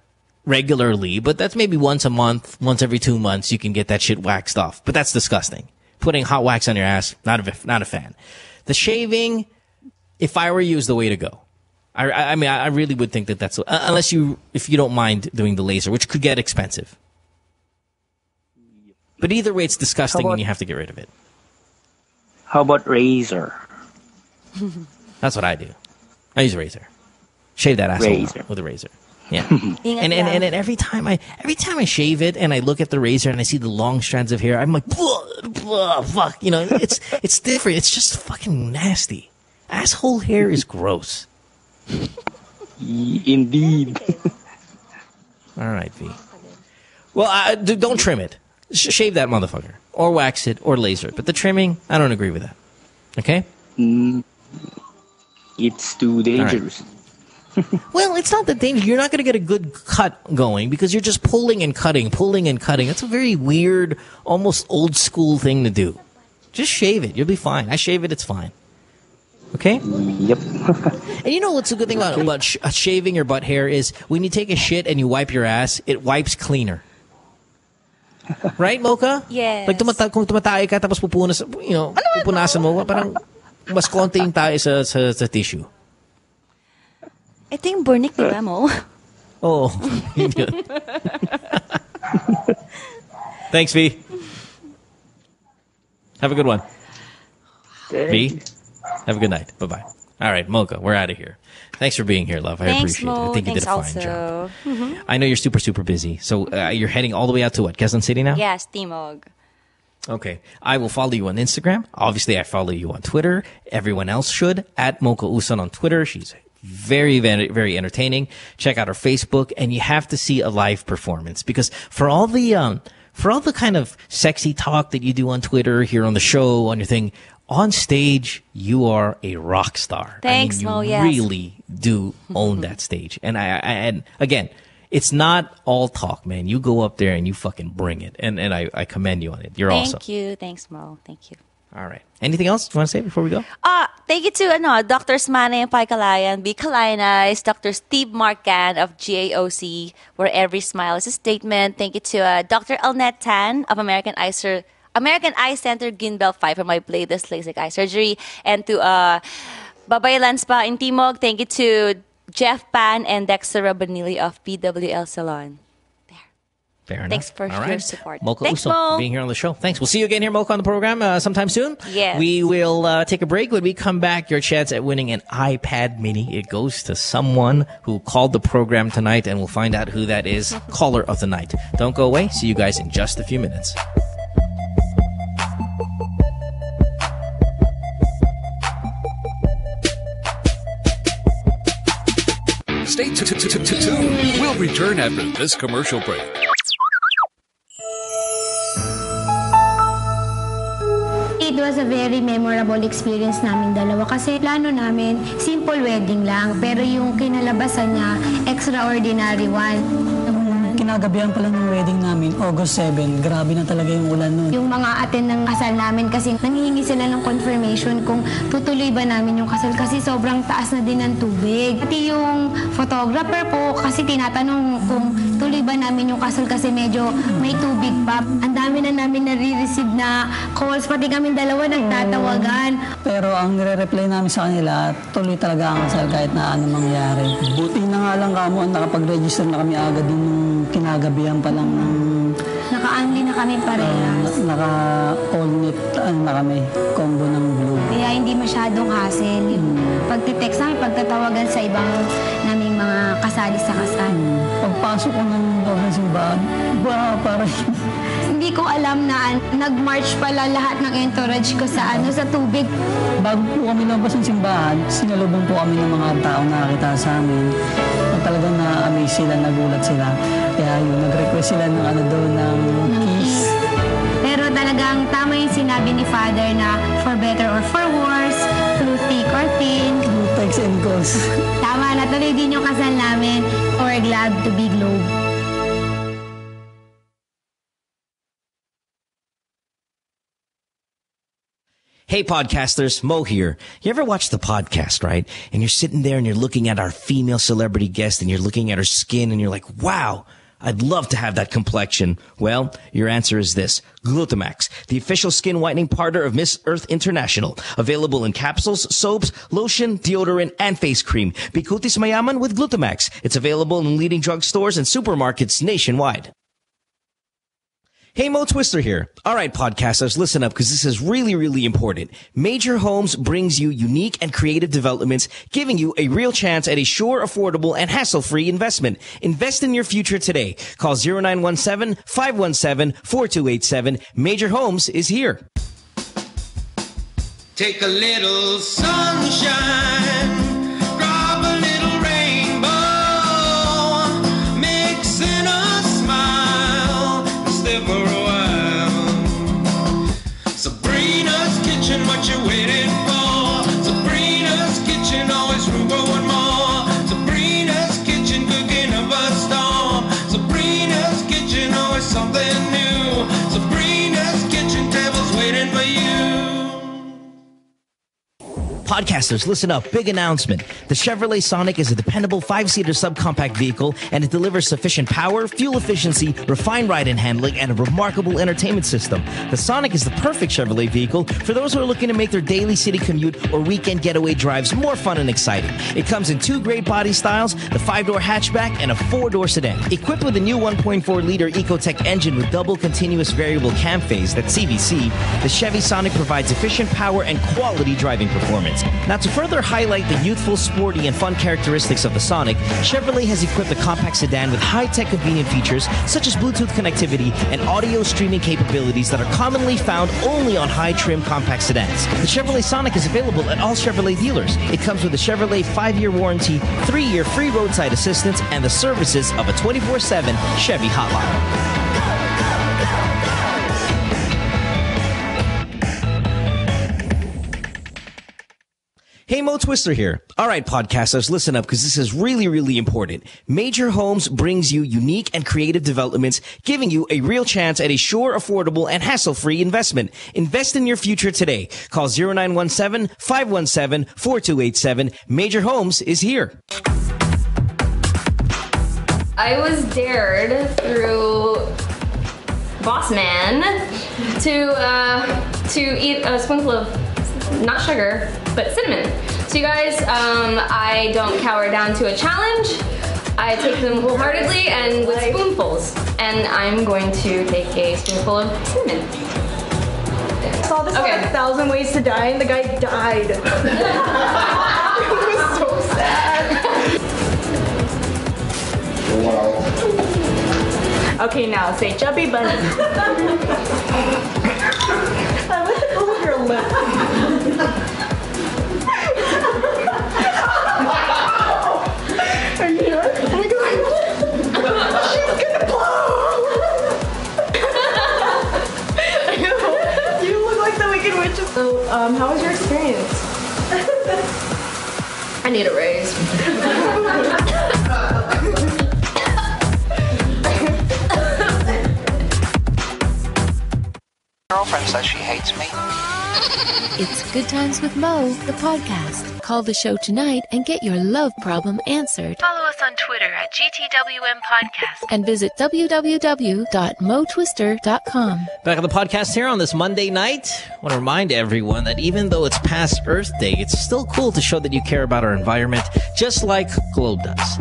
regularly. But that's maybe once a month, once every two months, you can get that shit waxed off. But that's disgusting. Putting hot wax on your ass, not a not a fan. The shaving, if I were you, is the way to go. I, I mean, I really would think that that's uh, unless you if you don't mind doing the laser, which could get expensive. But either way, it's disgusting, and you have to get rid of it. How about razor? That's what I do. I use a razor. Shave that asshole Razor. with a razor. Yeah. And, and, and and every time I every time I shave it and I look at the razor and I see the long strands of hair, I'm like, "Blah, blah, fuck. You know, it's it's different. It's just fucking nasty. Asshole hair is gross. Indeed. All right, V. Well, I, d- don't trim it. Sh- shave that motherfucker, or wax it, or laser it. But the trimming, I don't agree with that. Okay. Mm, it's too dangerous. Well, it's not that dangerous. You're not going to get a good cut going because you're just pulling and cutting, pulling and cutting. That's a very weird, almost old school thing to do. Just shave it. You'll be fine. I shave it. It's fine. Okay? Yep. and you know what's a good thing about, about sh- uh, shaving your butt hair is when you take a shit and you wipe your ass, it wipes cleaner. Right, Mocha? Yeah. Like tumata kung tumatay ka tapos pupunas, you know, pupunasan mo, parang mas konti yung tayo sa, sa, sa tissue. Ito yung burnick, di ba mo? Oh, yun yun. Thanks, V. Have a good one. V, have a good night. Bye bye. All right, Mocha, we're out of here. Thanks for being here, love. I Thanks, appreciate it. I think Thanks you did a fine also. job. Mhm. I know you're super, super busy. So uh, you're heading all the way out to what? Quezon City now? Yes, Timog. Okay. I will follow you on Instagram. Obviously, I follow you on Twitter. Everyone else should. At Mocha Uson on Twitter. She's very, very, very entertaining. Check out her Facebook and you have to see a live performance because for all the, um, for all the kind of sexy talk that you do on Twitter, here on the show, on your thing, on stage, you are a rock star. Thanks, I mean, you Mo, yes. really do own that stage. And I, I, and again, it's not all talk, man. You go up there and you fucking bring it. And, and I, I commend you on it. You're Thank awesome. Thank you. Thanks, Mo. Thank you. All right. Anything else you want to say before we go? Ah, thank you to ano, Dr. Smana Pai Calayan, B. Kalayanize, Dr. Steve Marcan of GAOC, where every smile is a statement. Thank you to uh, Dr. Alnet Tan of American Eye Sur- American Eye Center Greenbelt 5 for my latest LASIK eye surgery. And to uh, Babay Lanspa in Timog, thank you to Jeff Pan and Dexter Rabanili of PWL Salon. Fair enough. Thanks for All your right. support. Mocha Thanks, Uso, Mo. being here on the show. Thanks. We'll see you again here, Mocha, on the program uh, sometime soon. Yes. We will uh, take a break. When we come back, your chance at winning an iPad mini. It goes to someone who called the program tonight, and we'll find out who that is. Caller of the night. Don't go away. See you guys in just a few minutes. Stay tuned. We'll return after this commercial break. It was a very memorable experience namin dalawa kasi plano namin simple wedding lang pero yung kinalabasan niya extraordinary one. Kinagabihan pala ng wedding namin, August 7. Grabe na talaga yung ulan nun. Yung mga atin ng kasal namin kasi nanghihingi sila ng confirmation kung tutuloy ba namin yung kasal kasi sobrang taas na din ng tubig. Pati yung photographer po kasi tinatanong kung tuloy ba namin yung kasal kasi medyo may tubig pa. Ang dami na namin nare-receive na calls, pati kami dalawa nagtatawagan. Pero ang nire-reply namin sa kanila, tuloy talaga ang kasal kahit na ano mangyari. Buti na nga lang kamo, nakapag-register na kami agad din nung kinagabihan pa lang ng Naka-only na kami parehas. naka-all knit ano na kami, combo ng blue. Kaya hindi masyadong hassle. Yung pagtitext namin, pagtatawagan sa ibang naming mga kasali sa kasal. Pagpasok ko ng loob ng simbahan, ba, parang hindi ko alam na nag-march pala lahat ng entourage ko sa ano sa tubig. Bago po kami labas ng simbahan, sinalubong po kami ng mga tao na nakakita sa amin. Na talagang na-amaze sila, nagulat sila. Kaya yun, nag-request sila ng ano doon, ng kiss. Pero talagang tama yung sinabi ni Father na for better or for worse, through thick or thin. Through and calls. Tama, natuloy din yung kasal namin. We're glad to be Globe. Hey podcasters, Mo here. You ever watch the podcast, right? And you're sitting there and you're looking at our female celebrity guest and you're looking at her skin and you're like, wow, I'd love to have that complexion. Well, your answer is this. Glutamax, the official skin whitening partner of Miss Earth International. Available in capsules, soaps, lotion, deodorant, and face cream. Bikutis Mayaman with Glutamax. It's available in leading drugstores and supermarkets nationwide. Hey, Mo Twister here. All right, podcasters, listen up because this is really, really important. Major Homes brings you unique and creative developments, giving you a real chance at a sure, affordable, and hassle-free investment. Invest in your future today. Call 0917-517-4287. Major Homes is here. Take a little sunshine, Podcasters, listen up. Big announcement. The Chevrolet Sonic is a dependable five-seater subcompact vehicle and it delivers sufficient power, fuel efficiency, refined ride and handling, and a remarkable entertainment system. The Sonic is the perfect Chevrolet vehicle for those who are looking to make their daily city commute or weekend getaway drives more fun and exciting. It comes in two great body styles, the five-door hatchback and a four-door sedan. Equipped with a new 1.4-liter Ecotec engine with double continuous variable cam phase, that's CVC, the Chevy Sonic provides efficient power and quality driving performance. Now, to further highlight the youthful, sporty, and fun characteristics of the Sonic, Chevrolet has equipped the compact sedan with high-tech convenient features such as Bluetooth connectivity and audio streaming capabilities that are commonly found only on high-trim compact sedans. The Chevrolet Sonic is available at all Chevrolet dealers. It comes with a Chevrolet 5-year warranty, 3-year free roadside assistance, and the services of a 24-7 Chevy hotline. Hey, Mo Twister here. All right, podcasters, listen up because this is really, really important. Major Homes brings you unique and creative developments, giving you a real chance at a sure, affordable, and hassle-free investment. Invest in your future today. Call 0917-517-4287. Major Homes is here. I was dared through Boss Man to uh, to eat a spoonful of not sugar but cinnamon. So you guys, um, I don't cower down to a challenge. I take them wholeheartedly and with spoonfuls. And I'm going to take a spoonful of cinnamon. saw this okay. like a thousand ways to die, and the guy died. it was so sad. Wow. Okay, now say chubby bunny. I like the color of your lip. So, um, how was your experience? I need a raise. Girlfriend says she hates me. It's Good Times with Mo, the podcast. Call the show tonight and get your love problem answered. Follow us on Twitter at GTWM Podcast. And visit www.motwister.com. Back on the podcast here on this Monday night. I want to remind everyone that even though it's past Earth Day, it's still cool to show that you care about our environment, just like Globe does.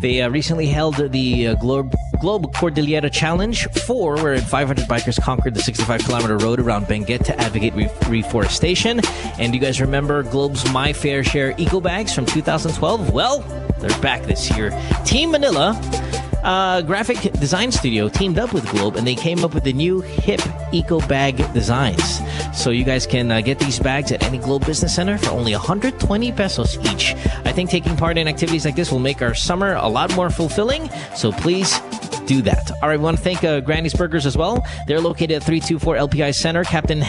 They uh, recently held the uh, Globe Globe Cordillera Challenge 4, wherein 500 bikers conquered the 65 kilometer road around Benguet to advocate re- reforestation. And you guys remember Globe's My Fair Share eco bags from 2012? Well, they're back this year. Team Manila graphic design studio teamed up with Globe and they came up with the new hip eco bag designs. So you guys can uh, get these bags at any Globe Business Center for only 120 pesos each. I think taking part in activities like this will make our summer a lot more fulfilling. So please do that. All right, we want to thank uh, Granny's Burgers as well. They're located at 324 LPI Center. Captain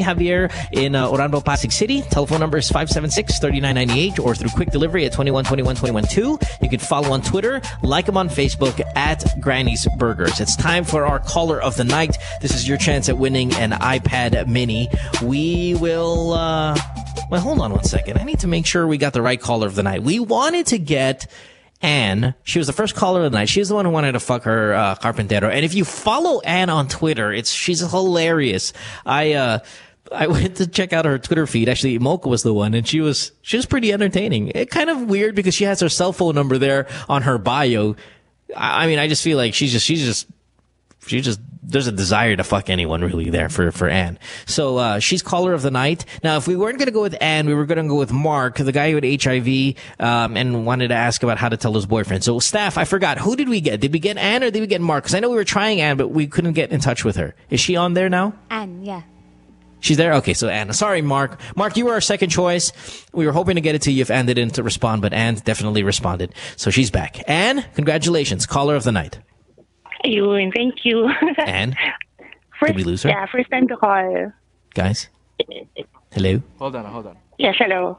Javier in uh, Orlando, Pasig City. Telephone number is 576-3998 or through quick delivery at 2121-212. You can follow on Twitter, like them on Facebook at Granny's Burgers. It's time for our caller of the night. This is your chance at winning an iPad mini. We will, uh, well, hold on one second. I need to make sure we got the right caller of the night. We wanted to get Anne. She was the first caller of the night. She's the one who wanted to fuck her uh, carpintero. And if you follow Anne on Twitter, it's she's hilarious. I uh I went to check out her Twitter feed. Actually, Mocha was the one, and she was she was pretty entertaining. It kind of weird because she has her cell phone number there on her bio. I, I mean, I just feel like she's just she's just she just there's a desire to fuck anyone really there for for Anne. So uh, she's caller of the night. Now, if we weren't going to go with Anne, we were going to go with Mark, the guy who had HIV, um, and wanted to ask about how to tell his boyfriend. So staff, I forgot who did we get? Did we get Anne or did we get Mark? Because I know we were trying Anne, but we couldn't get in touch with her. Is she on there now? And yeah. She's there? Okay, so Anna. Sorry, Mark. Mark, you were our second choice. We were hoping to get it to you if Anne didn't respond, but Anne definitely responded. So she's back. Anne, congratulations. Caller of the night. Ayun, thank you. Anne, first, did we lose her? Yeah, first time to call. Guys? Hello? Hold on, hold on. Yes, hello.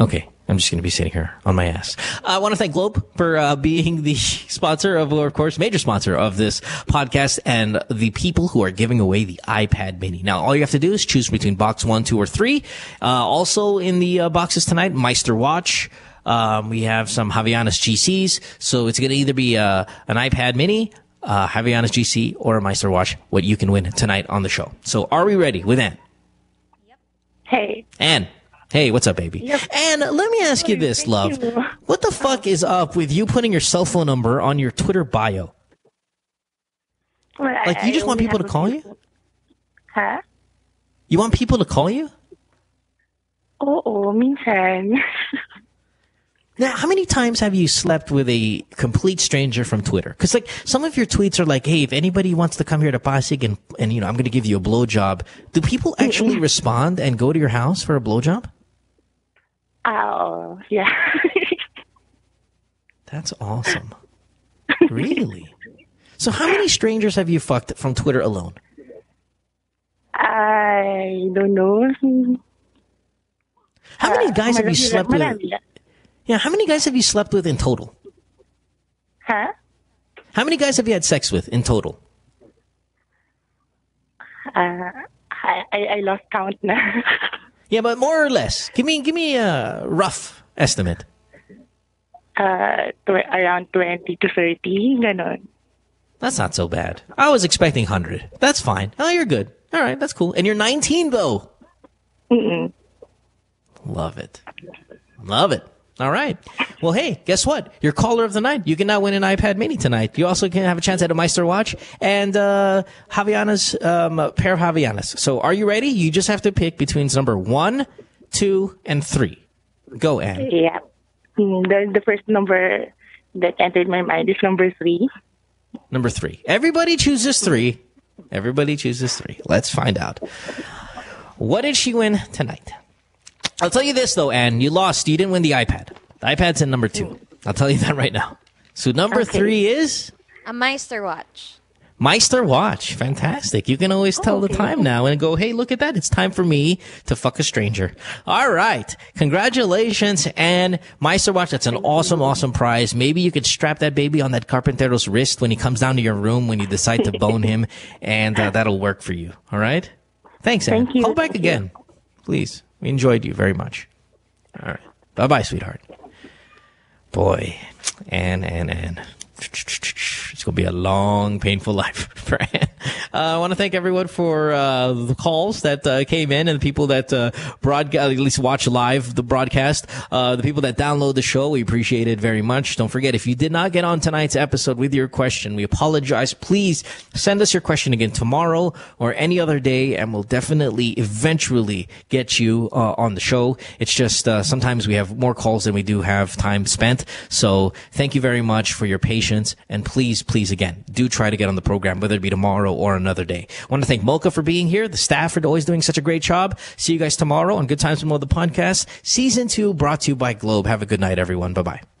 Okay. I'm just going to be sitting here on my ass. I want to thank Globe for uh, being the sponsor of, or of course, major sponsor of this podcast and the people who are giving away the iPad mini. Now, all you have to do is choose between box one, two, or three. Uh, also in the uh, boxes tonight, Meister Watch. Um, we have some Havaianas GCs. So it's going to either be uh, an iPad mini, uh, Havaianas GC, or a Meister Watch, what you can win tonight on the show. So are we ready with Ann? Hey. Ann. Hey, what's up, baby? And let me ask you this, love. What the fuck is up with you putting your cell phone number on your Twitter bio? Well, Like, you just want people to call you? Huh? You want people to call you? oh Oo, minsan. Now, how many times have you slept with a complete stranger from Twitter? Because like some of your tweets are like, "Hey, if anybody wants to come here to Pasig and and you know, I'm going to give you a blowjob." Do people actually respond and go to your house for a blowjob? Oh, yeah. That's awesome. really? So, how many strangers have you fucked from Twitter alone? I don't know. How many guys have you slept with? Yeah, how many guys have you slept with in total? Huh? How many guys have you had sex with in total? Uh, I, I, lost count na. Yeah, but more or less. Give me give me a rough estimate. uh, tw- around 20 to 30, ganon. That's not so bad. I was expecting 100. That's fine. Oh, you're good. All right, that's cool. And you're 19 though. Mm-mm. Love it. Love it. All right. Well, hey, guess what? You're caller of the night. You can now win an iPad mini tonight. You also can have a chance at a Meister watch and uh, Havaiana's um, a pair of Havaianas. So are you ready? You just have to pick between number one, two, and three. Go, Anne. Yeah. Mm, The, the first number that entered my mind is number three. Number three. Everybody chooses three. Everybody chooses three. Let's find out. What did she win tonight? I'll tell you this though, Anne. You lost. You didn't win the iPad. The iPad's in number two. I'll tell you that right now. So number Okay. three is A Meister watch. Meister Watch. Fantastic. You can always tell the time now and go, hey, look at that. It's time for me to fuck a stranger. All right. Congratulations. And Meister Watch, that's an awesome, awesome prize. Maybe you could strap that baby on that Carpentero's wrist when he comes down to your room when you decide to bone him, and uh, that'll work for you. All right? Thanks, Anne. Thank you. Call back Thank you. again. Please. We enjoyed you very much. All right. Bye bye, sweetheart. Boy. Anne, Anne, Anne. It's going to be a long, painful life for Anne. Uh, I want to thank everyone for uh, the calls that uh, came in and the people that uh, broadcast, at least watch live the broadcast. Uh, the people that download the show, we appreciate it very much. Don't forget, if you did not get on tonight's episode with your question, we apologize. Please send us your question again tomorrow or any other day, and we'll definitely eventually get you uh, on the show. It's just sometimes we have more calls than we do have time spent. So thank you very much for your patience, and please, please again, do try to get on the program, whether it be tomorrow or another day. I want to thank Mocha for being here, the staff for always doing such a great job. See you guys tomorrow on Good Times with Mo, the podcast, season two, brought to you by Globe. Have a good night, everyone. Bye bye.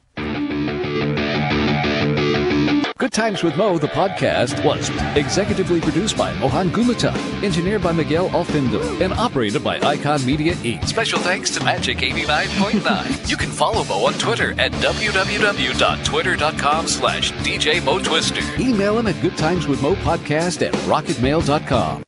Good Times with Mo, the podcast, was executively produced by Mohan Gumata, engineered by Miguel Alfindo, and operated by Icon Media Inc. Special thanks to Magic 89.9. you can follow Mo on Twitter at www.twitter.com slash DJ Mo Twister. Email him at goodtimeswithmopodcast at rocketmail.com.